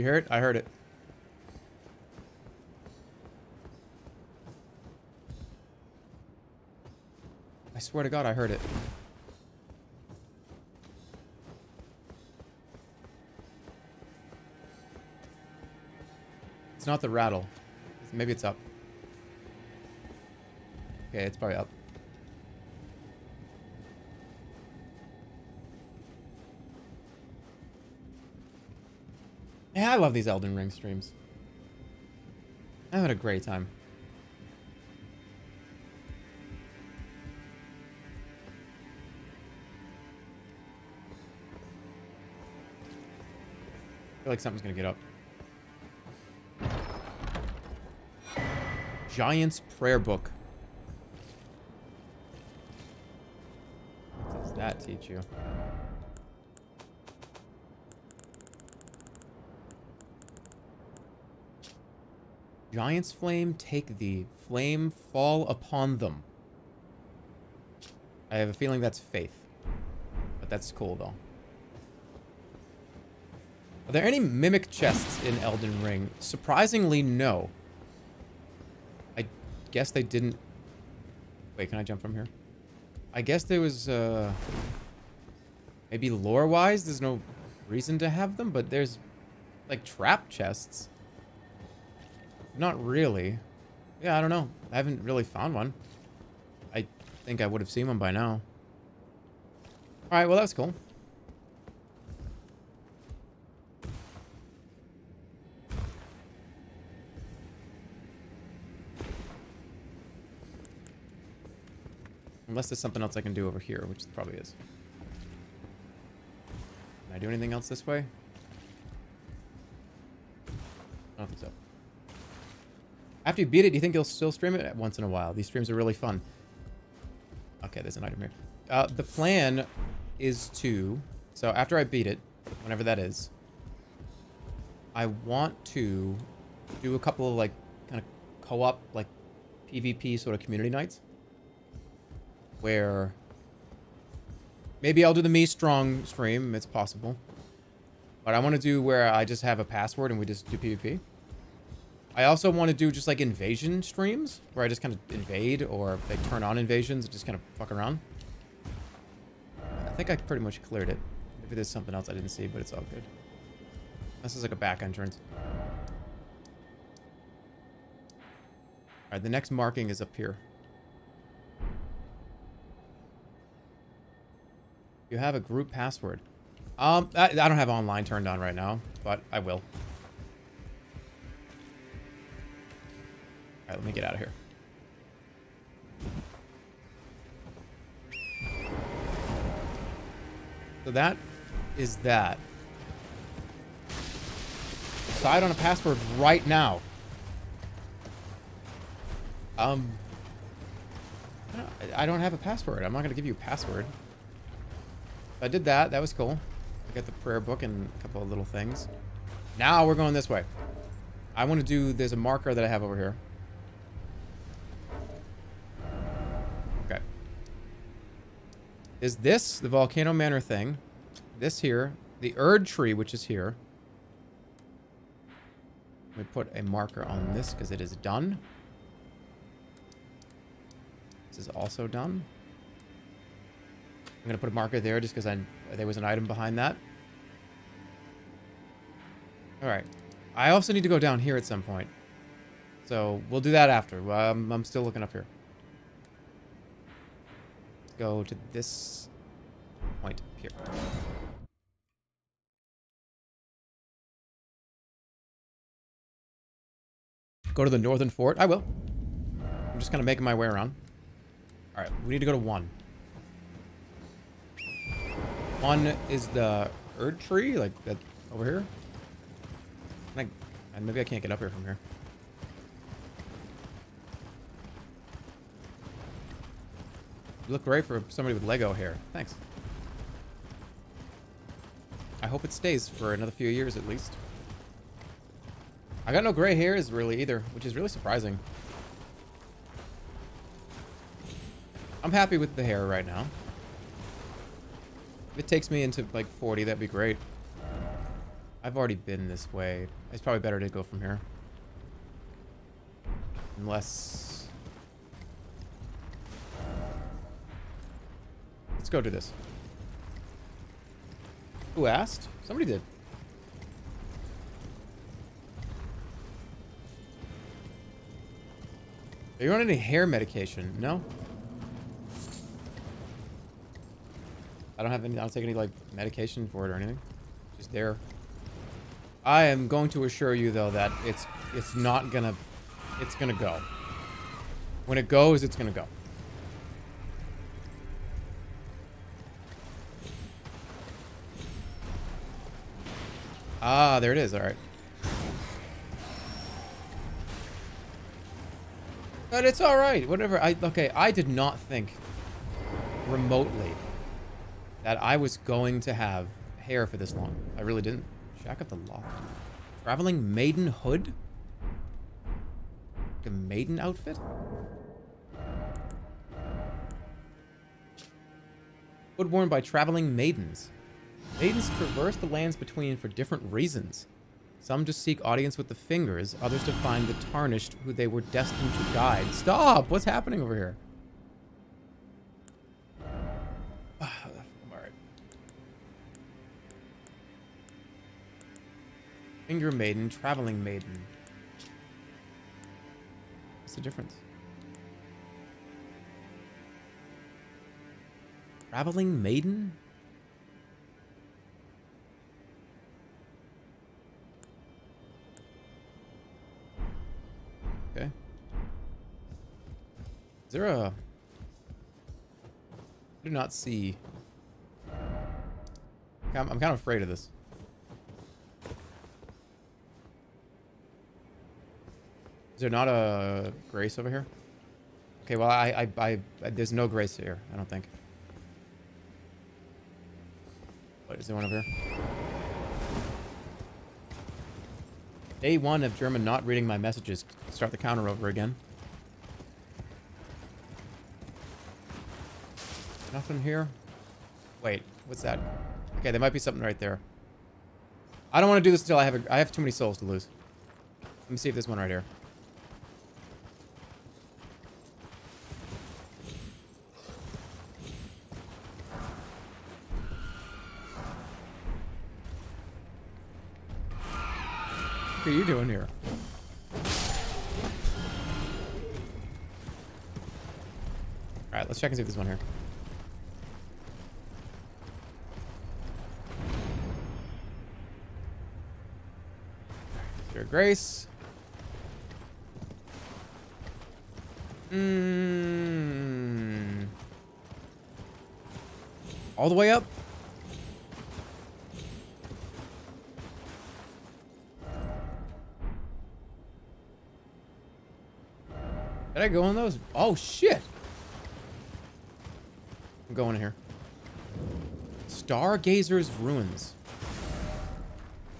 You hear it? I heard it. I swear to God, I heard it. It's not the rattle. Maybe it's up. Okay, it's probably up. I love these Elden Ring streams. I had a great time. I feel like something's gonna get up. Giant's Prayer Book. What does that teach you? Giant's flame, take thee. Flame, fall upon them. I have a feeling that's faith. But that's cool, though. Are there any mimic chests in Elden Ring? Surprisingly, no. I guess they didn't... Wait, can I jump from here? I guess there was, uh... Maybe lore-wise, there's no reason to have them, but there's, like, trap chests. Not really. Yeah, I don't know. I haven't really found one. I think I would have seen one by now. Alright, well, that's cool. Unless there's something else I can do over here, which probably is. Can I do anything else this way? I don't think so. After you beat it, do you think you'll still stream it once in a while? These streams are really fun. Okay, there's an item here. Uh, the plan is to... So after I beat it, whenever that is, I want to do a couple of, like, kind of co-op, like, PvP sort of community nights where maybe I'll do the me strong stream. It's possible. But I want to do where I just have a password and we just do PvP. I also want to do just like invasion streams where I just kind of invade or like turn on invasions and just kind of fuck around. I think I pretty much cleared it. Maybe there's something else I didn't see, but it's all good. This is like a back entrance. Alright, the next marking is up here. You have a group password. Um, I, I don't have online turned on right now, but I will. Alright, let me get out of here. So that is that. Decide on a password right now. Um, I don't, I don't have a password. I'm not going to give you a password. I did that. That was cool. I got the prayer book and a couple of little things. Now we're going this way. I want to do... There's a marker that I have over here. Is this the Volcano Manor thing? This here. The Erd tree, which is here. Let me put a marker on this because it is done. This is also done. I'm going to put a marker there just because there was an item behind that. Alright. I also need to go down here at some point. So, we'll do that after. Um, I'm still looking up here. Go to this point here. Go to the northern fort? I will. I'm just kind of making my way around. Alright, we need to go to one. One is the Erd tree, like that over here. I, maybe I can't get up here from here. You look great for somebody with Lego hair. Thanks. I hope it stays for another few years at least. I got no gray hairs really either, which is really surprising. I'm happy with the hair right now. If it takes me into like 40, that'd be great. I've already been this way. It's probably better to go from here. Unless... Let's go do this. Who asked? Somebody did. Are you on any hair medication? No? I don't have any, I don't take any, like, medication for it or anything. Just there. I am going to assure you, though, that it's, it's not gonna, it's gonna go. When it goes, it's gonna go. Ah, there it is. All right. But it's all right. Whatever. I okay. I did not think remotely that I was going to have hair for this long. I really didn't. Shack of the loft. Traveling maiden hood? A maiden outfit? Wood worn by traveling maidens. Maidens traverse the lands between for different reasons. Some just seek audience with the fingers, others to find the tarnished who they were destined to guide. Stop! What's happening over here? Finger maiden, traveling maiden. What's the difference? Traveling maiden? Is there a... I do not see... I'm, I'm kind of afraid of this. Is there not a grace over here? Okay, well, I, I, I, I there's no grace here, I don't think. What, is there one over here? Day one of Jerma not reading my messages. Start the counter over again. Nothing here? Wait, what's that? Okay, there might be something right there. I don't want to do this until I have a, I have too many souls to lose. Let me see if there's one right here. What are you doing here? Alright, let's check and see if there's one here. Grace. Mmm. All the way up? Did I go in those? Oh, shit. I'm going in here. Stargazer's Ruins.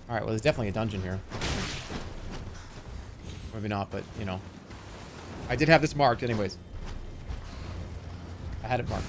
Alright, well, there's definitely a dungeon here. Maybe not, but, you know. I did have this marked anyways. I had it marked.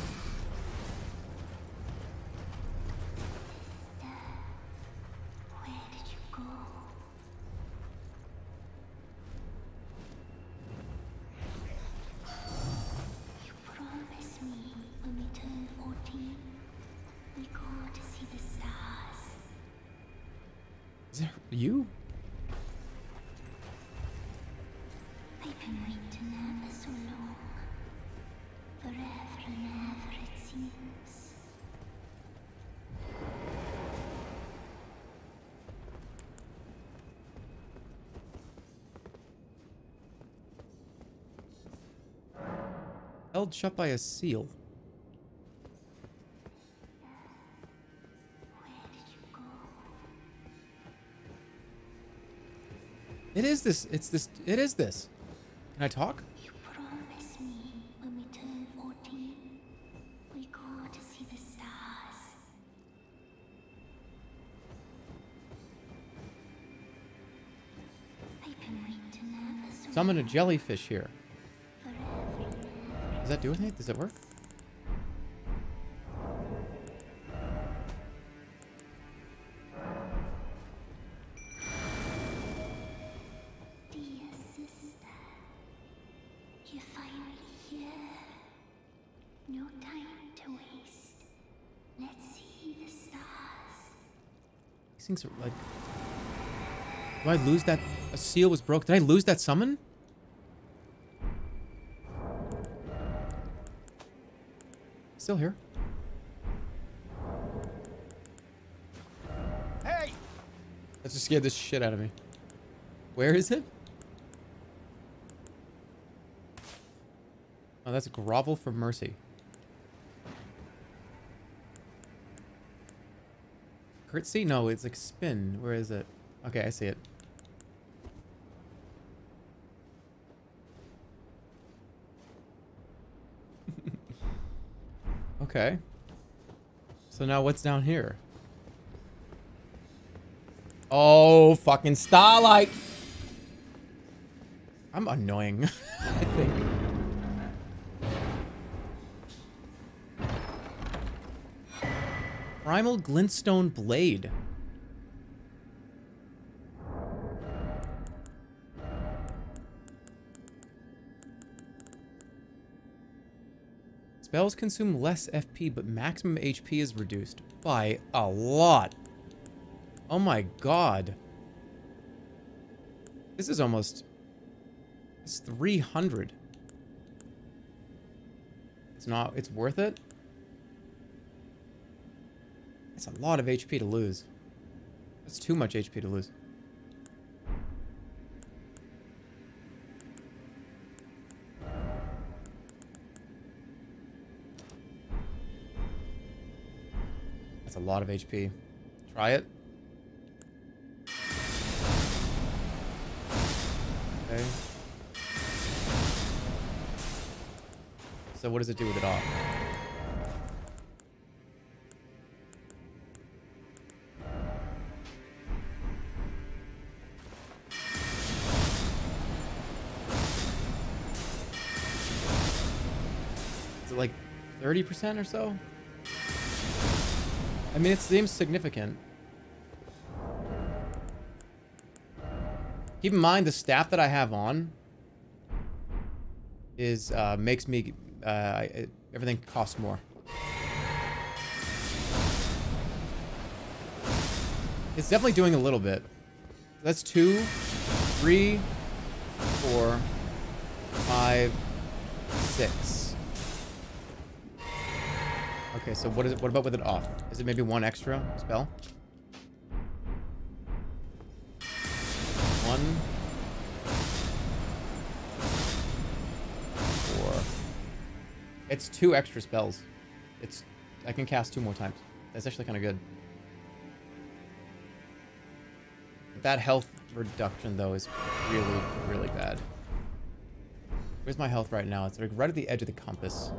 Held shut by a seal. Where did you go? It is this. It's this. It is this. Can I talk? You promised me when we turn 14, we go to see the stars. I've been waiting ever so Summon a jellyfish here. That do anything? Does it work? Things are like. Do I lose that? A seal was broke. Did I lose that summon? Still here. Hey! That just scared the shit out of me. Where is it? Oh, that's grovel for mercy. Curtsy? No, it's like spin. Where is it? Okay, I see it. Okay. So now what's down here? Oh, fucking Starlight. I'm annoying, I think. Primal Glintstone Blade. Spells consume less FP, but maximum HP is reduced by a lot. Oh my god. This is almost... It's 300. It's not... It's worth it? That's a lot of HP to lose. That's too much HP to lose. Lot of HP. Try it. Okay. So what does it do with it off? Is it like 30% or so? I mean, it seems significant. Keep in mind, the staff that I have on is uh, makes me uh, it, everything costs more. It's definitely doing a little bit. That's two, three, four, five, six. Okay, so what is it? What about with it off? Is it maybe one extra spell? One, four. It's two extra spells. It's I can cast two more times. That's actually kind of good. That health reduction though is really, really bad. Where's my health right now? It's like right at the edge of the compass.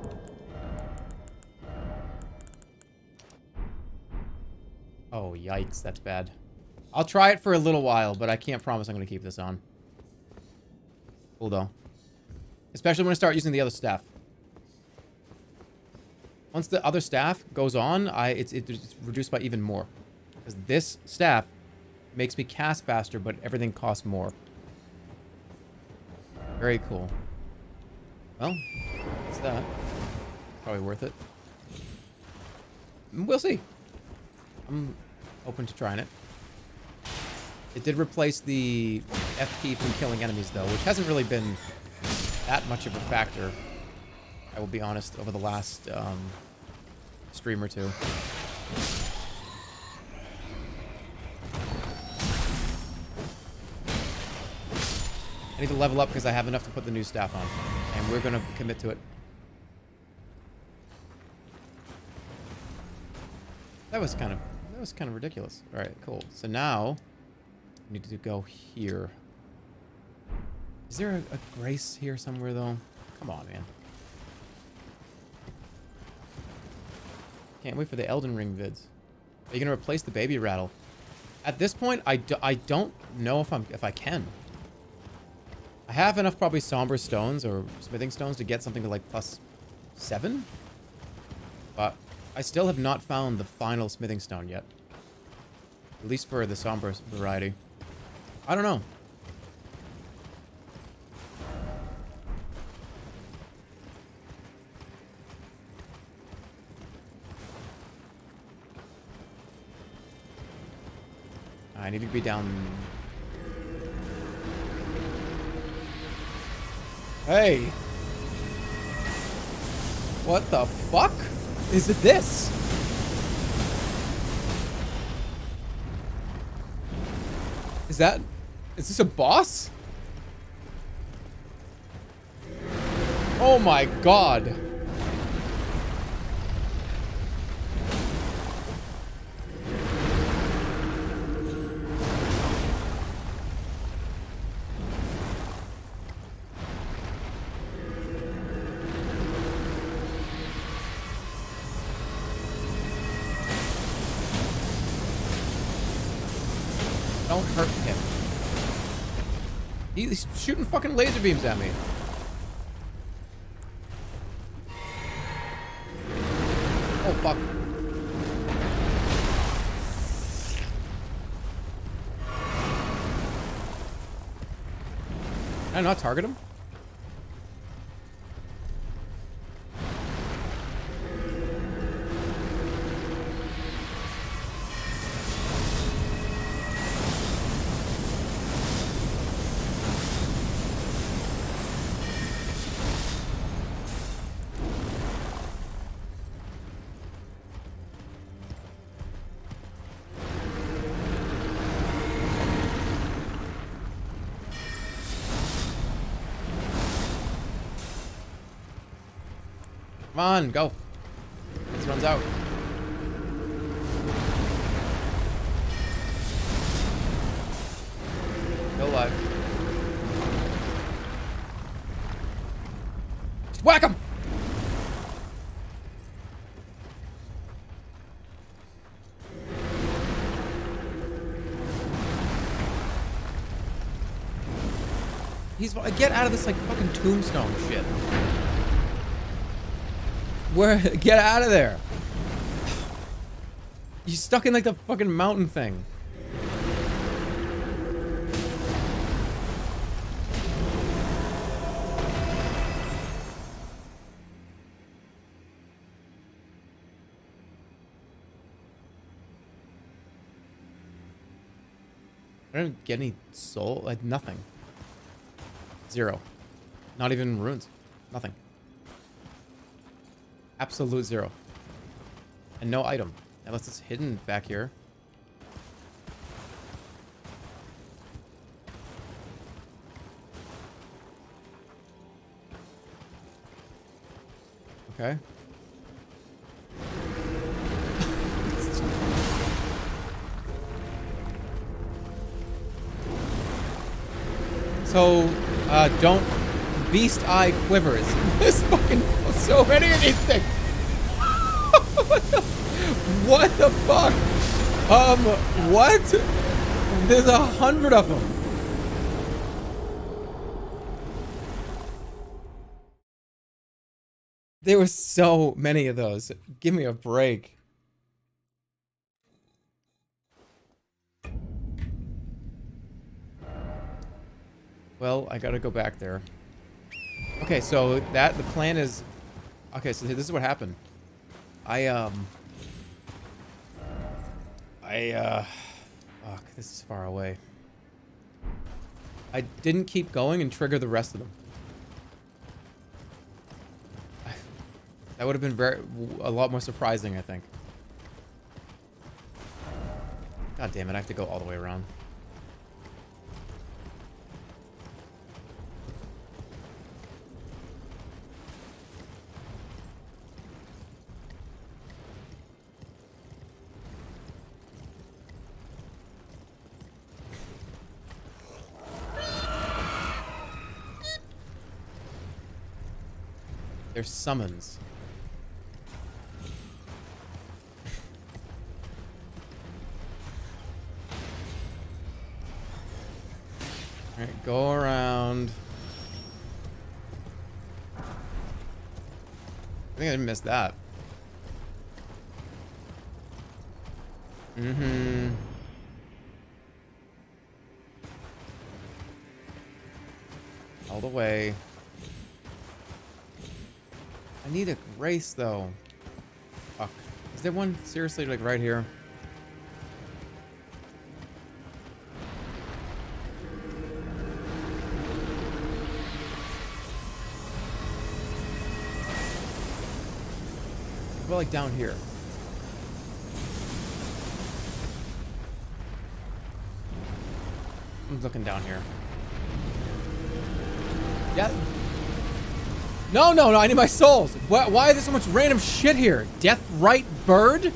Oh, yikes. That's bad. I'll try it for a little while, but I can't promise I'm going to keep this on. Cool, though. Especially when I start using the other staff. Once the other staff goes on, I it's, it's reduced by even more. Because this staff makes me cast faster, but everything costs more. Very cool. Well, that's that. Probably worth it. We'll see. I'm open to trying it. It did replace the FP from killing enemies, though, which hasn't really been that much of a factor, I will be honest, over the last um, stream or two. I need to level up because I have enough to put the new staff on, and we're going to commit to it. That was kind of was kind of ridiculous. All right, cool. So now we need to go here. Is there a, a grace here somewhere though? Come on, man. Can't wait for the Elden Ring vids. Are you gonna replace the baby rattle? At this point, I, do, I don't know if I'm if I can. I have enough probably somber stones or smithing stones to get something to like plus seven, I still have not found the final smithing stone yet. At least for the somber variety. I don't know. I need to be down... Hey! What the fuck? Is it this? Is that... Is this a boss? Oh my god. Shooting laser beams at me. Oh, fuck. Can I not target him? Come on, go. This runs out. Still alive. Just whack him! He's get out of this like fucking tombstone shit. Where? Get out of there. You stuck in like the fucking mountain thing. I don't get any soul, like nothing. Zero. Not even runes. Nothing. Absolute zero. And no item. Unless it's hidden back here. Okay. so, uh, don't beast eye quivers. This fucking so many of these things. what, the, what the fuck? Um, what? There's a hundred of them. There were so many of those. Give me a break. Well, I gotta go back there. Okay, so that the plan is Okay, so this is what happened. I um I uh fuck, this is far away. I didn't keep going and trigger the rest of them. That would have been very a lot more surprising, I think. God damn it, I have to go all the way around. They're summons. Alright, go around. I think I missed that. Mm-hmm. All the way. Need a grace, though. Fuck. Is there one seriously, like, right here? Well, like, down here. I'm looking down here. Yeah, no, no, no, I need my souls. Why, why is there so much random shit here? Death right bird?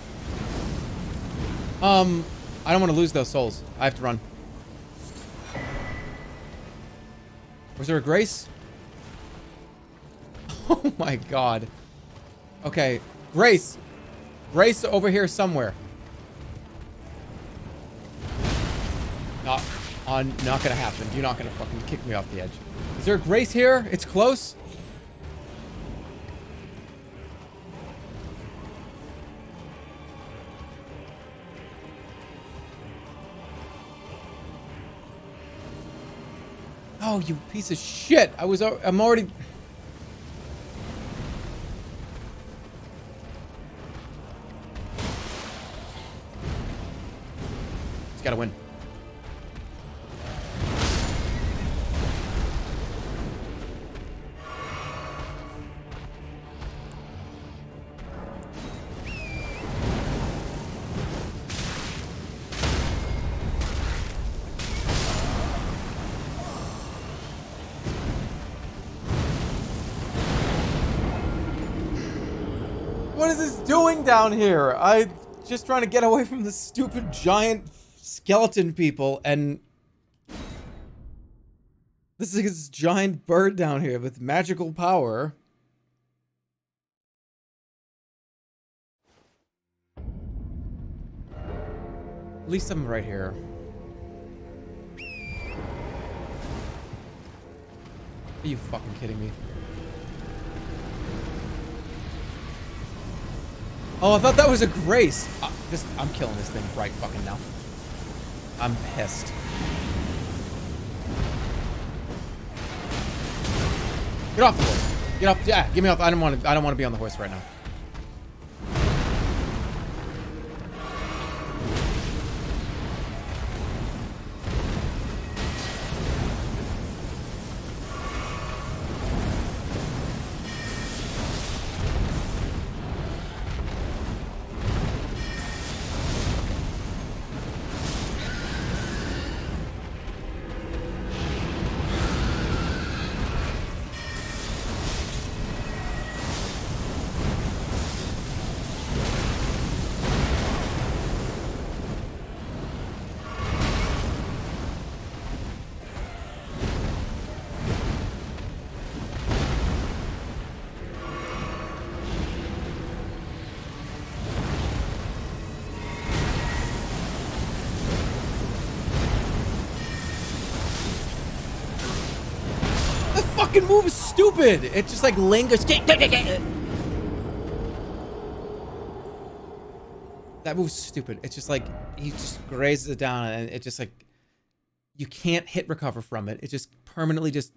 Um, I don't want to lose those souls. I have to run. Was there a grace? Oh my god. Okay, grace. Grace over here somewhere. Not. On. Not gonna happen. You're not gonna fucking kick me off the edge. Is there a grace here? It's close. Oh, you piece of shit! I was. I'm already. Down here? I just trying to get away from the stupid giant skeleton people and this is this giant bird down here with magical power. At least I'm right here. Are you fucking kidding me? Oh, I thought that was a grace. Uh, this, I'm killing this thing right fucking now. I'm pissed. Get off the horse. Get off. Yeah, get me off. I don't want to. I don't want to be on the horse right now. Stupid. It just like lingers. That move's stupid. It's just like he just grazes it down and it just like you can't hit recover from it. It just permanently just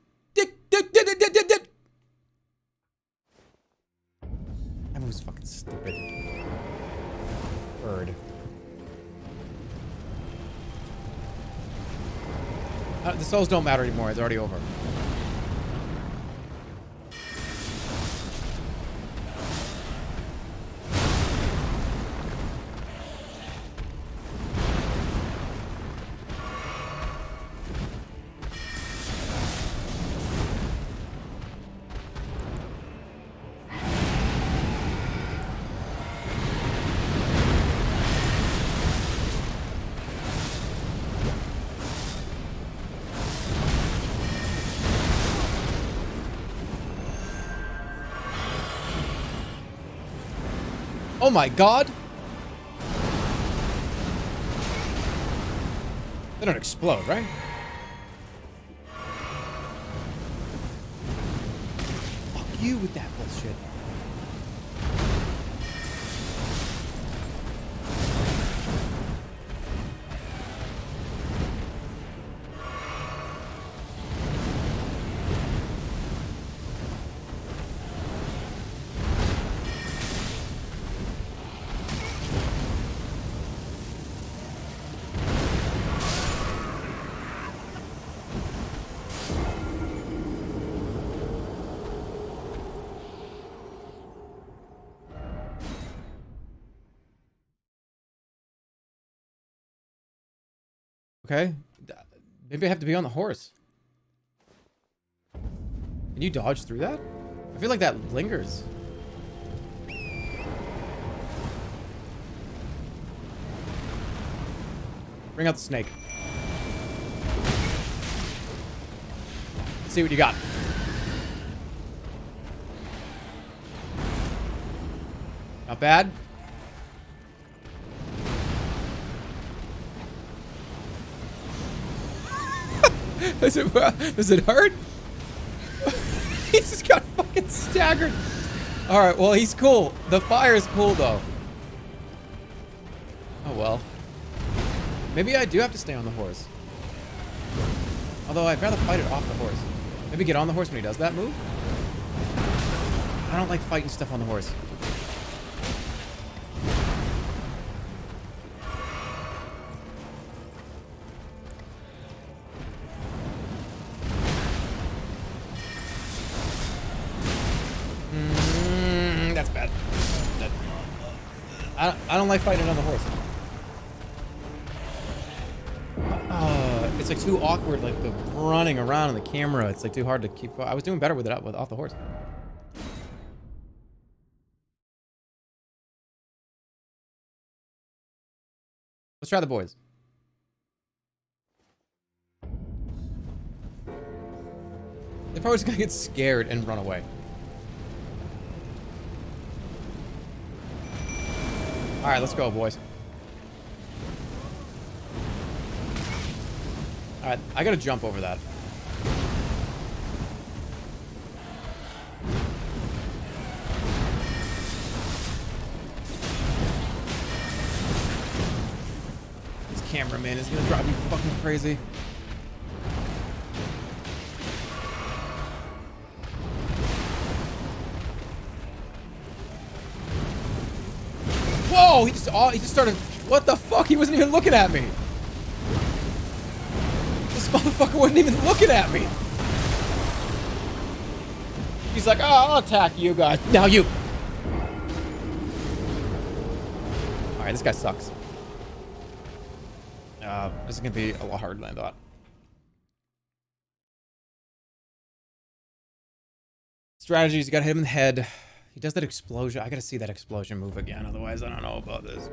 That move's fucking stupid. Bird. Uh, the souls don't matter anymore. It's already over. Oh my god! They don't explode, right? Fuck you with that bullshit. Okay. Maybe I have to be on the horse. Can you dodge through that? I feel like that lingers. Bring out the snake. Let's see what you got. Not bad. Does it, uh, does it hurt? he just got fucking staggered. All right, well, he's cool. The fire is cool, though. Oh, well. Maybe I do have to stay on the horse. Although I'd rather fight it off the horse. Maybe get on the horse when he does that move? I don't like fighting stuff on the horse. Like fighting on the horse. Uh, it's like too awkward, like the running around on the camera. It's like too hard to keep. I was doing better with it off the horse. Let's try the boys. They're probably just gonna get scared and run away. All right, let's go, boys. All right, I gotta jump over that. This cameraman is gonna drive me fucking crazy. Whoa! He just oh, he just started. What the fuck? He wasn't even looking at me. This motherfucker wasn't even looking at me. He's like, oh, I'll attack you guys. Now you. All right, this guy sucks. Uh, this is gonna be a lot harder than I thought. Strategies, you gotta hit him in the head. He does that explosion. I gotta see that explosion move again, otherwise I don't know about this.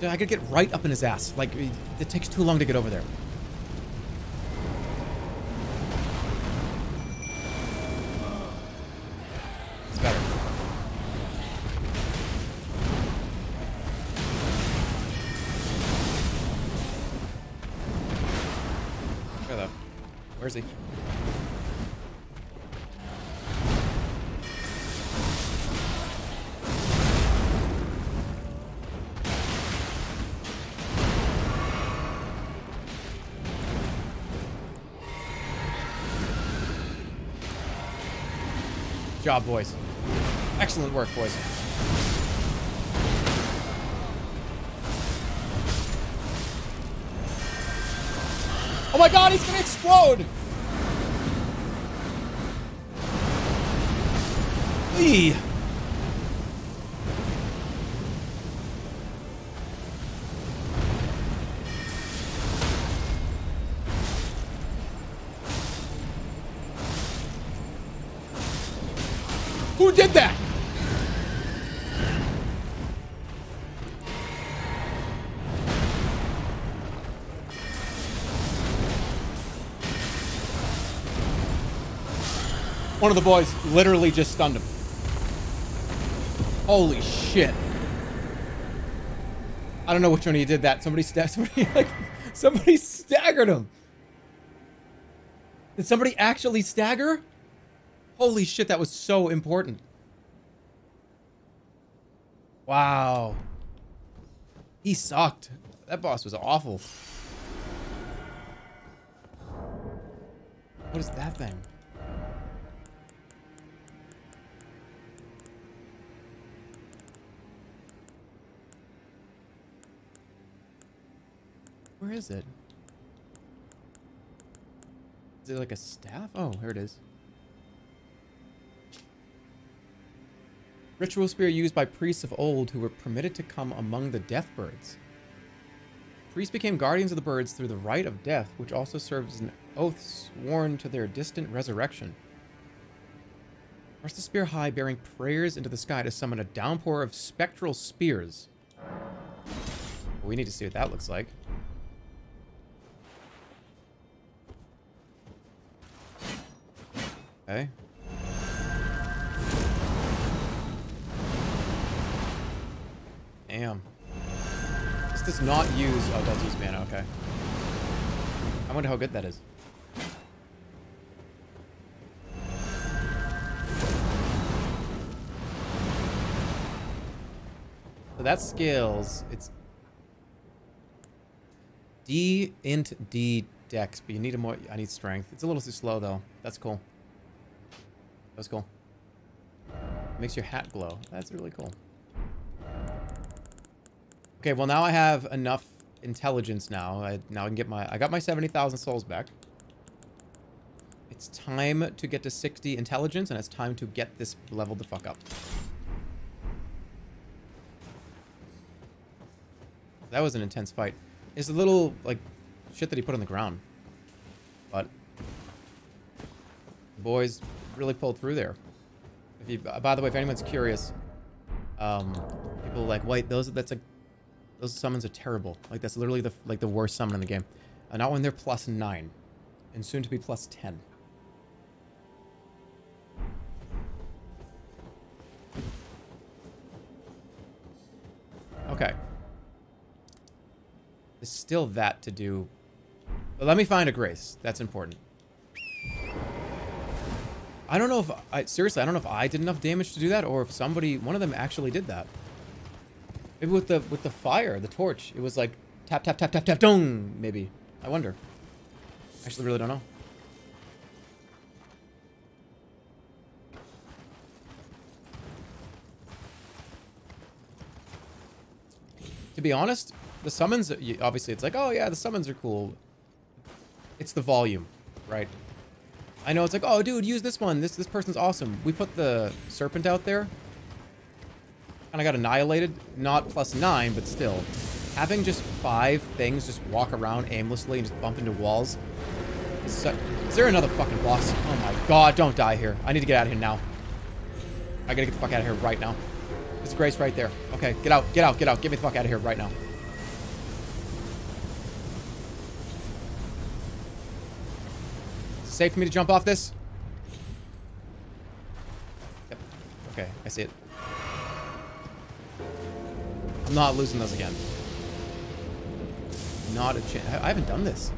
Dude, I could get right up in his ass. Like, it, it takes too long to get over there. Job, boys. Excellent work, boys. Oh my god, he's gonna explode! Eee. Who did that? One of the boys literally just stunned him. Holy shit. I don't know which one he did that. Somebody sta- somebody like somebody staggered him. Did somebody actually stagger? Holy shit, that was so important. Wow. He sucked. That boss was awful. What is that thing? Where is it? Is it like a staff? Oh, here it is. Ritual spear used by priests of old who were permitted to come among the death birds. Priests became guardians of the birds through the rite of death, which also serves as an oath sworn to their distant resurrection. Thrust the spear high, bearing prayers into the sky to summon a downpour of spectral spears. We need to see what that looks like. Okay. Does not use... Oh, does use mana, okay. I wonder how good that is. So that scales. It's D int D dex, but you need a more. I need strength. It's a little too slow though. That's cool. That's cool. Makes your hat glow. That's really cool. Okay, well now I have enough intelligence now. I now I can get my I got my 70,000 souls back. It's time to get to 60 intelligence and it's time to get this leveled the fuck up. That was an intense fight. It's a little like shit that he put on the ground. But The boys really pulled through there. If you by the way, if anyone's curious, um people like, wait, those that's like those summons are terrible. Like that's literally the like the worst summon in the game. Uh, not when they're plus nine, and soon to be plus ten. Okay. There's still that to do. But let me find a grace. That's important. I don't know if I seriously. I don't know if I did enough damage to do that, or if somebody, one of them, actually did that. Maybe with the with the fire, the torch, it was like tap tap tap tap tap dong. Maybe. I wonder. I actually, really don't know. To be honest, the summons, obviously it's like, oh yeah, the summons are cool. It's the volume, right? I know it's like, oh dude, use this one. This this person's awesome. We put the serpent out there kind of got annihilated. Not plus nine, but still. Having just five things just walk around aimlessly and just bump into walls. Is, is there another fucking boss? Oh my god, don't die here. I need to get out of here now. I gotta get the fuck out of here right now. There's Grace right there. Okay, get out, get out, get out. Get me the fuck out of here right now. safe for me to jump off this? Yep. Okay, I see it. Not losing those again. Not a chance. I haven't done this.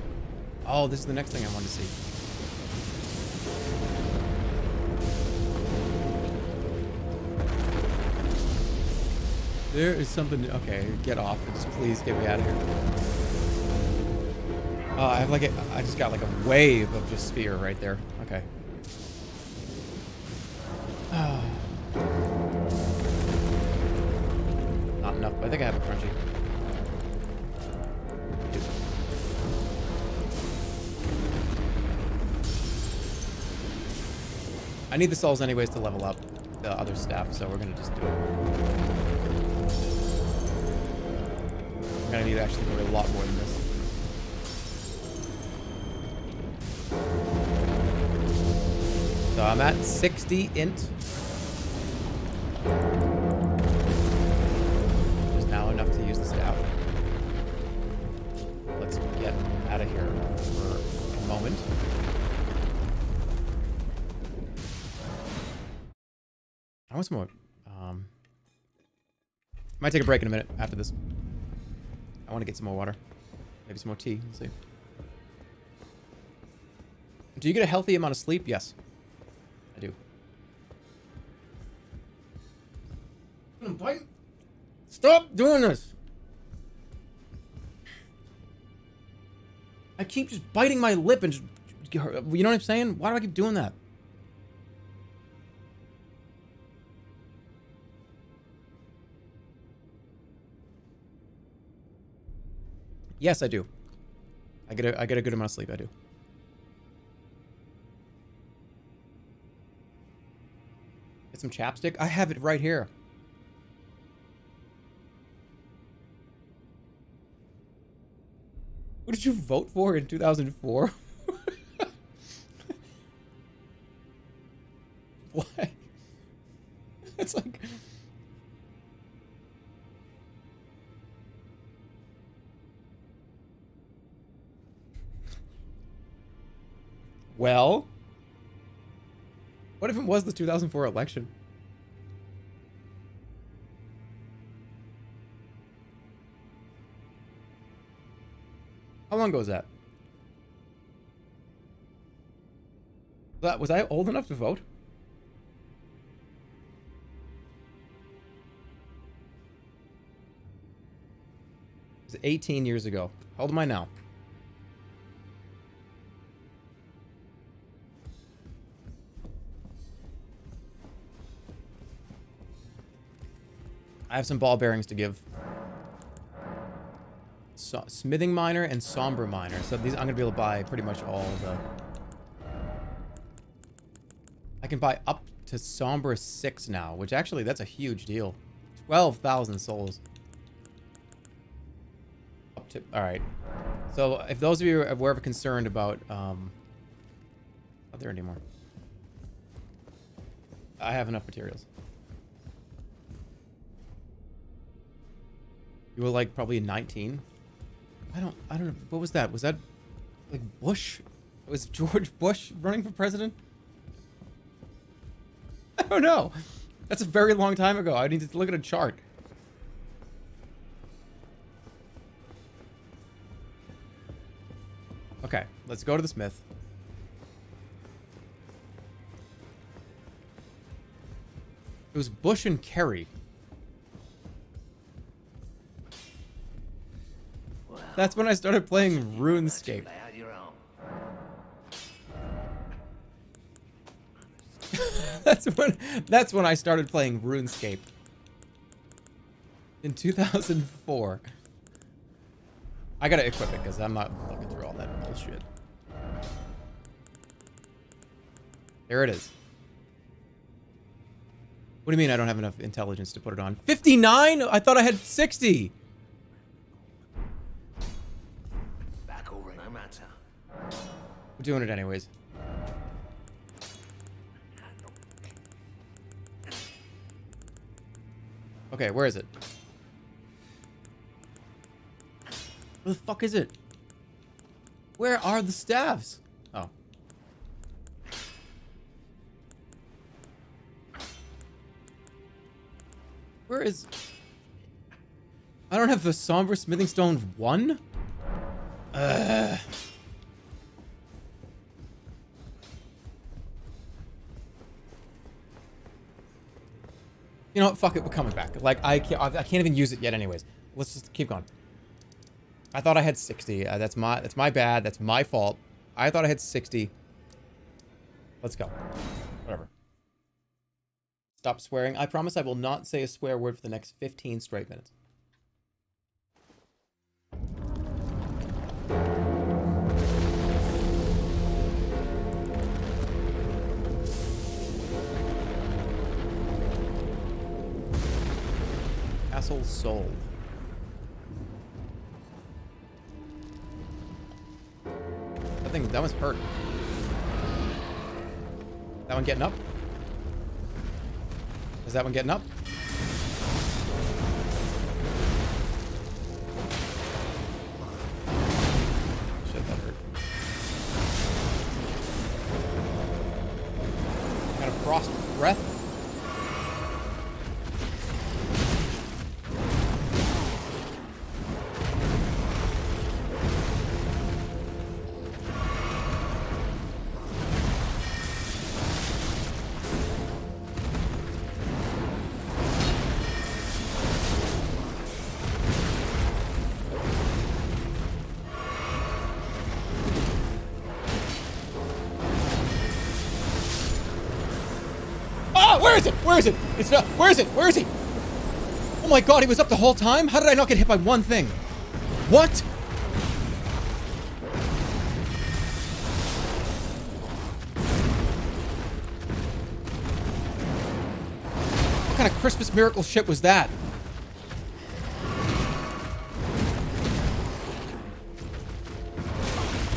Oh, this is the next thing I want to see. There is something. Okay, get off. Just please get me out of here. Oh, I have like a, I just got like a wave of just fear right there. Okay. Oh. enough, I think I have a crunchy. I need the souls anyways to level up the other staff, so we're gonna just do it. I'm gonna need actually a lot more than this. So I'm at 60 int. I want some more. Um, might take a break in a minute after this. I want to get some more water. Maybe some more tea. Let's see. Do you get a healthy amount of sleep? Yes. I do. Stop doing this! I keep just biting my lip and just, you know what I'm saying? Why do I keep doing that? Yes, I do. I get a, I get a good amount of sleep. I do. Get some chapstick. I have it right here. What did you vote for in 2004? Why? It's like Well, what if it was the 2004 election? How long ago was that? That was I old enough to vote? It was 18 years ago. How old am I now? I have some bell bearings to give. So, smithing miner and somber miner. So these I'm gonna be able to buy pretty much all the. I can buy up to somber six now, which actually that's a huge deal. Twelve thousand souls. Up to all right. So if those of you were ever concerned about, um, not there anymore. I have enough materials. You were like probably 19. I don't I don't know what was that? Was that like Bush? Was George Bush running for president? I don't know. That's a very long time ago. I need to look at a chart. Okay, let's go to the smith. It was Bush and Kerry. That's when I started playing RuneScape. that's when that's when I started playing RuneScape. In 2004. I gotta equip it because I'm not looking through all that bullshit. There it is. What do you mean I don't have enough intelligence to put it on? 59? I thought I had 60. Doing it anyways. Okay, where is it? Where the fuck is it? Where are the staffs? Oh. Where is... I don't have the Somber Smithing Stone 1? Ugh. You know what? Fuck it. We're coming back. Like, I can't, I can't even use it yet anyways. Let's just keep going. I thought I had 60. Uh, that's my, that's my bad. That's my fault. I thought I had 60. Let's go. Whatever. Stop swearing. I promise I will not say a swear word for the next 15 straight minutes. Castle Soul. That thing, that one's hurt. That one getting up? Is that one getting up? Shit, that hurt. Got a frost breath. It's not. Where is it? Where is he? Oh my god, he was up the whole time? How did I not get hit by one thing? What? What kind of Christmas miracle shit was that?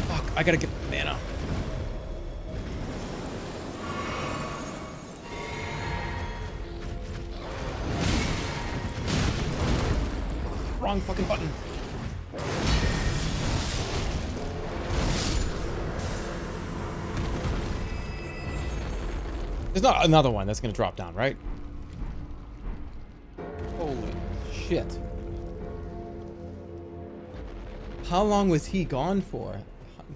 Fuck, I gotta get not another one that's gonna drop down, right? Holy shit. How long was he gone for?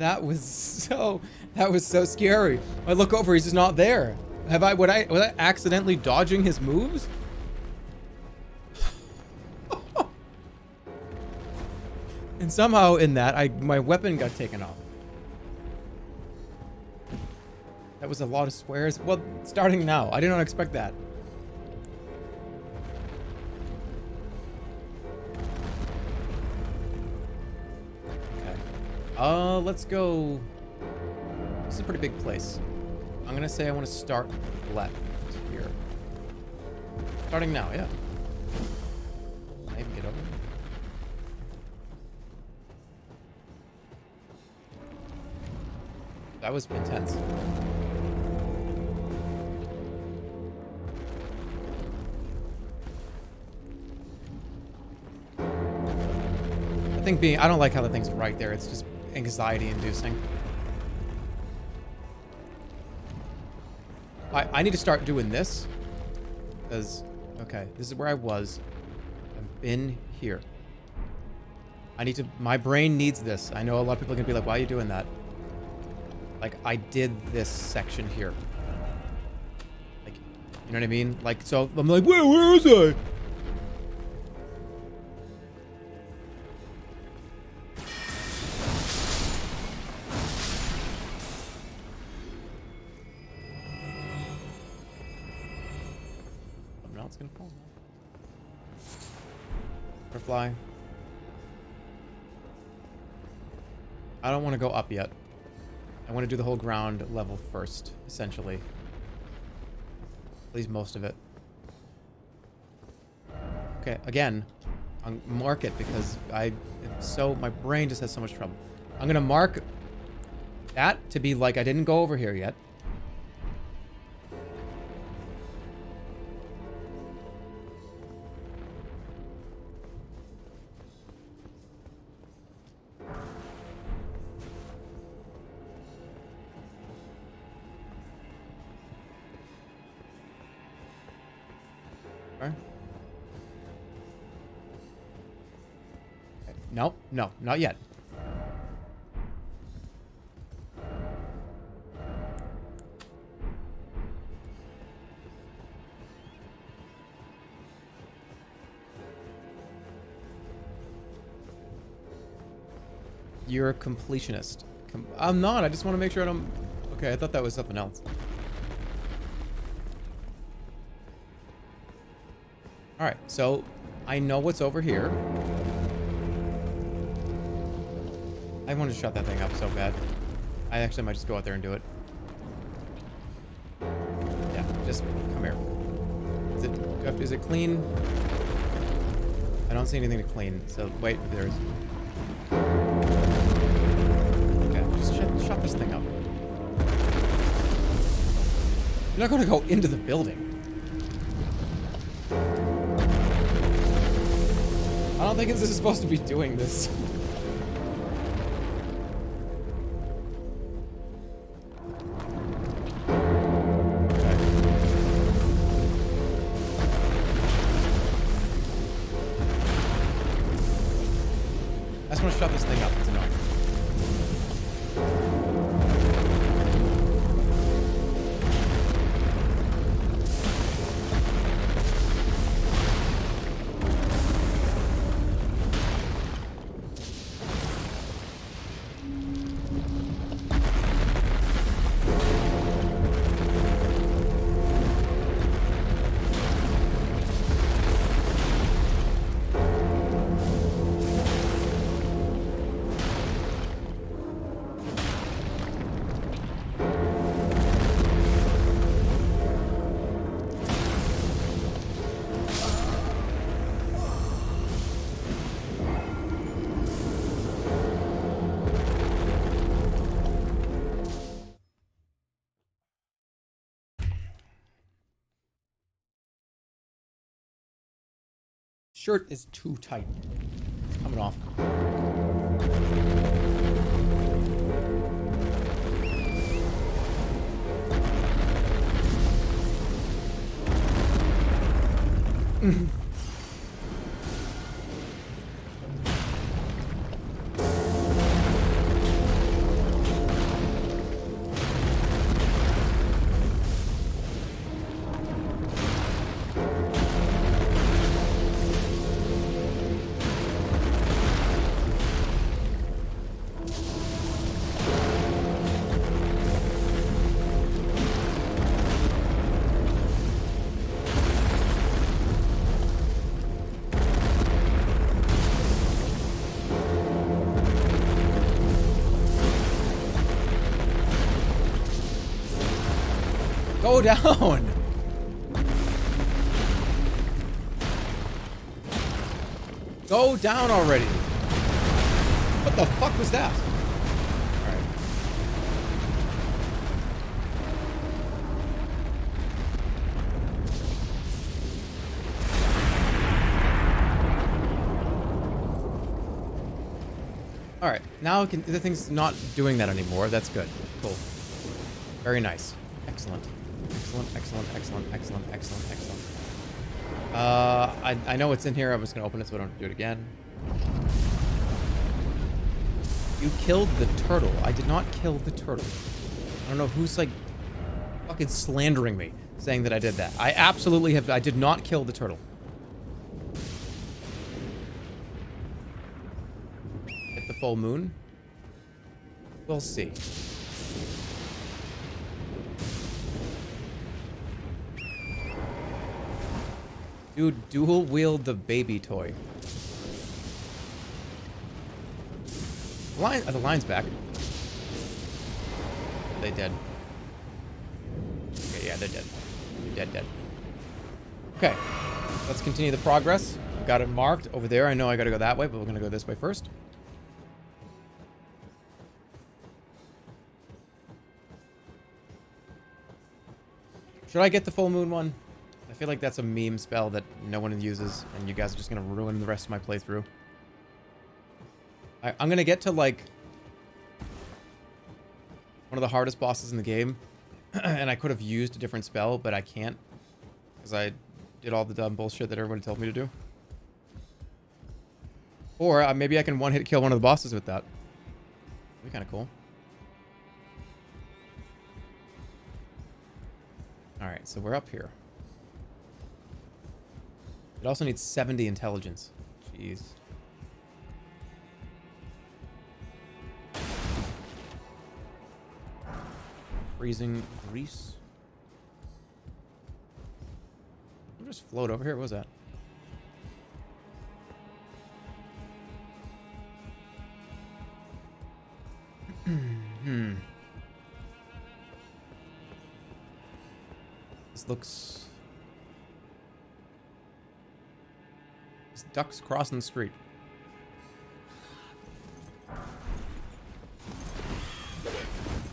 that was so that was so scary. I look over, he's just not there. Have I would I was I accidentally dodging his moves? and somehow in that I my weapon got taken off. Was a lot of swears. Well, starting now. I did not expect that. Okay. Uh, let's go. This is a pretty big place. I'm gonna say I want to start left here. Starting now, yeah. Can I even get over? That was intense. Being, I don't like how the thing's right there. It's just anxiety inducing. I, I need to start doing this. Because, okay, this is where I was. I've been here. I need to, my brain needs this. I know a lot of people are going to be like, why are you doing that? Like, I did this section here. Like, you know what I mean? Like, so I'm like, where, where was I? Go up yet. I want to do the whole ground level first, essentially. At least most of it. Okay, again, I'm mark it because I so my brain just has so much trouble. I'm gonna mark that to be like I didn't go over here yet. No, no, not yet. You're a completionist. Com I'm not. I just want to make sure I don't... Okay, I thought that was something else. Alright, so I know what's over here. I want to shut that thing up so bad. I actually might just go out there and do it. Yeah, just come here. Is it, is it clean? I don't see anything to clean, so wait, there's... Okay, just shut, shut this thing up. You're not going to go into the building. I don't think this is supposed to be doing this. Shirt is too tight. It's coming off. go down. Go down already. What the fuck was that? Alright, now can, the thing's not doing that anymore. That's good. Cool. Very nice. Excellent. Excellent, excellent, excellent, excellent, excellent. Uh, I, I know what's in here. I'm just going to open it so I don't do it again. You killed the turtle. I did not kill the turtle. I don't know who's, like, fucking slandering me, saying that I did that. I absolutely have... I did not kill the turtle. Hit the full moon? We'll see. Dude, dual wield the baby toy. Line, are the line's back. Are they dead? Okay, yeah, they're dead. They're dead, dead. Okay, let's continue the progress. Got it marked over there. I know I gotta go that way, but we're gonna go this way first. Should I get the full moon one? I feel like that's a meme spell that no one uses, and you guys are just gonna ruin the rest of my playthrough. I, I'm gonna get to, like, one of the hardest bosses in the game, and I could have used a different spell, but I can't, because I did all the dumb bullshit that everybody told me to do. Or uh, maybe I can one-hit kill one of the bosses with that. That'd be kind of cool. Alright, so we're up here. It also needs 70 intelligence. Jeez. Freezing grease. I'll just float over here. What was that? hmm. This looks ducks crossing the street.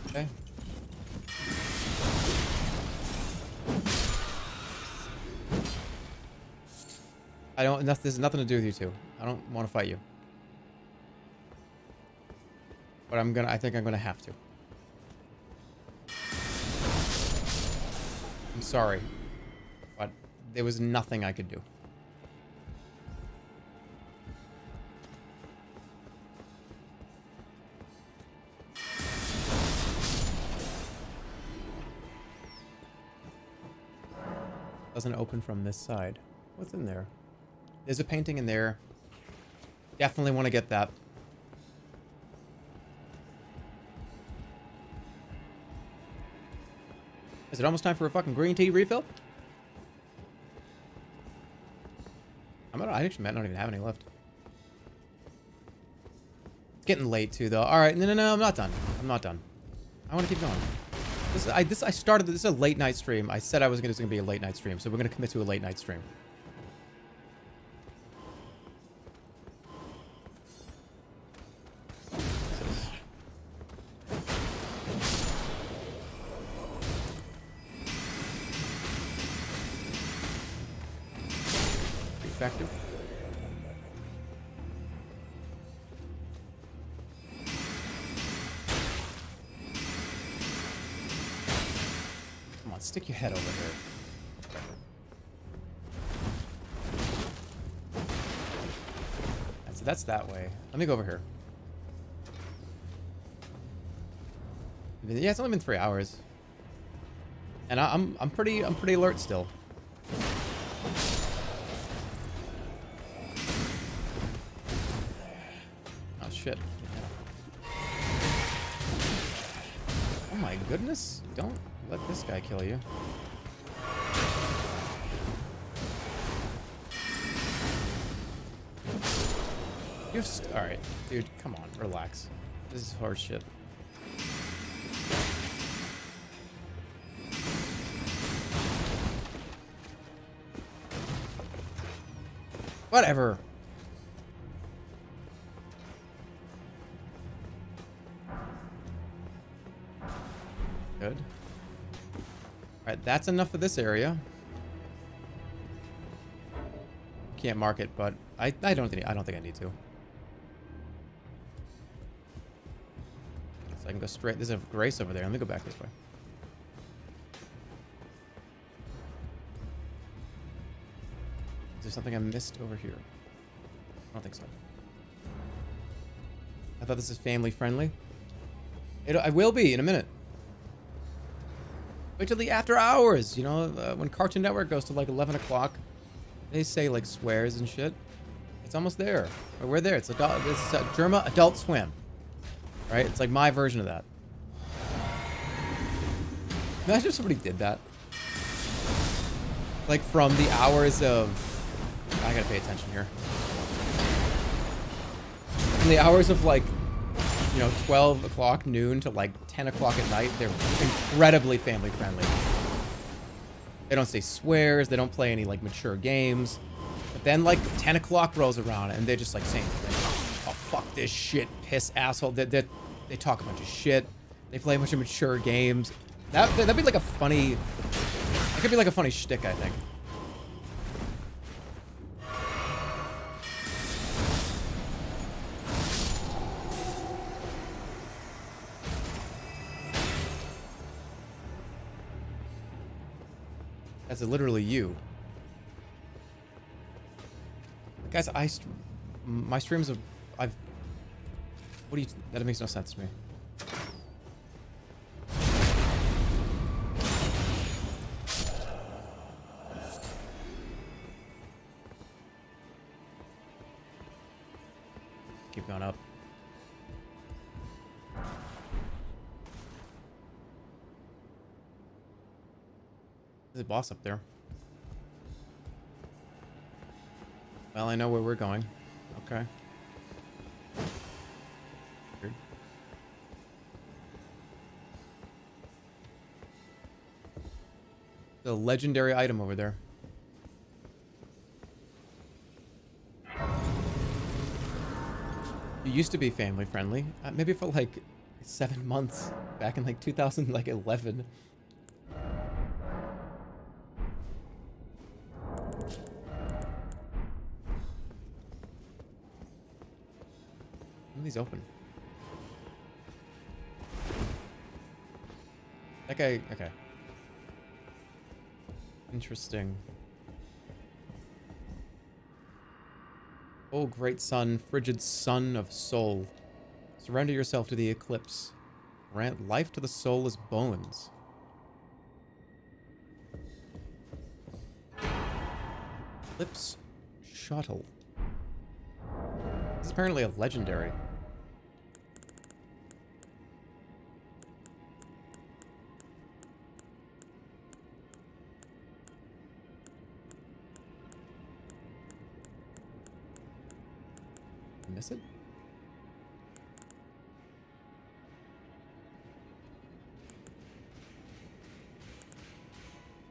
Okay. I don't. This has nothing to do with you two. I don't want to fight you. But I'm gonna. I think I'm gonna have to. I'm sorry, but there was nothing I could do. Doesn't open from this side. What's in there? There's a painting in there. Definitely want to get that. Is it almost time for a fucking green tea refill? I'm not, I actually might not even have any left. It's getting late too, though. All right, no, no, no, I'm not done. I'm not done. I want to keep going. This I this I started. This is a late night stream. I said I was gonna, gonna be a late night stream, so we're gonna commit to a late night stream. That way. Let me go over here. Yeah, it's only been three hours, and I, I'm I'm pretty I'm pretty alert still. Dude, come on, relax. This is hardship. Whatever. Good. Alright, that's enough of this area. Can't mark it, but I, I don't think I don't think I need to. I can go straight. There's a grace over there. Let me go back this way. Is there something I missed over here? I don't think so. I thought this is family friendly. It, I will be in a minute. Wait till the after hours, you know, uh, when Cartoon Network goes to like 11 o'clock, they say like swears and shit. It's almost there. We're there. It's adult. It's uh, Jerma Adult Swim, right? It's like my version of that. Imagine if somebody did that. Like from the hours of, I gotta pay attention here. From the hours of like you know, 12 o'clock noon to like 10 o'clock at night, they're incredibly family friendly. They don't say swears, they don't play any like mature games. But then like 10 o'clock rolls around and they're just like saying, oh, fuck this shit, piss asshole. They, they, they talk a bunch of shit. They play a bunch of mature games. That, that'd be like a funny, that could be like a funny shtick, I think. That's a literally you. Guys, I my streams have I've what do you that makes no sense to me. Keep going up. There's a boss up there. Well, I know where we're going. Okay. The legendary item over there. It used to be family friendly. Uh, maybe for like seven months back in like 2011. these open? That guy, okay. Interesting. Oh, great sun, frigid sun of soul. Surrender yourself to the eclipse. Grant life to the soulless bones. Eclipse shuttle. This is apparently a legendary. Miss it?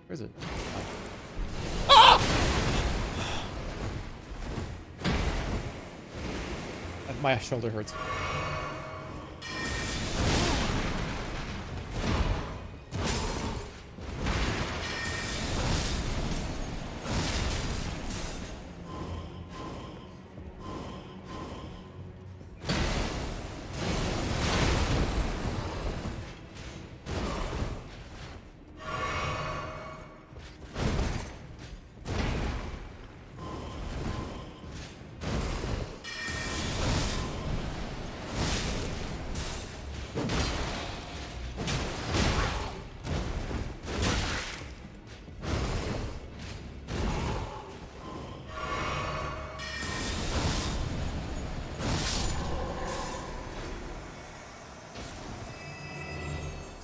Where is it? Ah! My shoulder hurts.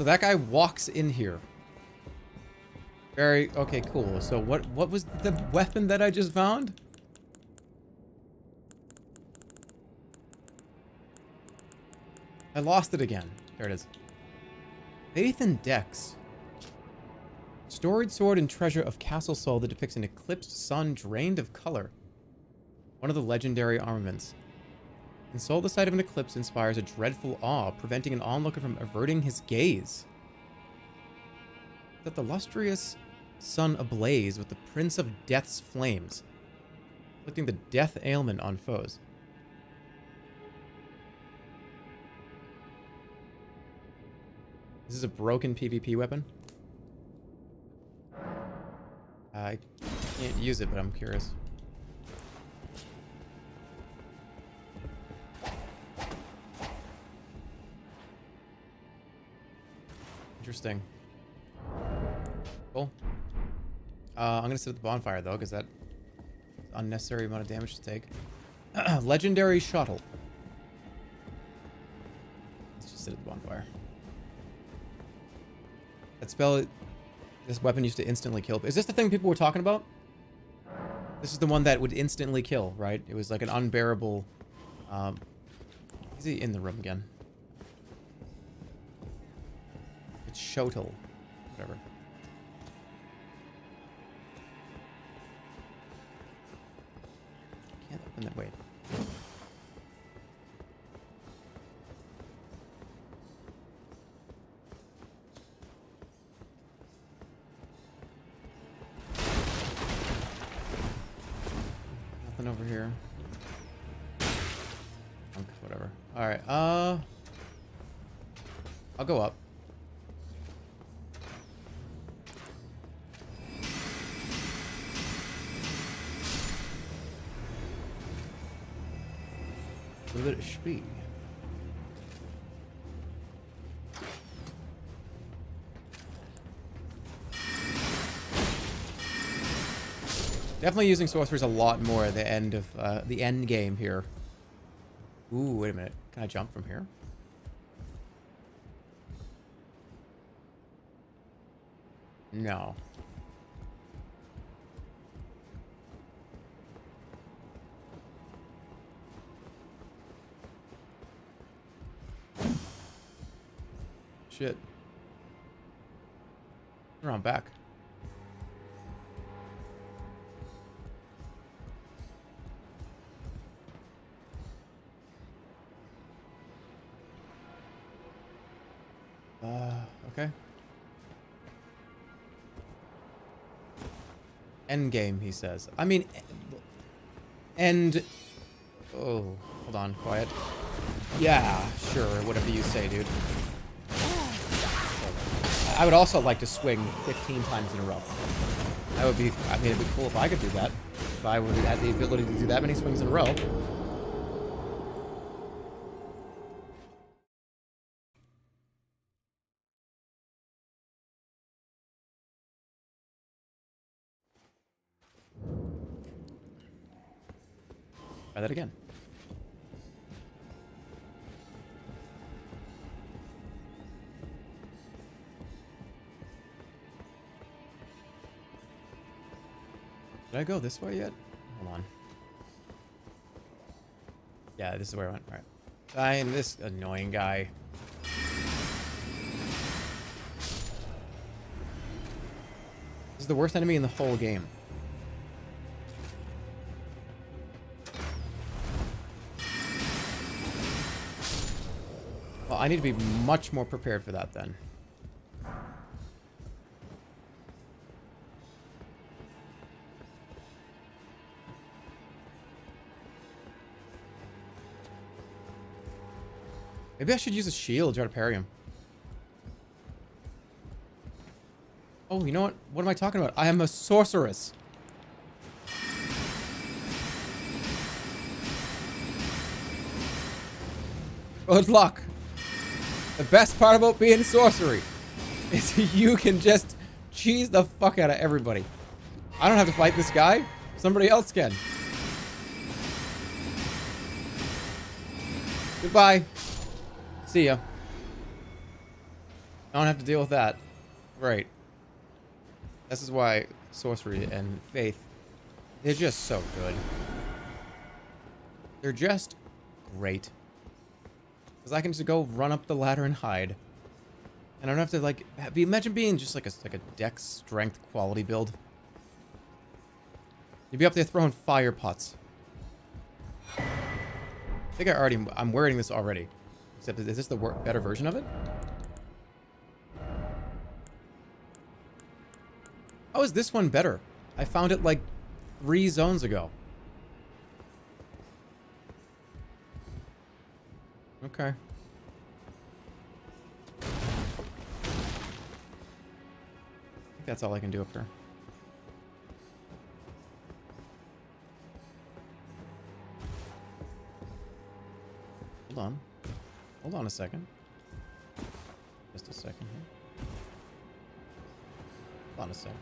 So that guy walks in here. Very, okay, cool. So what, what was the weapon that I just found? I lost it again. There it is. Faith and Dex. Storied sword and treasure of Castle Sol that depicts an eclipsed sun drained of color. One of the legendary armaments. And so the sight of an eclipse inspires a dreadful awe, preventing an onlooker from averting his gaze. That the lustrous sun ablaze with the Prince of Death's flames, inflicting the death ailment on foes. This is a broken PvP weapon. I can't use it, but I'm curious. Interesting. Cool. Uh, I'm gonna sit at the bonfire though, because that unnecessary amount of damage to take. Legendary shuttle. Let's just sit at the bonfire. That spell, this weapon used to instantly kill. Is this the thing people were talking about? This is the one that would instantly kill, right? It was like an unbearable. Um, is he in the room again? It's Shotel. Whatever. Can't open that. Wait. Definitely using sorceries a lot more at the end of uh, the end game here. Ooh, wait a minute. Can I jump from here? No. Shit. Around back. End game, he says. I mean, end. Oh, hold on, quiet. Yeah, sure, whatever you say, dude. I would also like to swing 15 times in a row. That would be, I mean, it'd be cool if I could do that. If I would have the ability to do that many swings in a row. That again. Did I go this way yet? Hold on. Yeah, this is where I went. All right. I am this annoying guy. This is the worst enemy in the whole game. I need to be much more prepared for that then. Maybe I should use a shield to try to parry him. Oh, you know what? What am I talking about? I am a sorceress. Good luck. The best part about being sorcery is you can just cheese the fuck out of everybody. I don't have to fight this guy. Somebody else can. Goodbye. See ya. I don't have to deal with that. Right. This is why sorcery and faith, they're just so good. They're just great. Because I can just go run up the ladder and hide. And I don't have to, like, imagine being just like a, like a dex strength quality build. You'd be up there throwing fire pots. I think I already, I'm wearing this already. Except, is this the better version of it? How is this one better? I found it like three zones ago. Okay. That's all I can do up here. Hold on. Hold on a second. Just a second here. Hold on a second.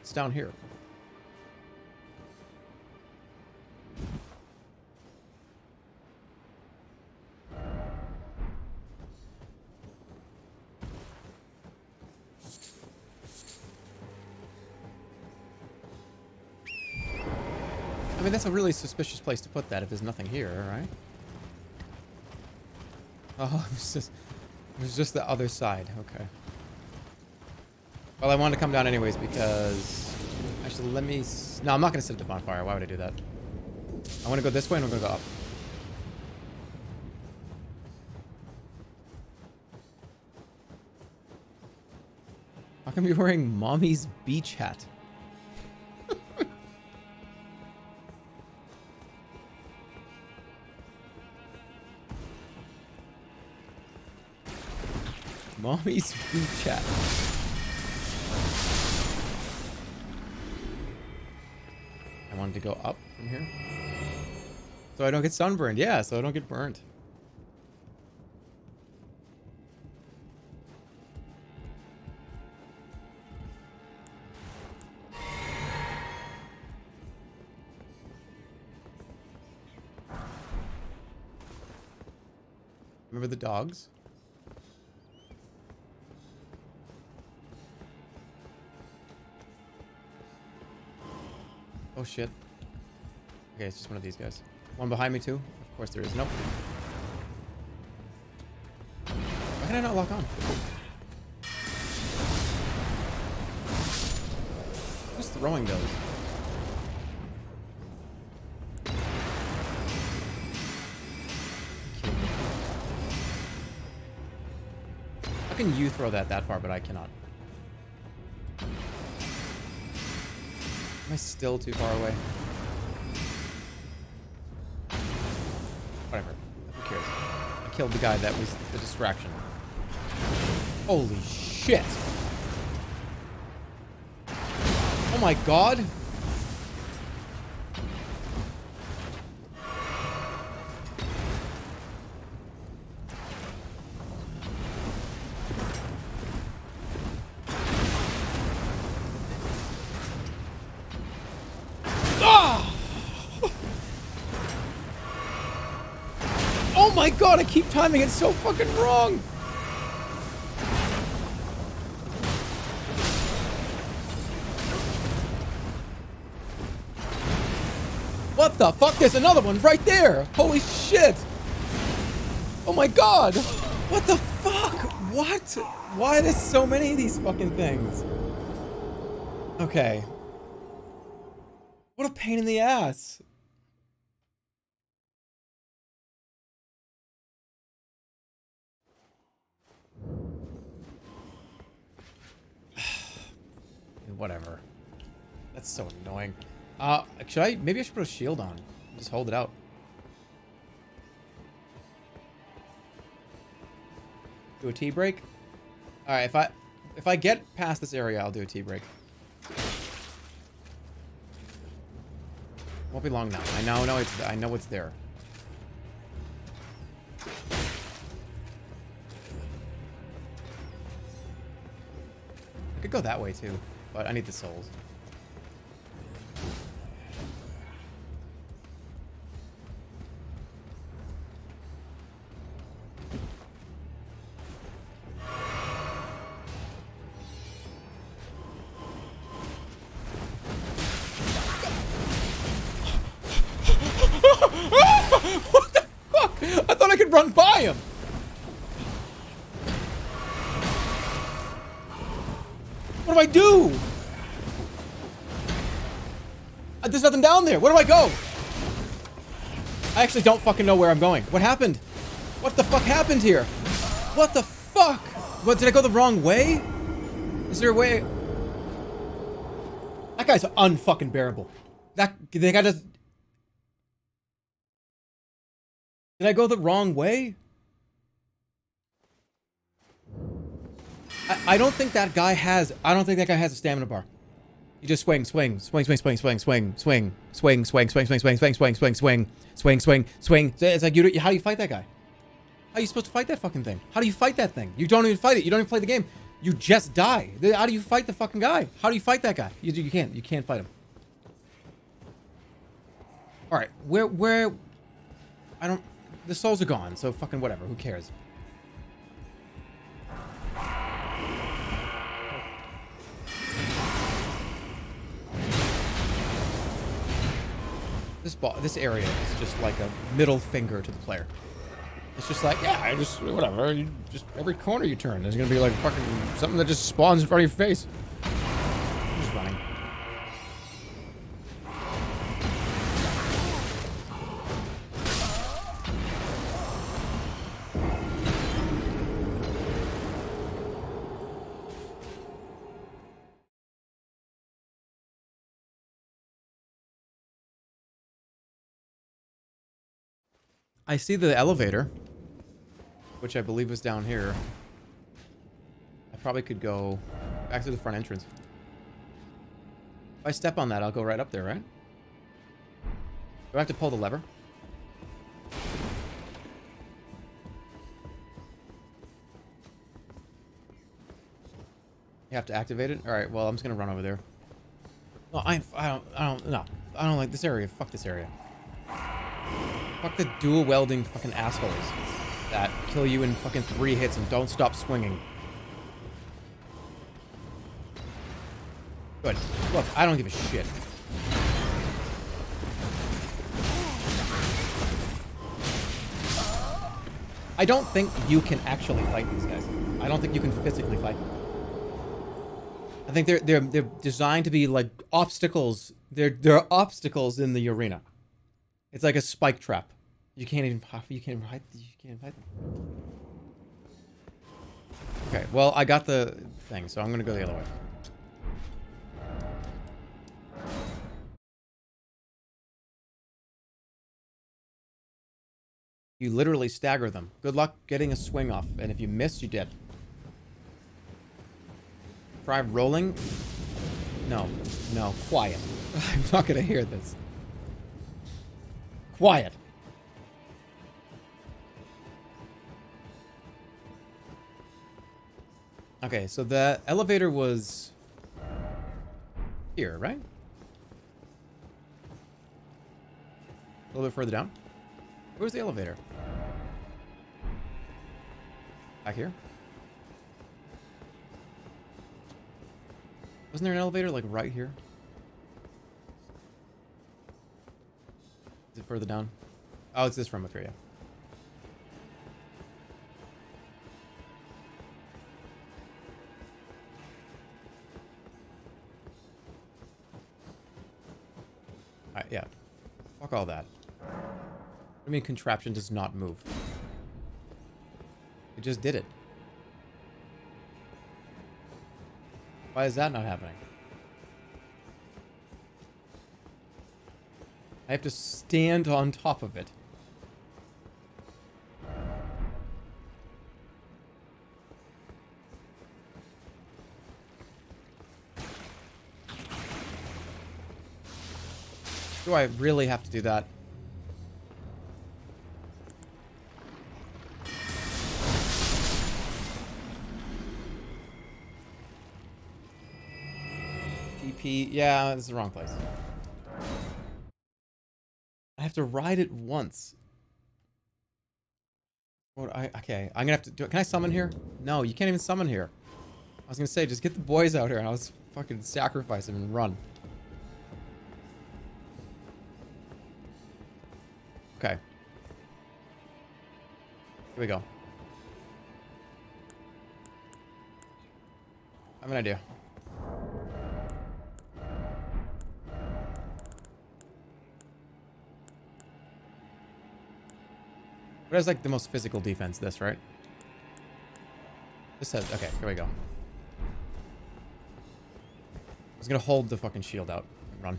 It's down here. That's a really suspicious place to put that if there's nothing here, right? Oh, it's just, it's just the other side. Okay. Well, I wanted to come down anyways because... Actually, let me... No, I'm not going to sit at the bonfire. Why would I do that? I want to go this way and I'm going to go up. How come you're wearing mommy's beach hat? Mommy's beach hat. I wanted to go up from here. So I don't get sunburned. Yeah, so I don't get burnt. Remember the dogs? Oh shit. Okay, it's just one of these guys. One behind me too? Of course there is. Nope. Why can I not lock on? Who's throwing those? How can you throw that that far, but I cannot? Am I still too far away? Whatever. Who cares? I killed the guy that was the distraction. Holy shit! Oh my god! Timing it so fucking wrong! What the fuck? There's another one right there! Holy shit! Oh my god! What the fuck? What? Why are there so many of these fucking things? Okay. What a pain in the ass. Should I? Maybe I should put a shield on. Just hold it out. Do a tea break. All right. If I if I get past this area, I'll do a tea break. Won't be long now. I know, no, it's I know it's there. I could go that way too, but I need the souls. Down there. Where do I go? I actually don't fucking know where I'm going. What happened? What the fuck happened here? What the fuck? What, did I go the wrong way? Is there a way? That guy's unfucking bearable. That, that guy does... Did I go the wrong way? I, I don't think that guy has... I don't think that guy has a stamina bar. You just swing, swing, swing, swing, swing, swing, swing, swing, swing, swing, swing, swing, swing, swing, swing, swing, swing, swing, swing, swing. It's like you. How do you fight that guy? How are you supposed to fight that fucking thing? How do you fight that thing? You don't even fight it. You don't even play the game. You just die. How do you fight the fucking guy? How do you fight that guy? You, you can't. You can't fight him. All right, where where? I don't. The souls are gone, so fucking whatever. Who cares? This ball, this area is just like a middle finger to the player. It's just like, yeah, I just whatever. You just every corner you turn, there's gonna be like fucking something that just spawns in front of your face. I see the elevator, which I believe was down here. I probably could go back to the front entrance. If I step on that, I'll go right up there, right? Do I have to pull the lever? You have to activate it? Alright, well, I'm just gonna run over there. No, I, I don't, I don't, no. I don't like this area. Fuck this area. Fuck the dual welding fucking assholes that kill you in fucking three hits and don't stop swinging. Good. Look, I don't give a shit. I don't think you can actually fight these guys. I don't think you can physically fight them. I think they're they're they're designed to be like obstacles. They're they're obstacles in the arena. It's like a spike trap. You can't even you can't hide you can't fight them. Okay, well I got the thing, so I'm gonna go the other way. You literally stagger them. Good luck getting a swing off, and if you miss, you're dead. Try rolling. No, no, quiet. I'm not gonna hear this. Quiet. Okay, so the elevator was here, right? A little bit further down. Where's the elevator? Back here? Wasn't there an elevator like right here? Is it further down? Oh, it's this room up here, yeah. Alright, yeah. Fuck all that. I mean, contraption does not move. It just did it. Why is that not happening? I have to stand on top of it. Do I really have to do that? DP, yeah, this is the wrong place. Have to ride it once. What I okay, I'm gonna have to do it. Can I summon here? No, you can't even summon here. I was gonna say, just get the boys out here and I'll just fucking sacrifice them and run. Okay. Here we go. I have an idea. What has like the most physical defense? This, right? This says, okay, here we go. I was gonna hold the fucking shield out and run.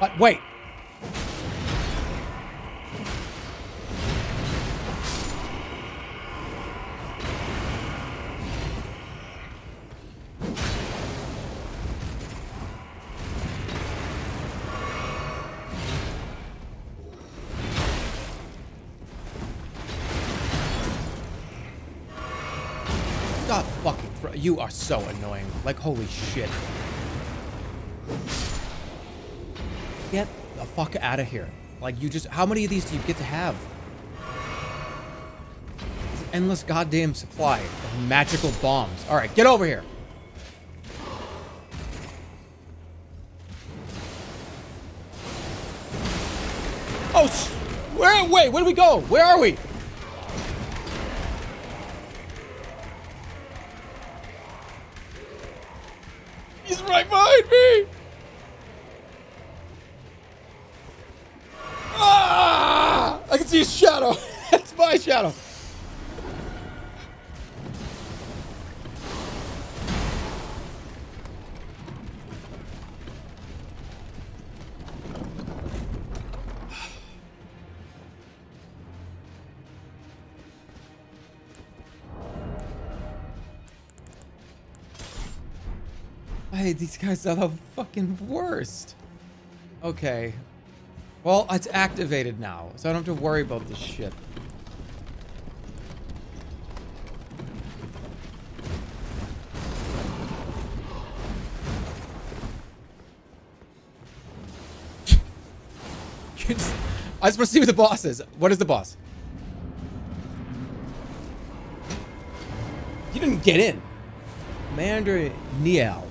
But wait! You are so annoying. Like, holy shit. Get the fuck out of here. Like, you just- How many of these do you get to have? Endless goddamn supply of magical bombs. Alright, get over here. Oh, where? Wait, where do we go? Where are we? These guys are the fucking worst. Okay. Well, it's activated now, so I don't have to worry about this shit. I just want to see what the boss is. What is the boss? You didn't get in. Commander Niall.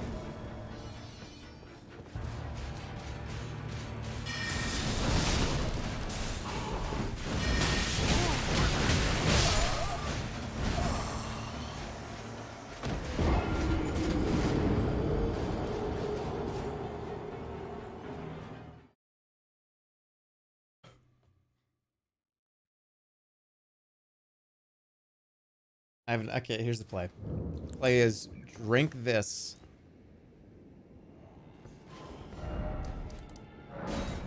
I haven't. Okay, here's the play. Play is drink this.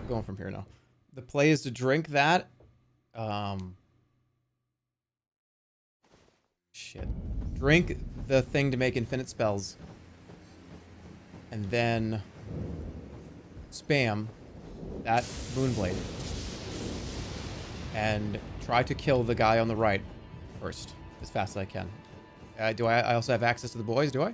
going from here now. The play is to drink that. Um. Shit. Drink the thing to make infinite spells. And then spam that moonblade. And try to kill the guy on the right first as fast as I can. Uh, do I, I also have access to the boys, do I?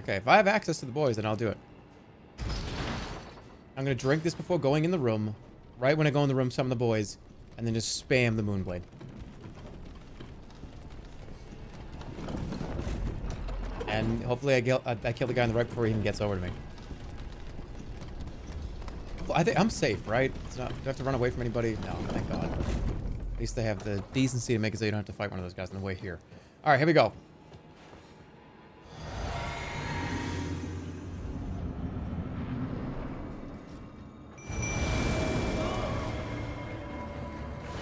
Okay, if I have access to the boys, then I'll do it. I'm gonna drink this before going in the room. Right when I go in the room, summon the boys, and then just spam the moonblade. And hopefully I, kill, I, I kill the guy on the right before he even gets over to me. I think I'm safe, right? It's not, do I have to run away from anybody? No, thank God. At least they have the decency to make it so you don't have to fight one of those guys on the way here. All right, here we go.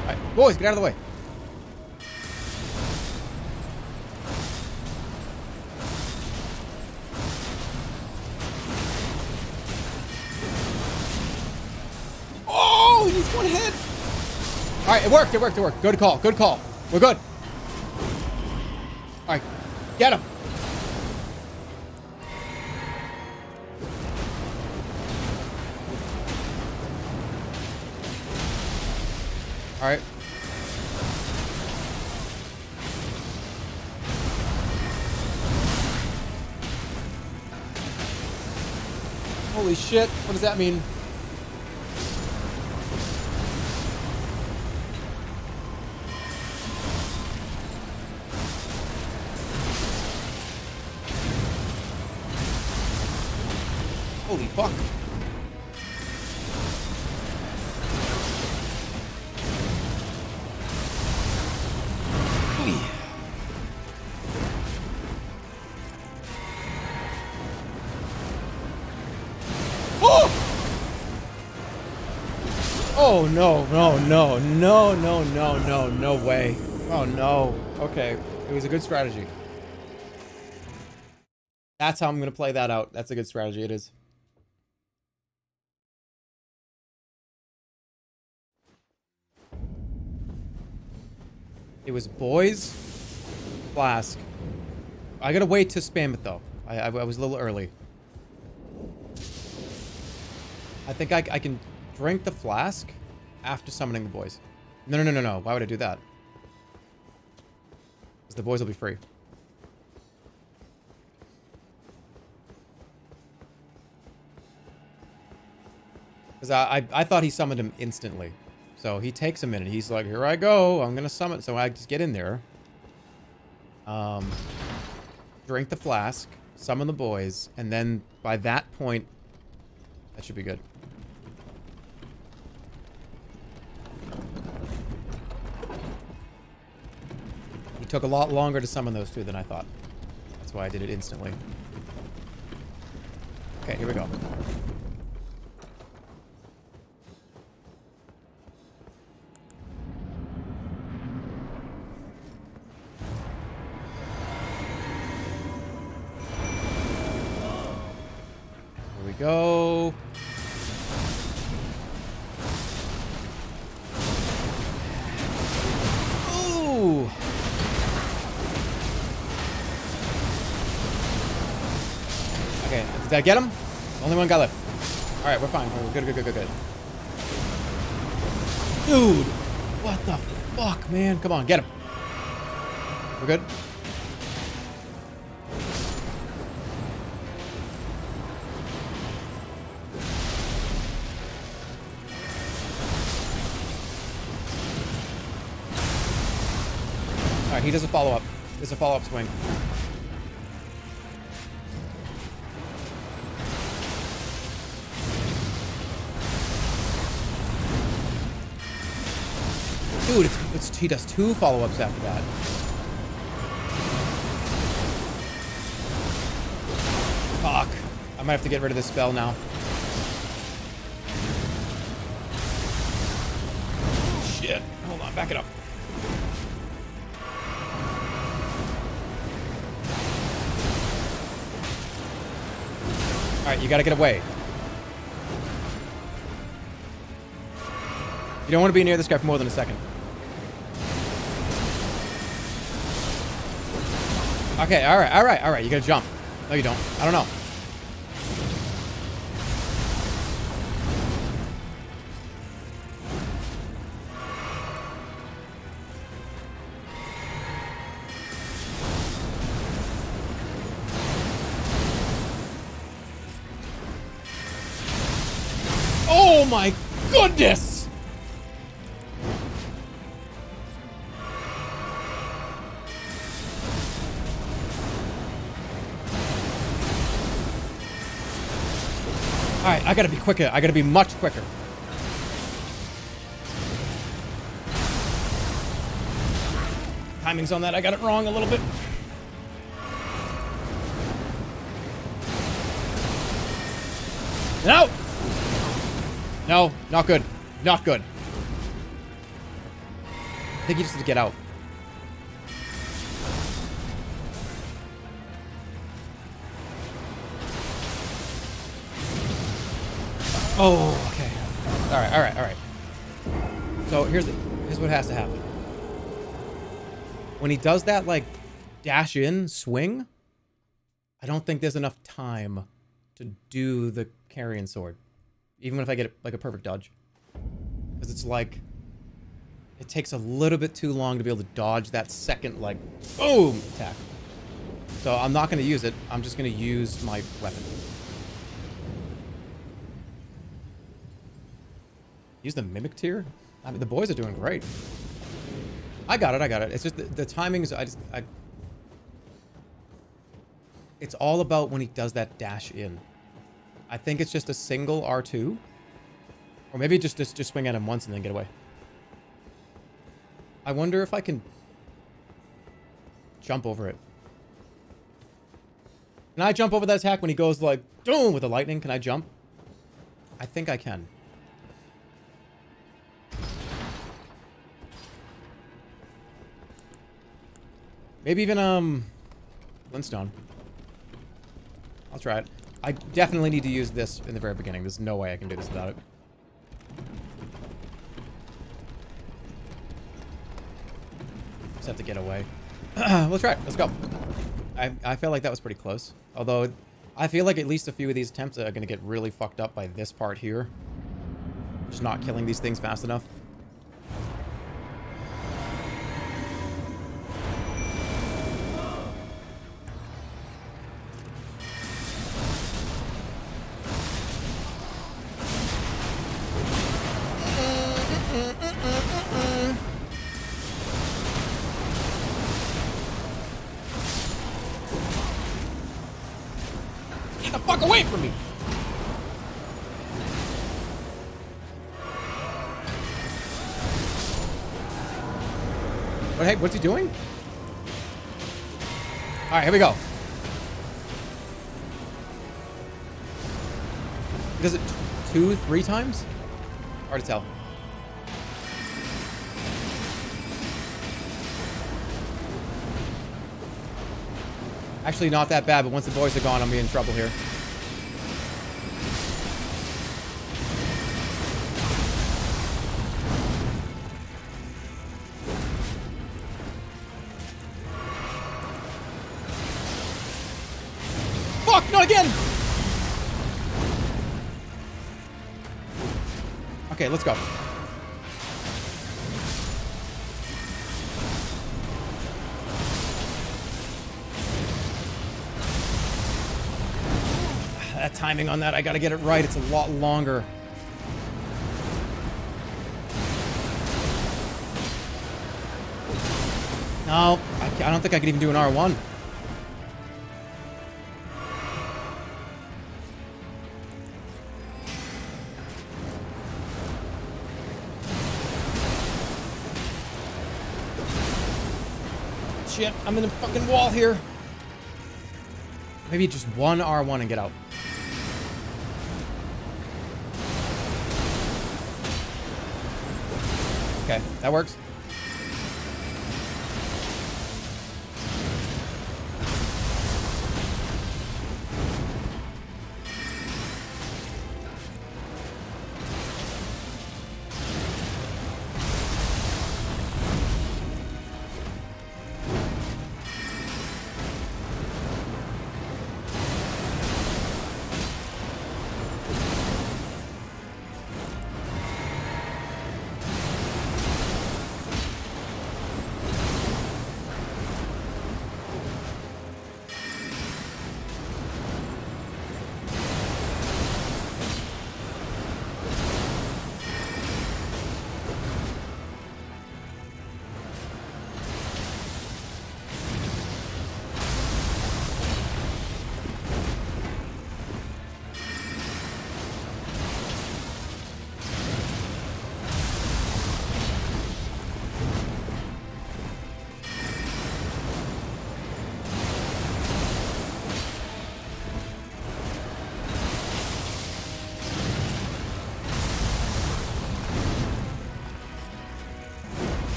All right, boys, get out of the way. Right, it worked. It worked. It worked. Good call. Good call. We're good. All right, get him. All right. Holy shit. What does that mean? fuck? Oh! oh no, no, no, no, no, no, no, no way. Oh no. Okay. It was a good strategy. That's how I'm gonna play that out. That's a good strategy, it is. It was boys, flask. I gotta wait to spam it though. I, I, I was a little early. I think I, I can drink the flask after summoning the boys. No, no, no, no, no. Why would I do that? Because the boys will be free. Because I, I, I thought he summoned him instantly. So he takes a minute. He's like, here I go. I'm going to summon. So I just get in there. Um, drink the flask. Summon the boys. And then by that point, that should be good. He took a lot longer to summon those two than I thought. That's why I did it instantly. Okay, here we go. Get him? Only one guy left. All right, we're fine. We're good, good, good, good, good. Dude, what the fuck, man? Come on, get him. We're good. All right, he does a follow up. There's a follow up swing. He does two follow ups after that. Fuck. I might have to get rid of this spell now. Shit. Hold on, back it up. Alright, you gotta get away. You don't want to be near this guy for more than a second. Okay, alright, alright, alright. You gotta jump. No, you don't. I don't know. Oh my goodness! I gotta be quicker. I gotta be much quicker. Timing's on that. I got it wrong a little bit. No! No, not good. Not good. I think he just needs to get out. Oh, okay. All right, all right, all right. So here's the, here's what has to happen. When he does that like dash in swing, I don't think there's enough time to do the Carian sword, even if I get like a perfect dodge, because it's like it takes a little bit too long to be able to dodge that second like boom attack. So I'm not going to use it. I'm just going to use my weapon. Use the Mimic Tear? I mean, the boys are doing great. I got it, I got it. It's just the, the timings, I just, I... It's all about when he does that dash in. I think it's just a single R2. Or maybe just, just, just swing at him once and then get away. I wonder if I can jump over it. Can I jump over that attack when he goes like, boom, with the lightning? Can I jump? I think I can. Maybe even, um, Glintstone. I'll try it. I definitely need to use this in the very beginning. There's no way I can do this without it. Just have to get away. we'll try it. Let's go. I, I feel like that was pretty close. Although, I feel like at least a few of these attempts are going to get really fucked up by this part here. Just not killing these things fast enough. Times? Hard to tell. Actually, not that bad, but once the boys are gone, I'm be in trouble here. Timing on that, I gotta get it right. It's a lot longer. No, I, I don't think I can even do an R1. Shit, I'm in the fucking wall here. Maybe just one R1 and get out. That works.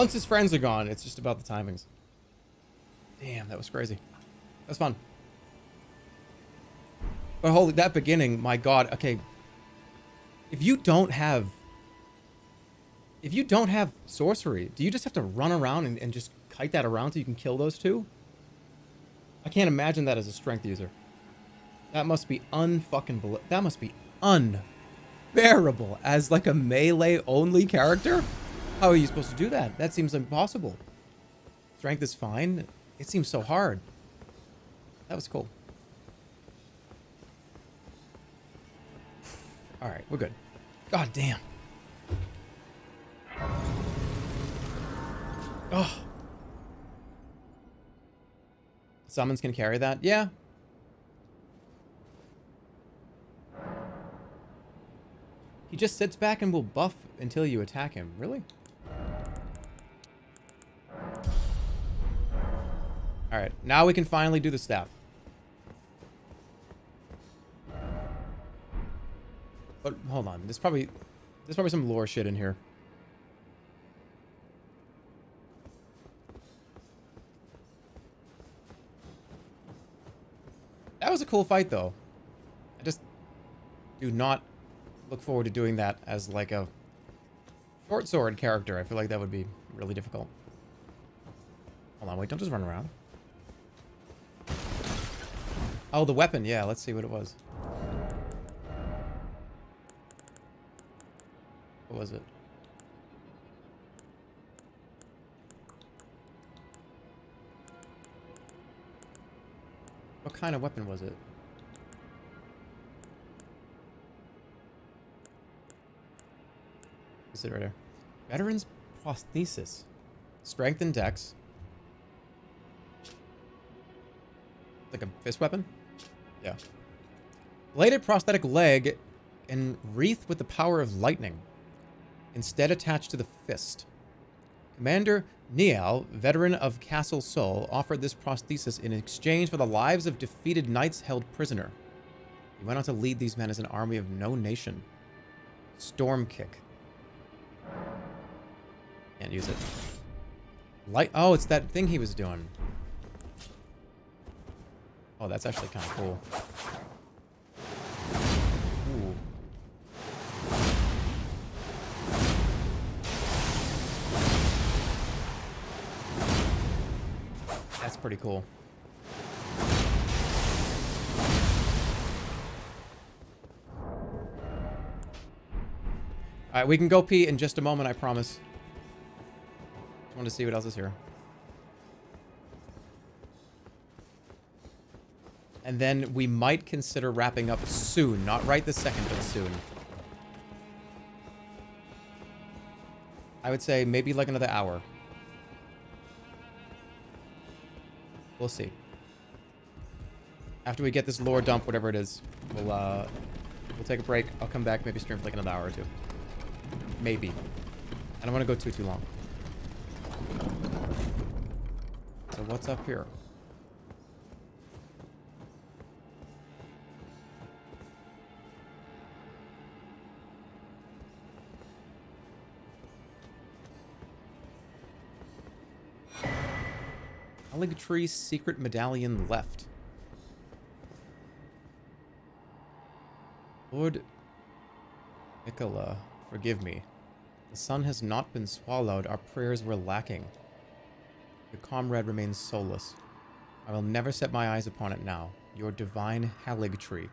Once his friends are gone, it's just about the timings. Damn, that was crazy. That was fun. But holy, that beginning, my god, okay. If you don't have... If you don't have sorcery, do you just have to run around and, and just kite that around so you can kill those two? I can't imagine that as a strength user. That must be unfucking... That must be unbearable as like a melee only character? How are you supposed to do that? That seems impossible. Strength is fine. It seems so hard. That was cool. Alright, we're good. God damn. Oh. Summons can carry that? Yeah. He just sits back and will buff until you attack him. Really? Alright, now we can finally do the staff. But hold on, there's probably there's probably some lore shit in here. That was a cool fight though. I just do not look forward to doing that as like a short sword character. I feel like that would be really difficult. Hold on, wait, don't just run around. Oh, the weapon. Yeah, let's see what it was. What was it? What kind of weapon was it? Is it right there? Veteran's prosthesis. Strength and dex. Like a fist weapon? Yeah. Bladed prosthetic leg and wreath with the power of lightning. Instead attached to the fist. Commander Niall, veteran of Castle Sol, offered this prosthesis in exchange for the lives of defeated knights held prisoner. He went on to lead these men as an army of no nation. Storm kick. Can't use it. Light. Oh, it's that thing he was doing. Oh, that's actually kind of cool. That's pretty cool. Alright, we can go pee in just a moment, I promise. Just want to see what else is here. And then we might consider wrapping up soon. Not right this second, but soon. I would say maybe like another hour. We'll see. After we get this lore dump, whatever it is, we'll uh, we'll take a break. I'll come back, maybe stream for like another hour or two. Maybe. I don't want to go too too long. So what's up here? Haligtree secret medallion left. Lord Nicola, forgive me. The sun has not been swallowed. Our prayers were lacking. Your comrade remains soulless. I will never set my eyes upon it now. Your divine Haligtree.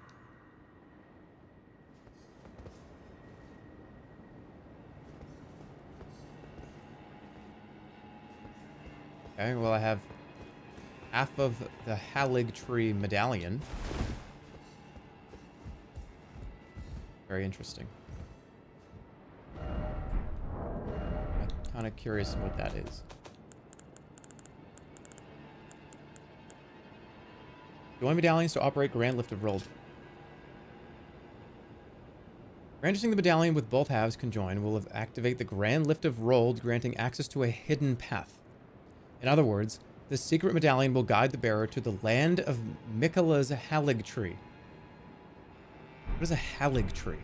Okay, well I have half of the Haligtree medallion. Very interesting. I'm kind of curious what that is. Join medallions to operate Grand Lift of Rold. Brandishing the medallion with both halves conjoined will activate the Grand Lift of Rold, granting access to a hidden path. In other words, the secret medallion will guide the bearer to the land of Miquella's Haligtree. What is a Haligtree?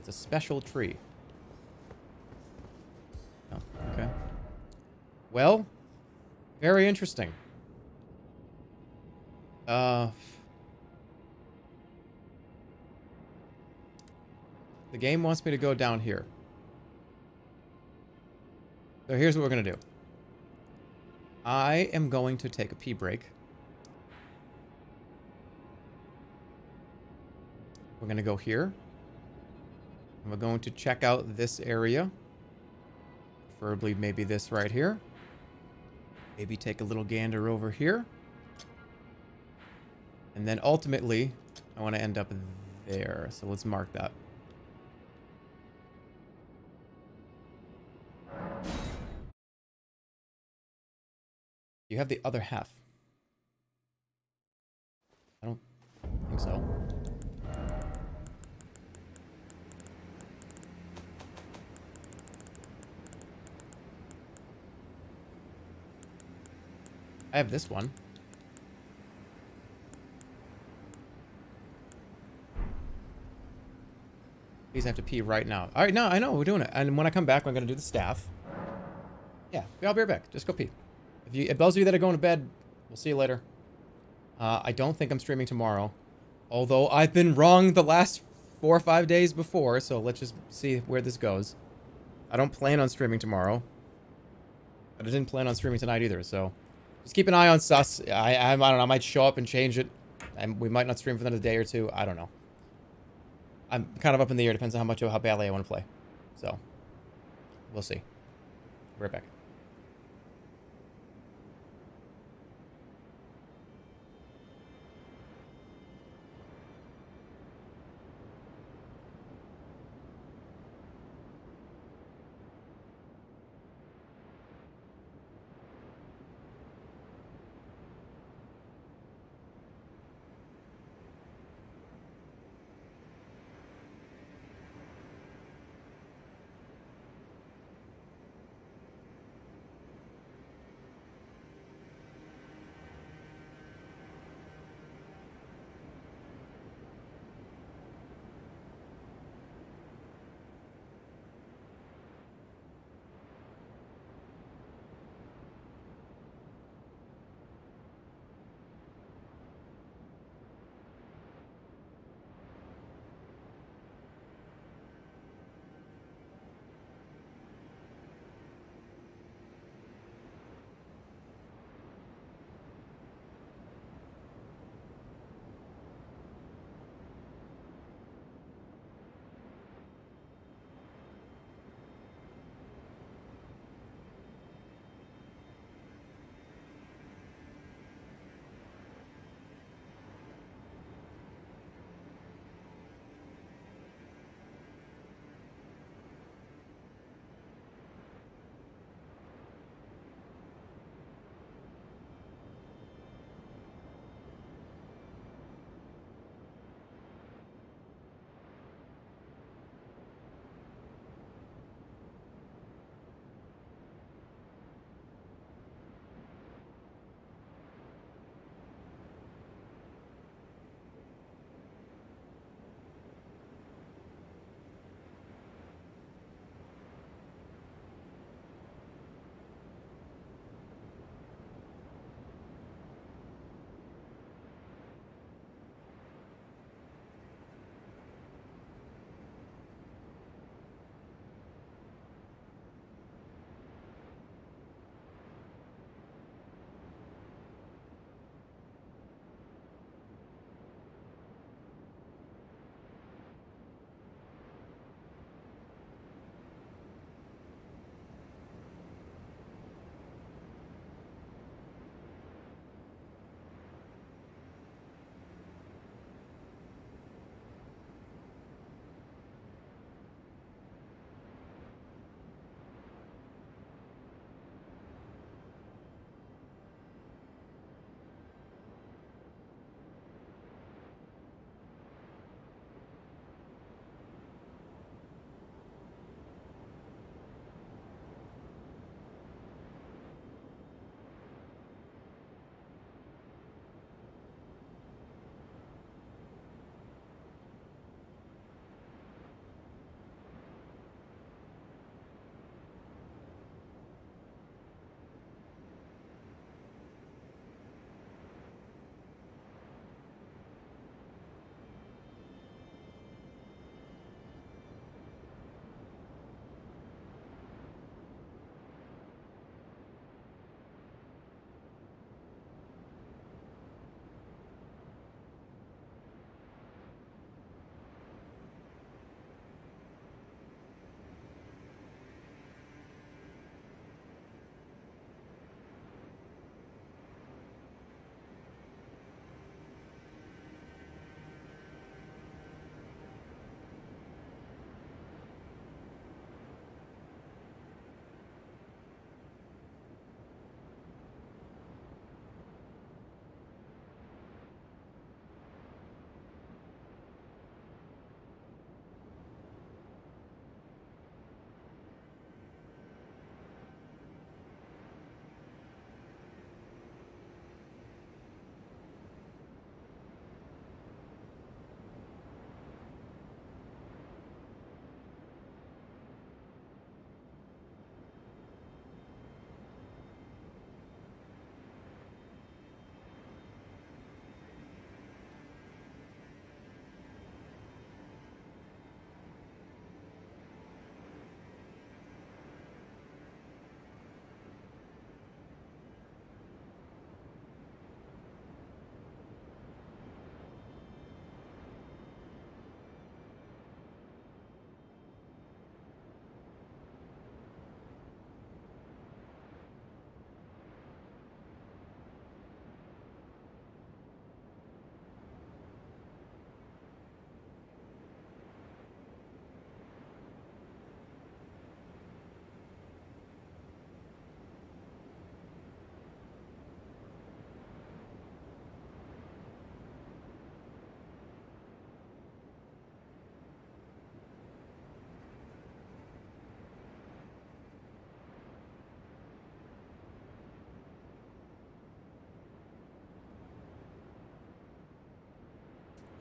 It's a special tree. Oh, okay. Well, very interesting. Uh, the game wants me to go down here. So here's what we're going to do. I am going to take a pee break. We're going to go here. And we're going to check out this area. Preferably maybe this right here. Maybe take a little gander over here. And then ultimately, I want to end up there. So let's mark that. You have the other half. I don't think so. I have this one. Please have to pee right now. All right, no, I know we're doing it. And when I come back, I'm gonna do the staff. Yeah, I'll be right back. Just go pee. If you, if those of you that are going to bed, we'll see you later. Uh, I don't think I'm streaming tomorrow, although I've been wrong the last four or five days before. So let's just see where this goes. I don't plan on streaming tomorrow. But I didn't plan on streaming tonight either. So just keep an eye on sus. I, I, I don't know. I might show up and change it, and we might not stream for another day or two. I don't know. I'm kind of up in the air. Depends on how much how badly I want to play. So we'll see. Right back.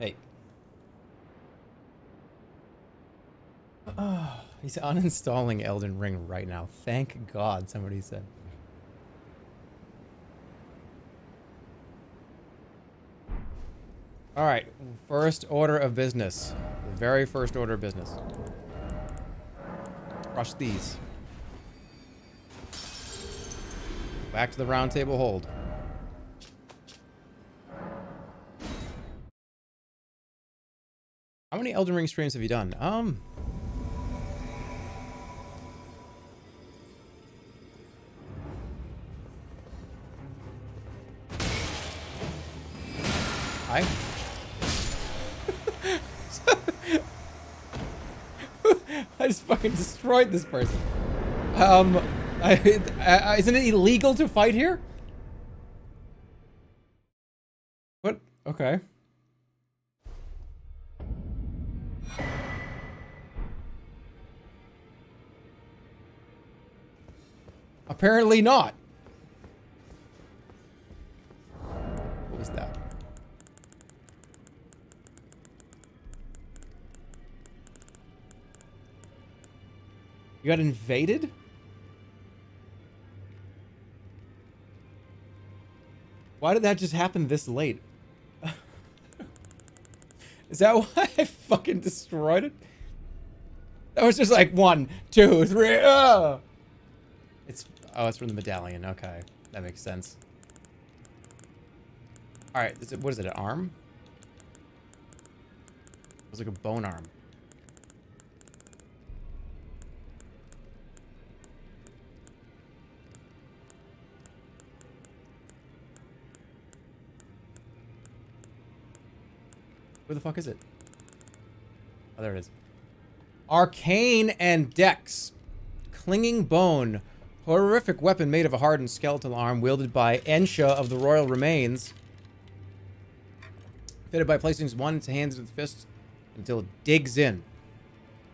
Hey. Oh, he's uninstalling Elden Ring right now. Thank God, somebody said. All right, first order of business. The very first order of business. Crush these. Back to the round table hold. Many Elden Ring streams have you done? Um. Hi. I just fucking destroyed this person. Um, I, uh, isn't it illegal to fight here? Apparently not. What was that? You got invaded? Why did that just happen this late? Is that why I fucking destroyed it? That was just like one, two, three. Uh. Oh, it's from the medallion. Okay, that makes sense. All right, is it what is it? An arm? It was like a bone arm. Where the fuck is it? Oh, there it is. Arcane and Dex. Clinging Bone. Horrific weapon made of a hardened skeletal arm wielded by Ensha of the Royal Remains. Fitted by placing one hand into the fist until it digs in.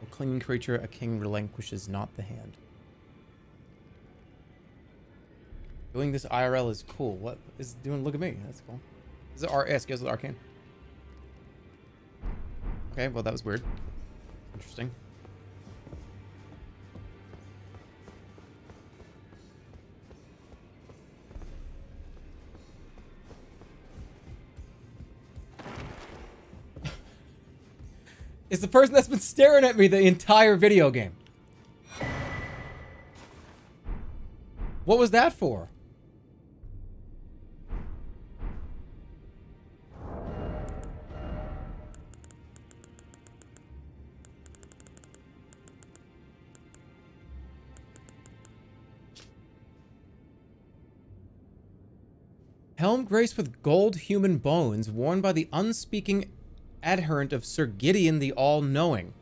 A clinging creature, a king relinquishes not the hand. Doing this IRL is cool. What is doing? Look at me. That's cool. Is it RS? Goes with Arcane. Okay, well that was weird. Interesting. It's the person that's been staring at me the entire video game. What was that for? Helm graced with gold human bones worn by the unspeaking adherent of Sir Gideon the All-Knowing.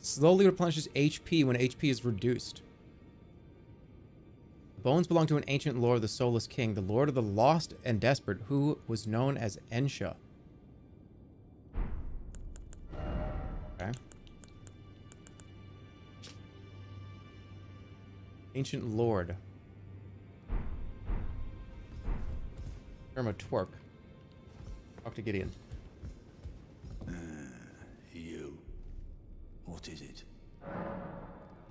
Slowly replenishes HP when HP is reduced. The bones belong to an ancient lord, the Soulless King, the lord of the lost and desperate, who was known as Ensha. Okay. Ancient Lord. Irma Twerk. Talk to Gideon. Uh, you. What is it?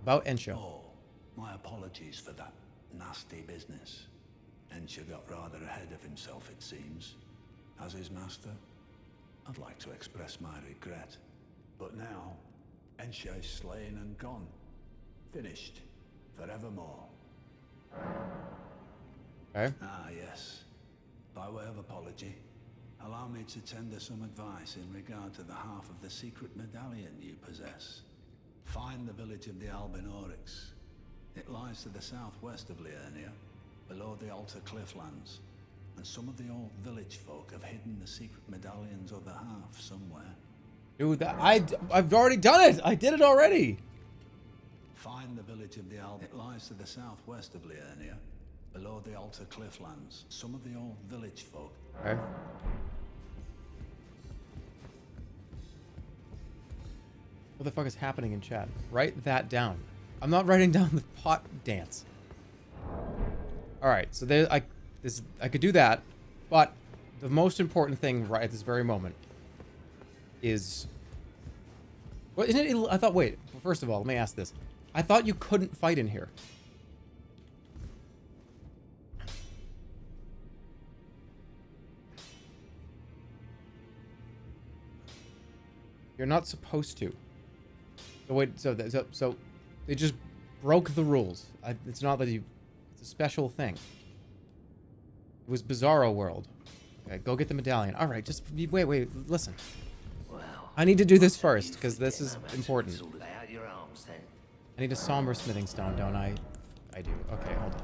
About Ensha. Oh, my apologies for that nasty business. Ensha got rather ahead of himself, it seems. As his master, I'd like to express my regret. But now, Ensha is slain and gone. Finished. Forevermore. Okay. Ah, yes. By way of apology, allow me to tender some advice in regard to the half of the secret medallion you possess. Find the village of the Albinaurics. It lies to the southwest of Liurnia, below the Altar Clifflands, and some of the old village folk have hidden the secret medallion's other half somewhere. Dude, that, I, I've already done it. I did it already. Find the village of the Al. It lies to the southwest of Liurnia, below the Altar Clifflands. Some of the old village folk Okay. What the fuck is happening in chat? Write that down. I'm not writing down the pot dance. All right, so there, I, this, I could do that, but the most important thing right at this very moment, is... Well, isn't it... I thought... Wait. First of all, let me ask this. I thought you couldn't fight in here. You're not supposed to. So wait, so so, so they just broke the rules. I, it's not that you. It's a special thing. It was Bizarro World. Okay, go get the medallion. All right, just wait, wait, listen. I need to do this first because this is important. I need a somber smithing stone, don't I? I do. Okay, hold on.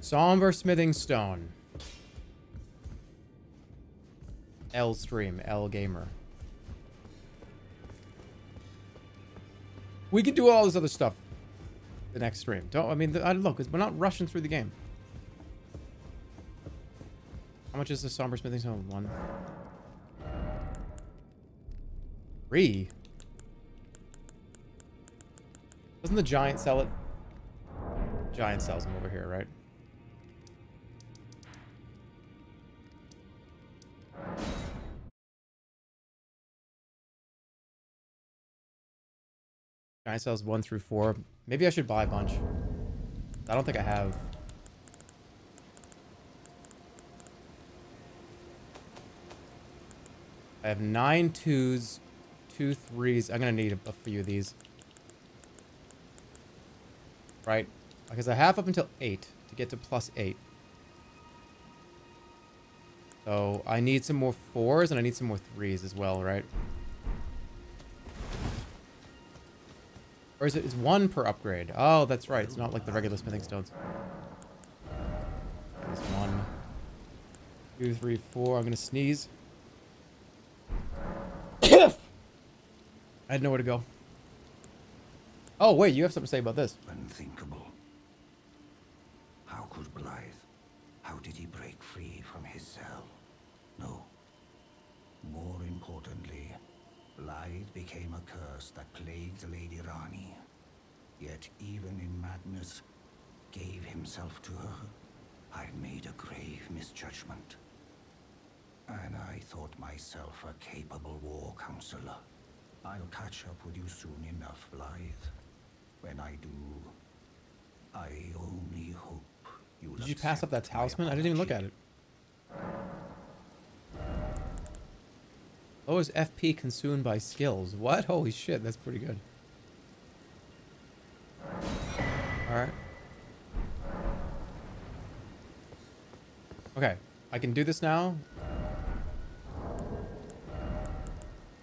Somber smithing stone. L stream, L gamer. We can do all this other stuff the next stream. Don't I mean? The, I, look, we're not rushing through the game. How much is the somber smithing stone? One. Three. Doesn't the giant sell it? Giant sells them over here, right? Giant sells one through four. Maybe I should buy a bunch. I don't think I have. I have nine twos, two threes. I'm gonna need a, a few of these. Right? Because I have up until eight to get to plus eight. So I need some more fours and I need some more threes as well, right? Or is it it's one per upgrade? Oh, that's right. It's not like the regular smithing stones. There's one, two, three, four. I'm gonna sneeze. I had nowhere to go. Oh, wait, you have something to say about this. Unthinkable. How could Blaidd? How did he break free from his cell? No. More importantly, Blaidd became a curse that plagued Lady Ranni. Yet even in madness, gave himself to her. I've made a grave misjudgment. And I thought myself a capable war counselor. I'll catch up with you soon enough, Blaidd. When I do, I only hope you'll Did you pass up that talisman? I didn't even look at it. Lowers FP consumed by skills. What? Holy shit, that's pretty good. Alright. Okay, I can do this now.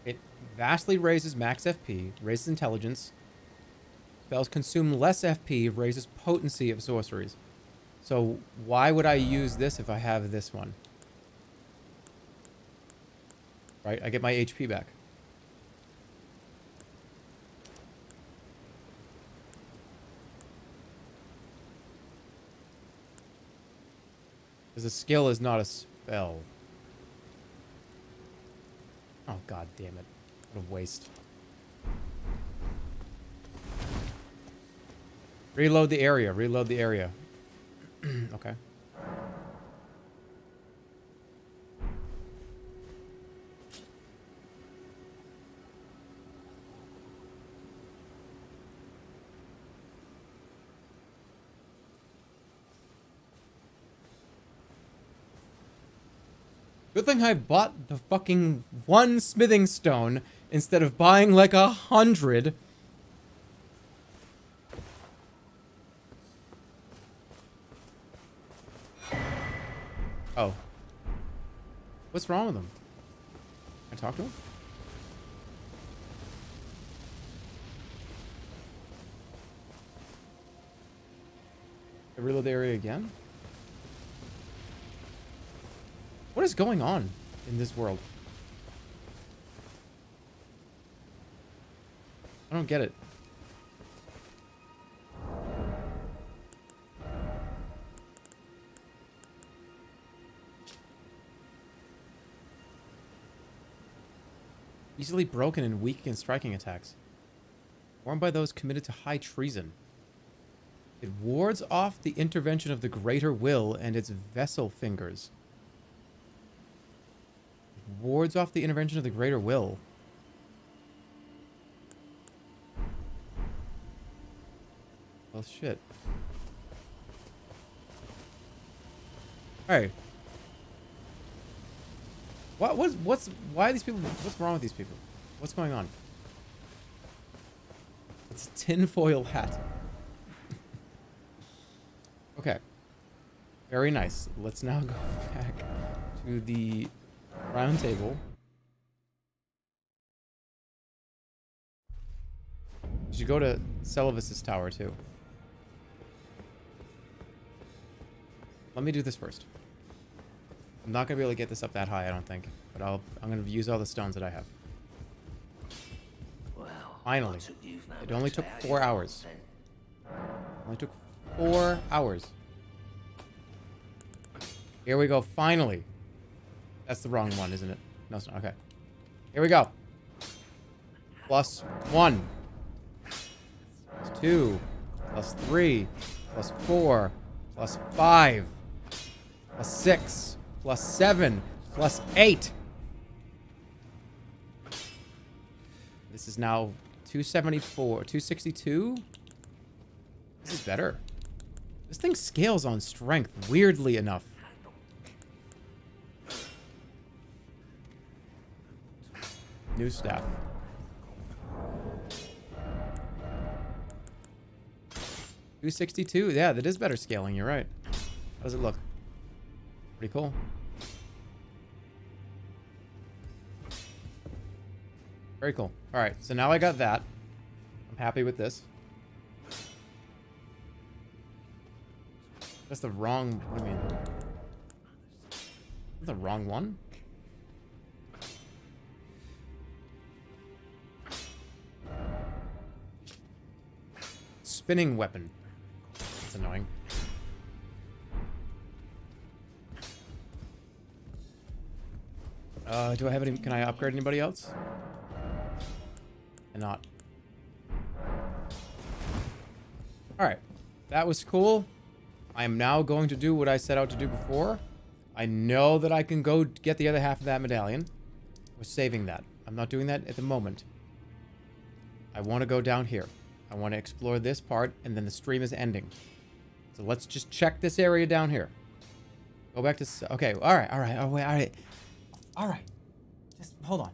It vastly raises max FP, raises intelligence. Spells consume less FP, raises potency of sorceries. So why would I use this if I have this one? Right, I get my HP back. Because a skill is not a spell. Oh god damn it. What a waste. Reload the area, reload the area. okay. Good thing I bought the fucking one smithing stone instead of buying like a hundred. Oh. What's wrong with him? I talk to him? Reload the area again? What is going on in this world? I don't get it. Easily broken and weak against striking attacks. Worn by those committed to high treason. It wards off the intervention of the greater will and its vessel fingers. Wards off the intervention of the greater will. Well, shit. Hey. What was what's why are these people what's wrong with these people? What's going on? It's a tinfoil hat. okay. Very nice. Let's now go back to the round table. You should go to Seluvis's tower too. Let me do this first. I'm not gonna be able to get this up that high, I don't think. But I'll I'm gonna use all the stones that I have. Well, Finally. I took you've no It only took four hours. then. Only took four hours. Here we go, finally. That's the wrong one, isn't it? No, it's not. Okay. Here we go. Plus one. Plus two. Plus three. Plus four. Plus five. Plus six. Plus seven. Plus eight. This is now 274. 262? This is better. This thing scales on strength, weirdly enough. New staff. Two sixty-two. Yeah, that is better scaling. You're right. How does it look? Pretty cool. Very cool. All right, so now I got that. I'm happy with this. That's the wrong. What do you mean? The wrong one? Spinning weapon. That's annoying. Uh, do I have any? Can I upgrade anybody else? And not. All right, that was cool. I am now going to do what I set out to do before. I know that I can go get the other half of that medallion. We're saving that. I'm not doing that at the moment. I want to go down here. I want to explore this part, and then the stream is ending. So let's just check this area down here. Go back to... Okay, all right, all right, all right, all right. All right. Just hold on.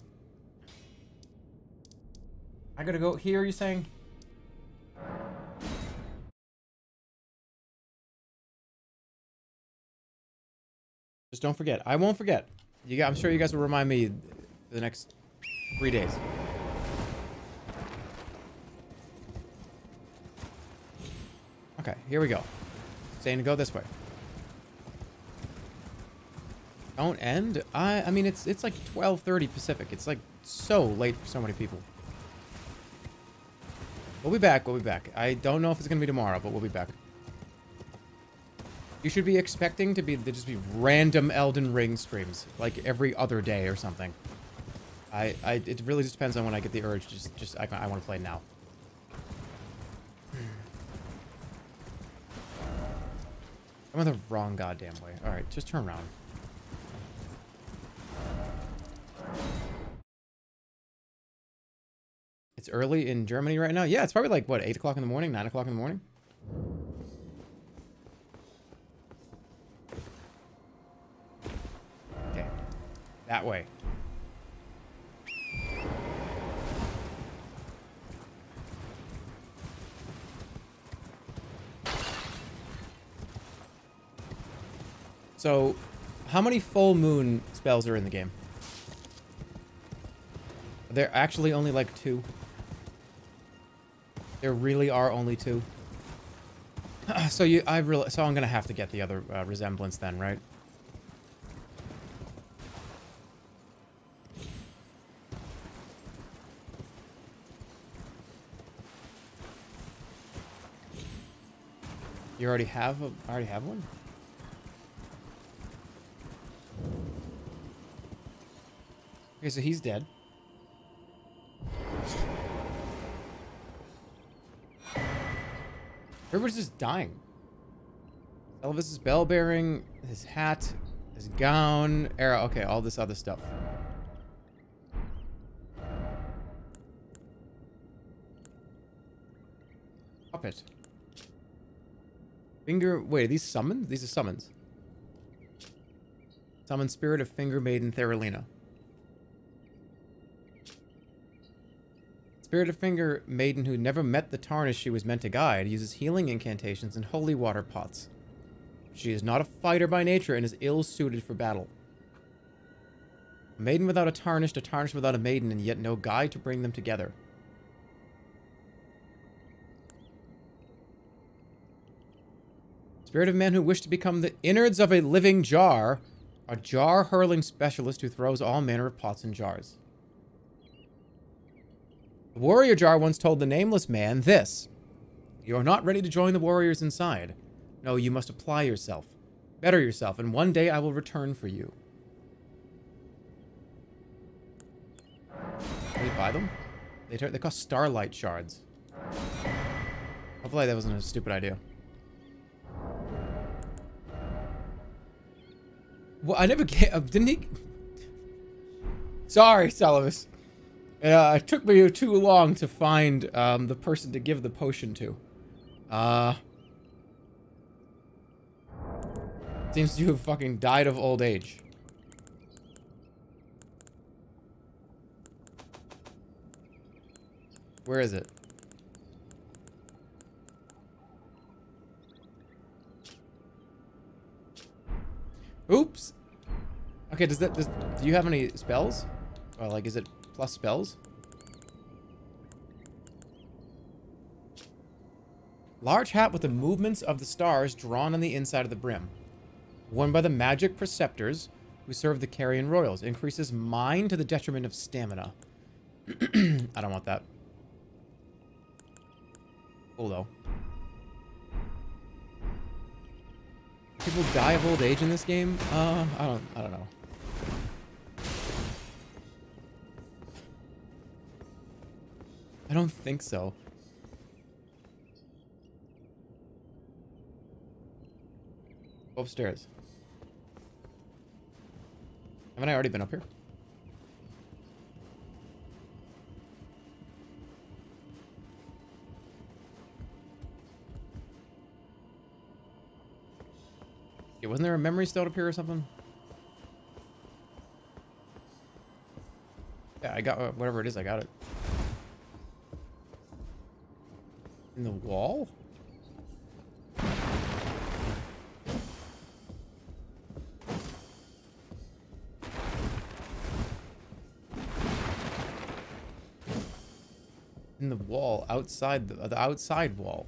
I gotta go here, you saying? Just don't forget. I won't forget. You, I'm sure you guys will remind me the next three days. Okay, here we go. Saying to go this way. Don't end? I I mean it's it's like 12:30 Pacific. It's like so late for so many people. We'll be back. We'll be back. I don't know if it's gonna be tomorrow, but we'll be back. You should be expecting to be to just be random Elden Ring streams, like every other day or something. I I it really just depends on when I get the urge. Just just I, I want to play now. I'm in the wrong goddamn way. All right, just turn around. It's early in Germany right now. Yeah, it's probably like what eight o'clock in the morning, nine o'clock in the morning. Okay, that way. So, how many full moon spells are in the game? There are actually only like two. There really are only two. so you, I really, so I'm gonna have to get the other uh, remembrance then, right? You already have a, I already have one. Okay, so he's dead. Everybody's just dying. Elvis's bell bearing, his hat, his gown, arrow. Okay, all this other stuff. Puppet. Finger. Wait, are these summons? These are summons. Summon spirit of finger maiden Therolina. Spirit of Finger Maiden who never met the tarnish she was meant to guide uses healing incantations and holy water pots. She is not a fighter by nature and is ill suited for battle. A maiden without a tarnished, a tarnished without a maiden, and yet no guide to bring them together. Spirit of man who wished to become the innards of a living jar, a jar hurling specialist who throws all manner of pots and jars. Warrior jar once told the nameless man this You are not ready to join the warriors inside. No, you must apply yourself, better yourself, and one day I will return for you. Can we buy them? They, they cost starlight shards. Hopefully that wasn't a stupid idea. Well, I never get. Uh, didn't he? Sorry, Seluvis. Uh, it took me too long to find um, the person to give the potion to. Uh, seems to have fucking died of old age. Where is it? Oops. Okay, does that does do you have any spells? Or like is it plus spells? Large hat with the movements of the stars drawn on the inside of the brim. Worn by the magic preceptors who serve the Carian royals. Increases mind to the detriment of stamina. I don't want that. Cool though. People die of old age in this game? Uh, I don't, I don't know. I don't think so. Go upstairs. Haven't I already been up here? Yeah, wasn't there a memory stone up here or something? Yeah, I got uh, whatever it is, I got it. In the wall? In the wall, outside the, the outside wall.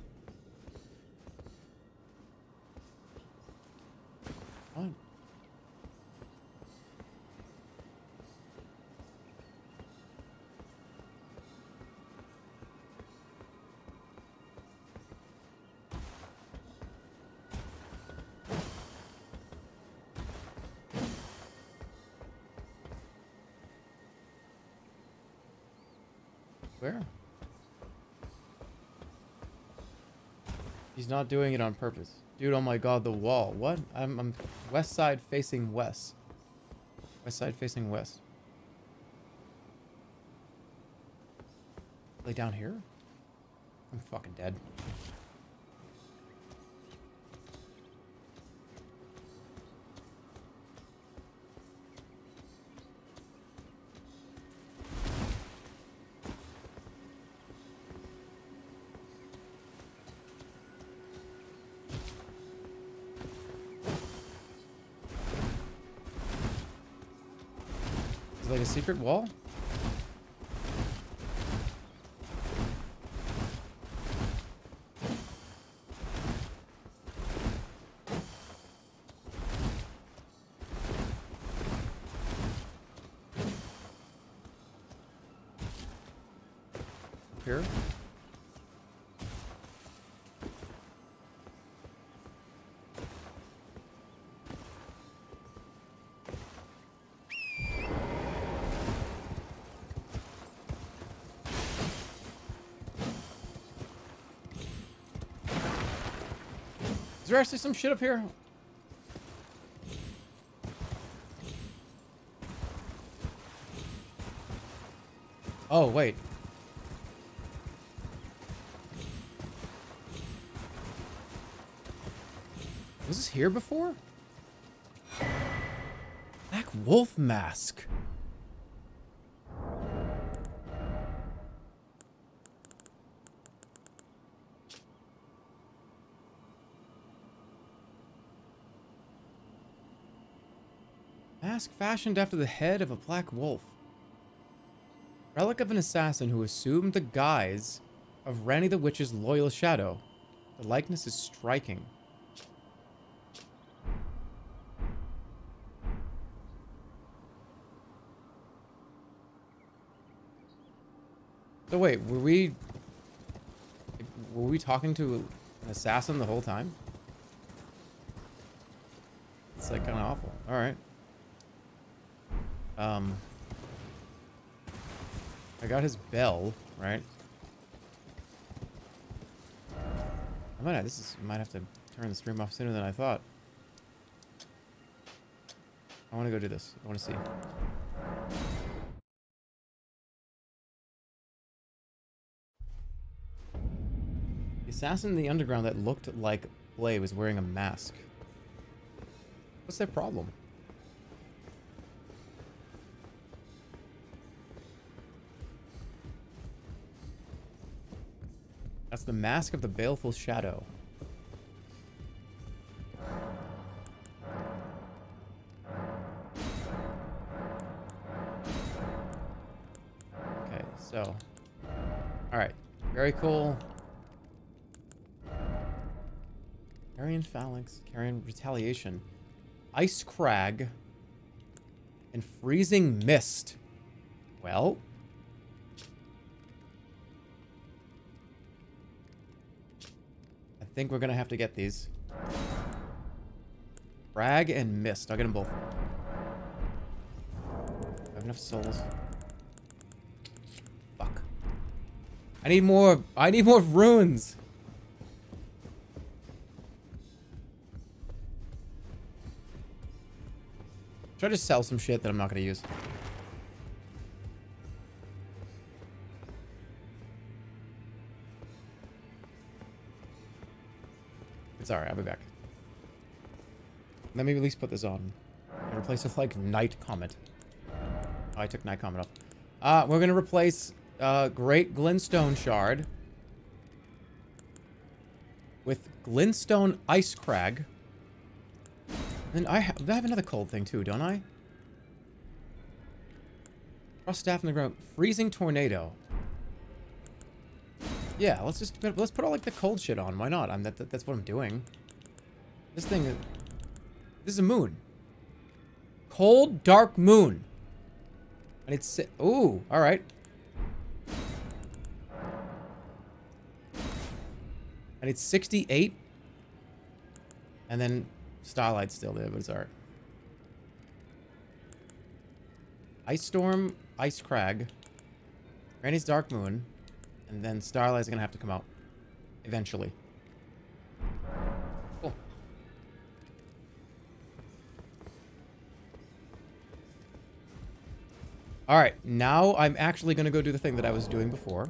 He's not doing it on purpose. Dude, oh my god, the wall. What? I'm, I'm west side facing west. West side facing west. Lay down here? I'm fucking dead. Secret wall? Is there actually some shit up here? Oh, wait. Was this here before? Black wolf mask. Mask fashioned after the head of a black wolf. Relic of an assassin who assumed the guise of Ranni the Witch's loyal shadow. The likeness is striking. So wait, were we were we talking to an assassin the whole time? It's like kind of awful. All right. Um, I got his bell, right? I might have, this is might have to turn the stream off sooner than I thought. I want to go do this. I want to see. The assassin in the underground that looked like Blaidd was wearing a mask. What's their problem? The mask of the baleful shadow. Okay, so. Alright. Very cool. Carian Phalanx, Carian Retaliation, Ice Crag, and Freezing Mist. Well, think we're gonna have to get these. Crag and Mist. I'll get them both. I have enough souls. Fuck. I need more. I need more runes. Should I just sell some shit that I'm not going to use? Alright, I'll be back. Let me at least put this on. And replace it with, like, Night Comet. Oh, I took Night Comet off. Uh, we're to replace uh, Great Glintstone Shard with Glintstone Ice Crag. And I, ha I have another cold thing too, don't I? Frost staff in the ground. Freezing tornado. Yeah, let's just let's put all like the cold shit on. Why not? I'm that, that that's what I'm doing. This thing is this is a moon. Cold dark moon. And it's ooh, all right. And it's 68. And then Starlight's still there, but it's alright. Ice Storm, Ice Crag, Ranni's Dark Moon, and then Starlight's gonna have to come out. Eventually. Cool. Alright, now I'm actually gonna go do the thing that I was doing before.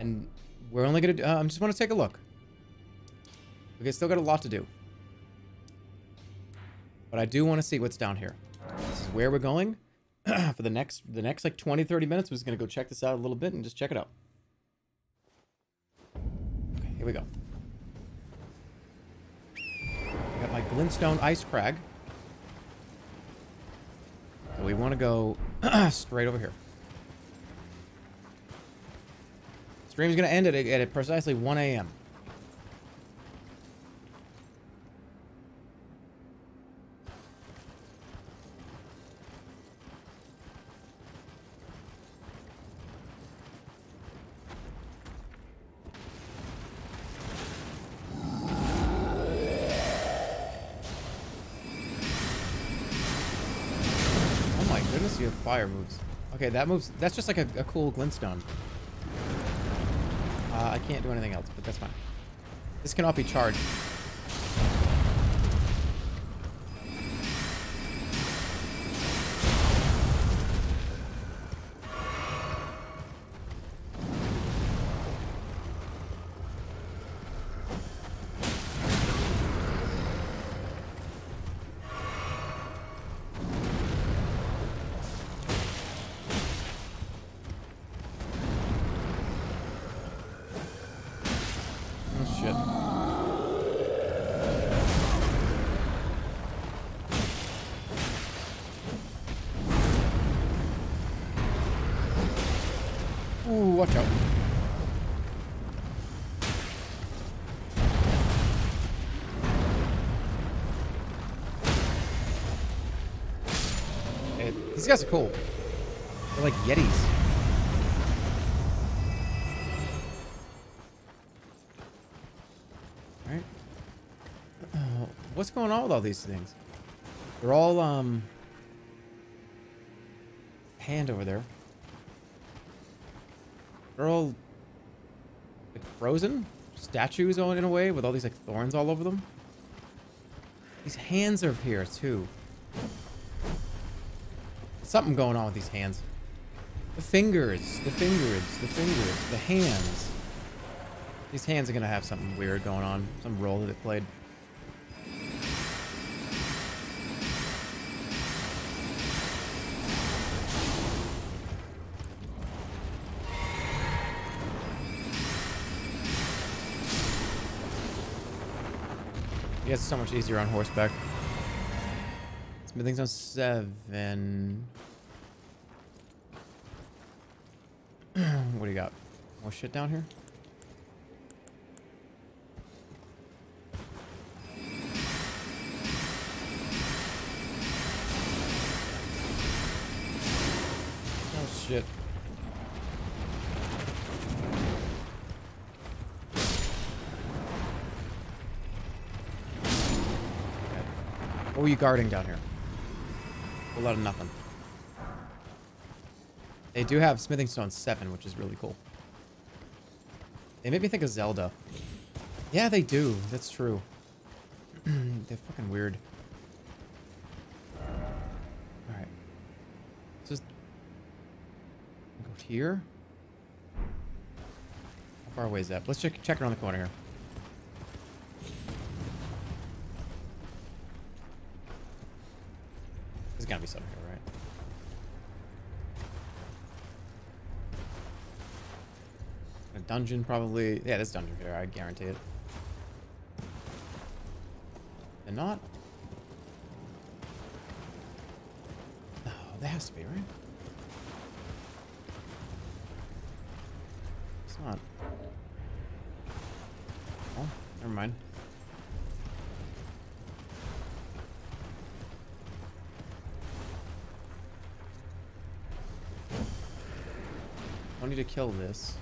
And we're only gonna, uh, I just wanna take a look. Okay, still got a lot to do. But I do want to see what's down here. This is where we're going. For the next, the next like 20, 30 minutes, we're just going to go check this out a little bit and just check it out. Okay, here we go. I got my Glintstone Ice Crag. So we want to go straight over here. Stream's going to end at, at precisely 1 a.m. fire moves. Okay, that moves. That's just like a, a cool glintstone. Uh, I can't do anything else, but that's fine. This cannot be charged. Guys are cool. They're like Yetis. Alright. Uh, what's going on with all these things? They're all, um... Hand over there. They're all... Like, frozen? Statues in a way, with all these, like, thorns all over them. These hands are here, too. Something going on with these hands. The fingers, the fingers, the fingers, the hands. These hands are gonna have something weird going on. Some role that it played. Yeah, it's so much easier on horseback. Smithing's on seven. what do you got? More shit down here? Oh shit. What were you guarding down here? A lot of nothing. They do have Smithing Stone 7, which is really cool. They make me think of Zelda. Yeah, they do. That's true. They're fucking weird. Alright. Just go here. How far away is that? Let's check check around the corner here. There's gotta be something here, right? A dungeon, probably. Yeah, this dungeon here, I guarantee it. And not? Oh, no, there has to be, right? It's not. Oh, never mind. I need to kill this.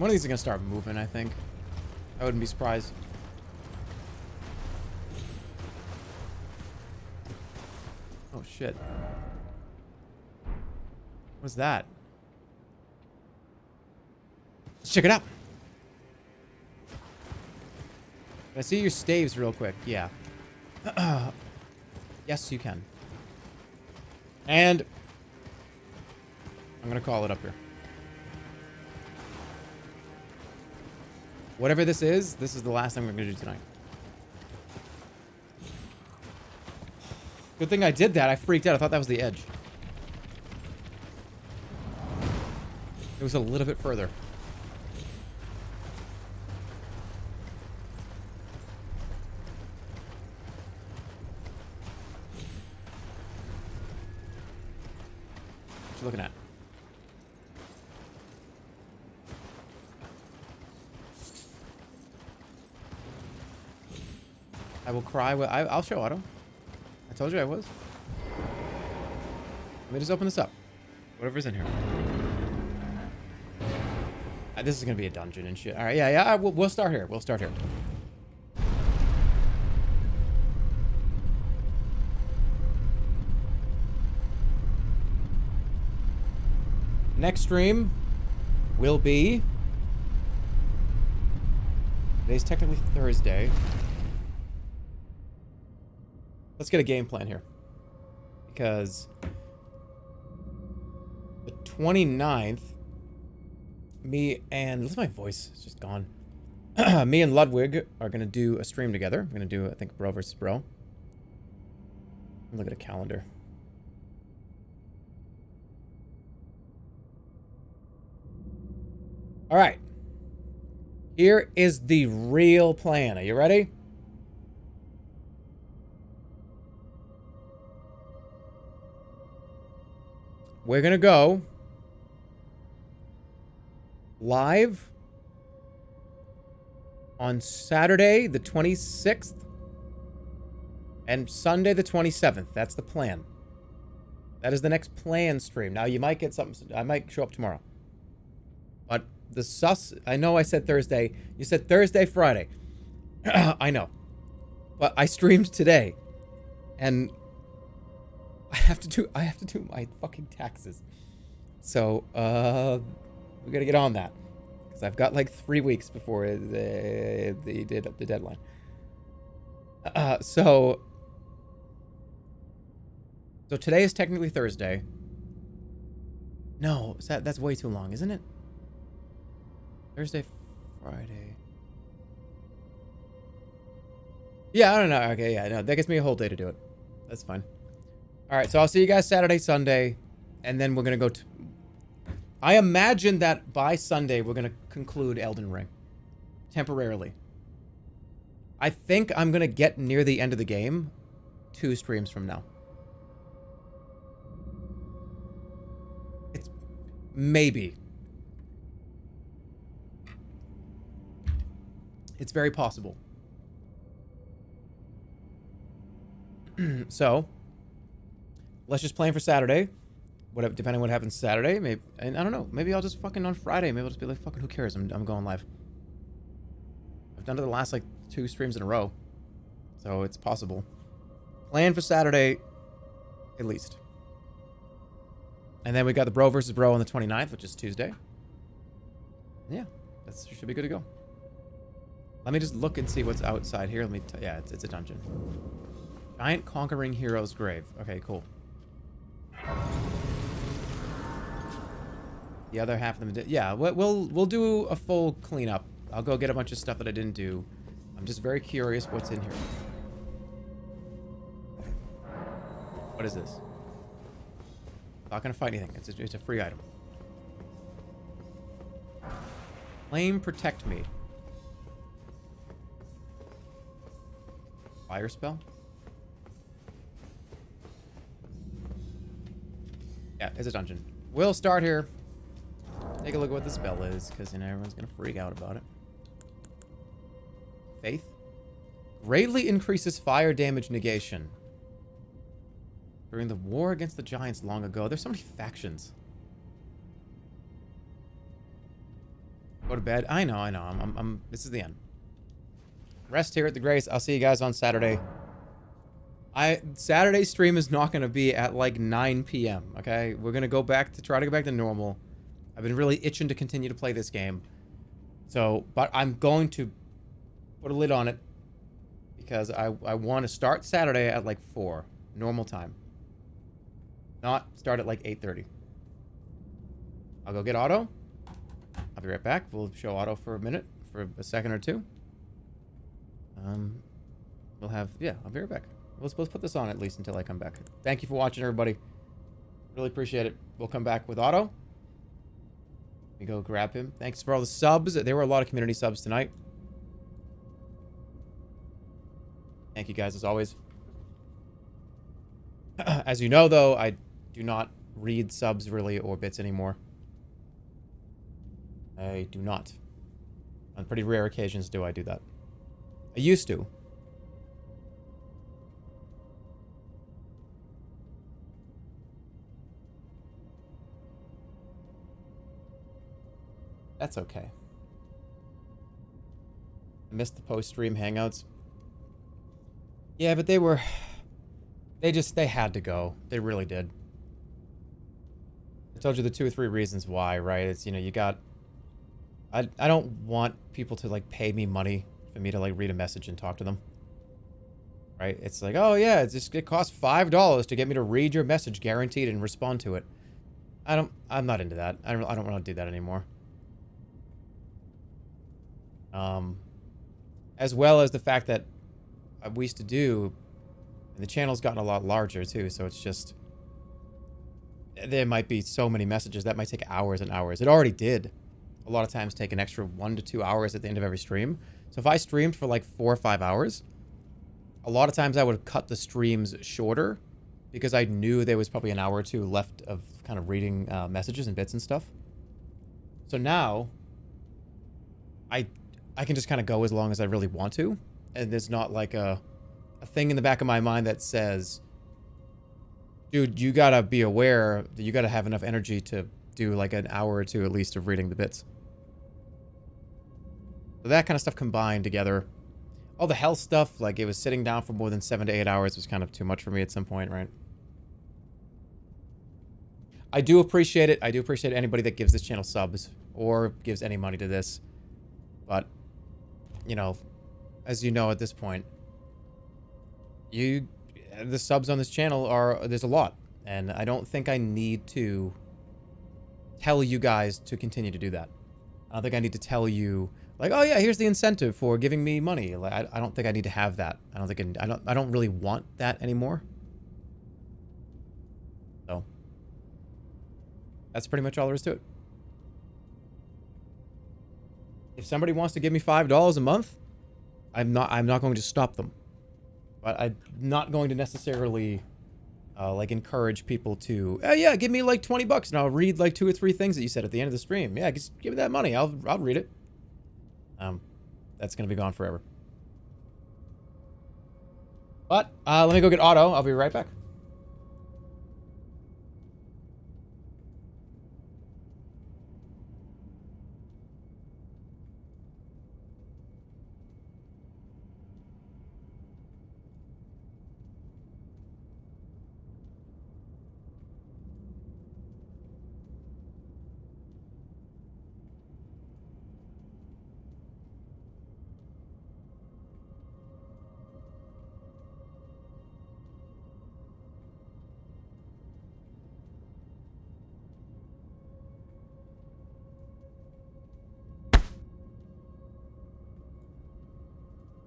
One of these is gonna start moving, I think. I wouldn't be surprised. Oh shit. What's that? Let's check it out. Can I see your staves real quick? Yeah. yes, you can. And I'm gonna call it up here. Whatever this is, this is the last thing we're gonna do tonight. Good thing I did that. I freaked out. I thought that was the edge. It was a little bit further. What you looking at? I will I, I'll show Otto. I told you I was. Let me just open this up. Whatever's in here. Uh, this is gonna be a dungeon and shit. All right, yeah, yeah. We'll, we'll start here. We'll start here. Next stream will be. Today's technically Thursday. Let's get a game plan here. Because the 29th, me and. Listen, my voice is just gone. me and Ludwig are going to do a stream together. We're going to do, I think, Bro versus Bro. Look at a calendar. All right. Here is the real plan. Are you ready? We're gonna go live on Saturday the 26th and Sunday the 27th. That's the plan. That is the next plan stream. Now you might get something. I might show up tomorrow. But the sus. I know I said Thursday. You said Thursday, Friday. I know. But I streamed today, and I have to do. I have to do my fucking taxes. So uh, we gotta get on that because I've got like three weeks before the the, the, the deadline. Uh, so so today is technically Thursday. No, that that's way too long, isn't it? Thursday, Friday. Yeah, I don't know. Okay, yeah, no, that gives me a whole day to do it. That's fine. All right, so I'll see you guys Saturday, Sunday, and then we're gonna go to. I imagine that by Sunday we're gonna conclude Elden Ring, temporarily. I think I'm gonna get near the end of the game, two streams from now. It's maybe. It's very possible. so, let's just plan for Saturday. Whatever, depending on what happens Saturday, maybe, and I don't know. Maybe I'll just fucking on Friday. Maybe I'll just be like, fucking, who cares? I'm, I'm going live. I've done it the last like two streams in a row, so it's possible. Plan for Saturday, at least. And then we got the bro versus bro on the 29th, which is Tuesday. Yeah, that should be good to go. Let me just look and see what's outside here. Let me, yeah, it's, it's a dungeon. Giant conquering hero's grave. Okay, cool. The other half of them, yeah, we'll we'll do a full cleanup. I'll go get a bunch of stuff that I didn't do. I'm just very curious what's in here. What is this? Not gonna fight anything. It's a, it's a free item. Flame protect me. Fire spell? Yeah, it's a dungeon. We'll start here. Take a look at what the spell is, because know everyone's gonna freak out about it. Faith. Greatly increases fire damage negation. During the war against the giants long ago, there's so many factions. Go to bed. I know, I know. I'm, I'm, I'm, this is the end. Rest here at the Grace. I'll see you guys on Saturday. I Saturday stream is not going to be at like 9 p.m. Okay, we're going to go back to try to go back to normal. I've been really itching to continue to play this game. So, but I'm going to put a lid on it because I I want to start Saturday at like 4 normal time. Not start at like 8.30. I'll go get Otto. I'll be right back. We'll show Otto for a minute, for a second or two. Um, we'll have, yeah, I'll be right back. Let's, let's put this on at least until I come back. Thank you for watching, everybody. Really appreciate it. We'll come back with Otto. We go grab him. Thanks for all the subs. There were a lot of community subs tonight. Thank you guys as always. as you know, though, I do not read subs really or bits anymore. I do not. On pretty rare occasions do I do that. I used to. That's okay. I missed the post-stream hangouts. Yeah, but they were... They just, they had to go. They really did. I told you the two or three reasons why, right? It's, you know, you got... I, I don't want people to, like, pay me money for me to, like, read a message and talk to them. Right? It's like, oh, yeah, it's just, it costs $5 to get me to read your message guaranteed and respond to it. I don't, I'm not into that. I don't, I don't want to do that anymore. Um, as well as the fact that we used to do, and the channel's gotten a lot larger too, so it's just, there might be so many messages that might take hours and hours. It already did. A lot of times take an extra one to two hours at the end of every stream. So if I streamed for like four or five hours, a lot of times I would cut the streams shorter because I knew there was probably an hour or two left of kind of reading uh, messages and bits and stuff. So now, I I can just kind of go as long as I really want to, and there's not like a a thing in the back of my mind that says, "Dude, you gotta be aware that you gotta have enough energy to do like an hour or two at least of reading the bits." So that kind of stuff combined together. All the health stuff, like it was sitting down for more than seven to eight hours was kind of too much for me at some point, right? I do appreciate it. I do appreciate anybody that gives this channel subs or gives any money to this. But, you know, as you know at this point, you, the subs on this channel are, there's a lot. And I don't think I need to tell you guys to continue to do that. I don't think I need to tell you like, oh yeah, here's the incentive for giving me money. Like, I, I don't think I need to have that. I don't think I, I don't I don't really want that anymore. So that's pretty much all there is to it. If somebody wants to give me five dollars a month, I'm not I'm not going to stop them. But I'm not going to necessarily uh, like encourage people to, oh yeah, give me like 20 bucks and I'll read like two or three things that you said at the end of the stream. Yeah, just give me that money. I'll I'll read it. Um, that's going to be gone forever. But uh, let me go get Otto. I'll be right back.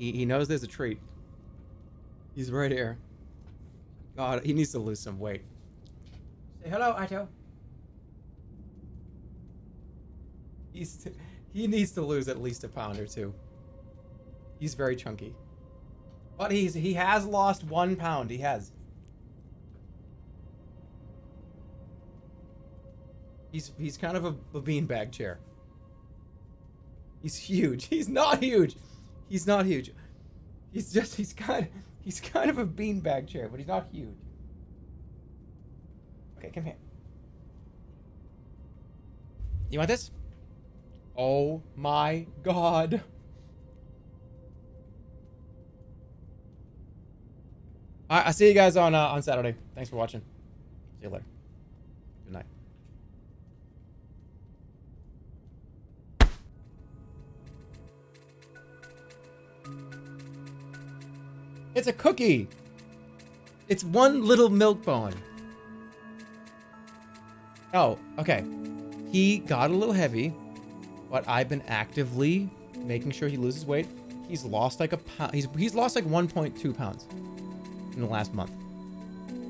He, he knows there's a treat. He's right here. God, he needs to lose some weight. Say hello, Otto. He's he needs to lose at least a pound or two. He's very chunky. But he's he has lost one pound. He has. He's he's kind of a, a beanbag chair. He's huge. He's not huge. He's not huge. He's just he's kind he's kind of a beanbag chair, but he's not huge. Okay, come here. You want this? Oh my god. Alright, I'll see you guys on uh, on Saturday. Thanks for watching. See you later. It's a cookie. It's one little milk bone. Oh, okay. He got a little heavy, but I've been actively making sure he loses weight. He's lost like a pound. He's, he's lost like 1.2 pounds in the last month.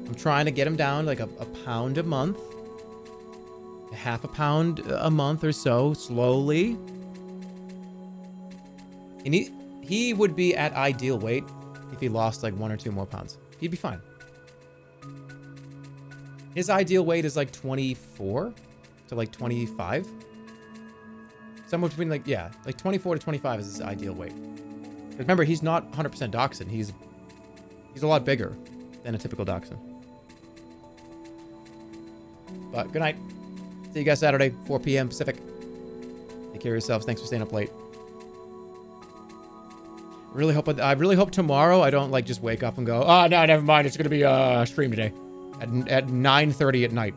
I'm trying to get him down like a, a pound a month. A half a pound a month or so, slowly. And he, he would be at ideal weight if he lost like one or two more pounds. He'd be fine. His ideal weight is like 24 to like 25. Somewhere between like, yeah, like 24 to 25 is his ideal weight. Remember, he's not 100% dachshund. He's he's a lot bigger than a typical dachshund. But good night. See you guys Saturday, 4 p.m. Pacific. Take care of yourselves. Thanks for staying up late. Really hope I really hope tomorrow I don't like just wake up and go, oh no, never mind. It's gonna be a uh, stream today at at 9:30 at night.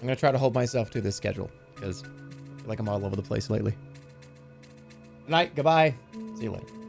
I'm gonna try to hold myself to this schedule because like I'm all over the place lately. Night. Goodbye. See you later.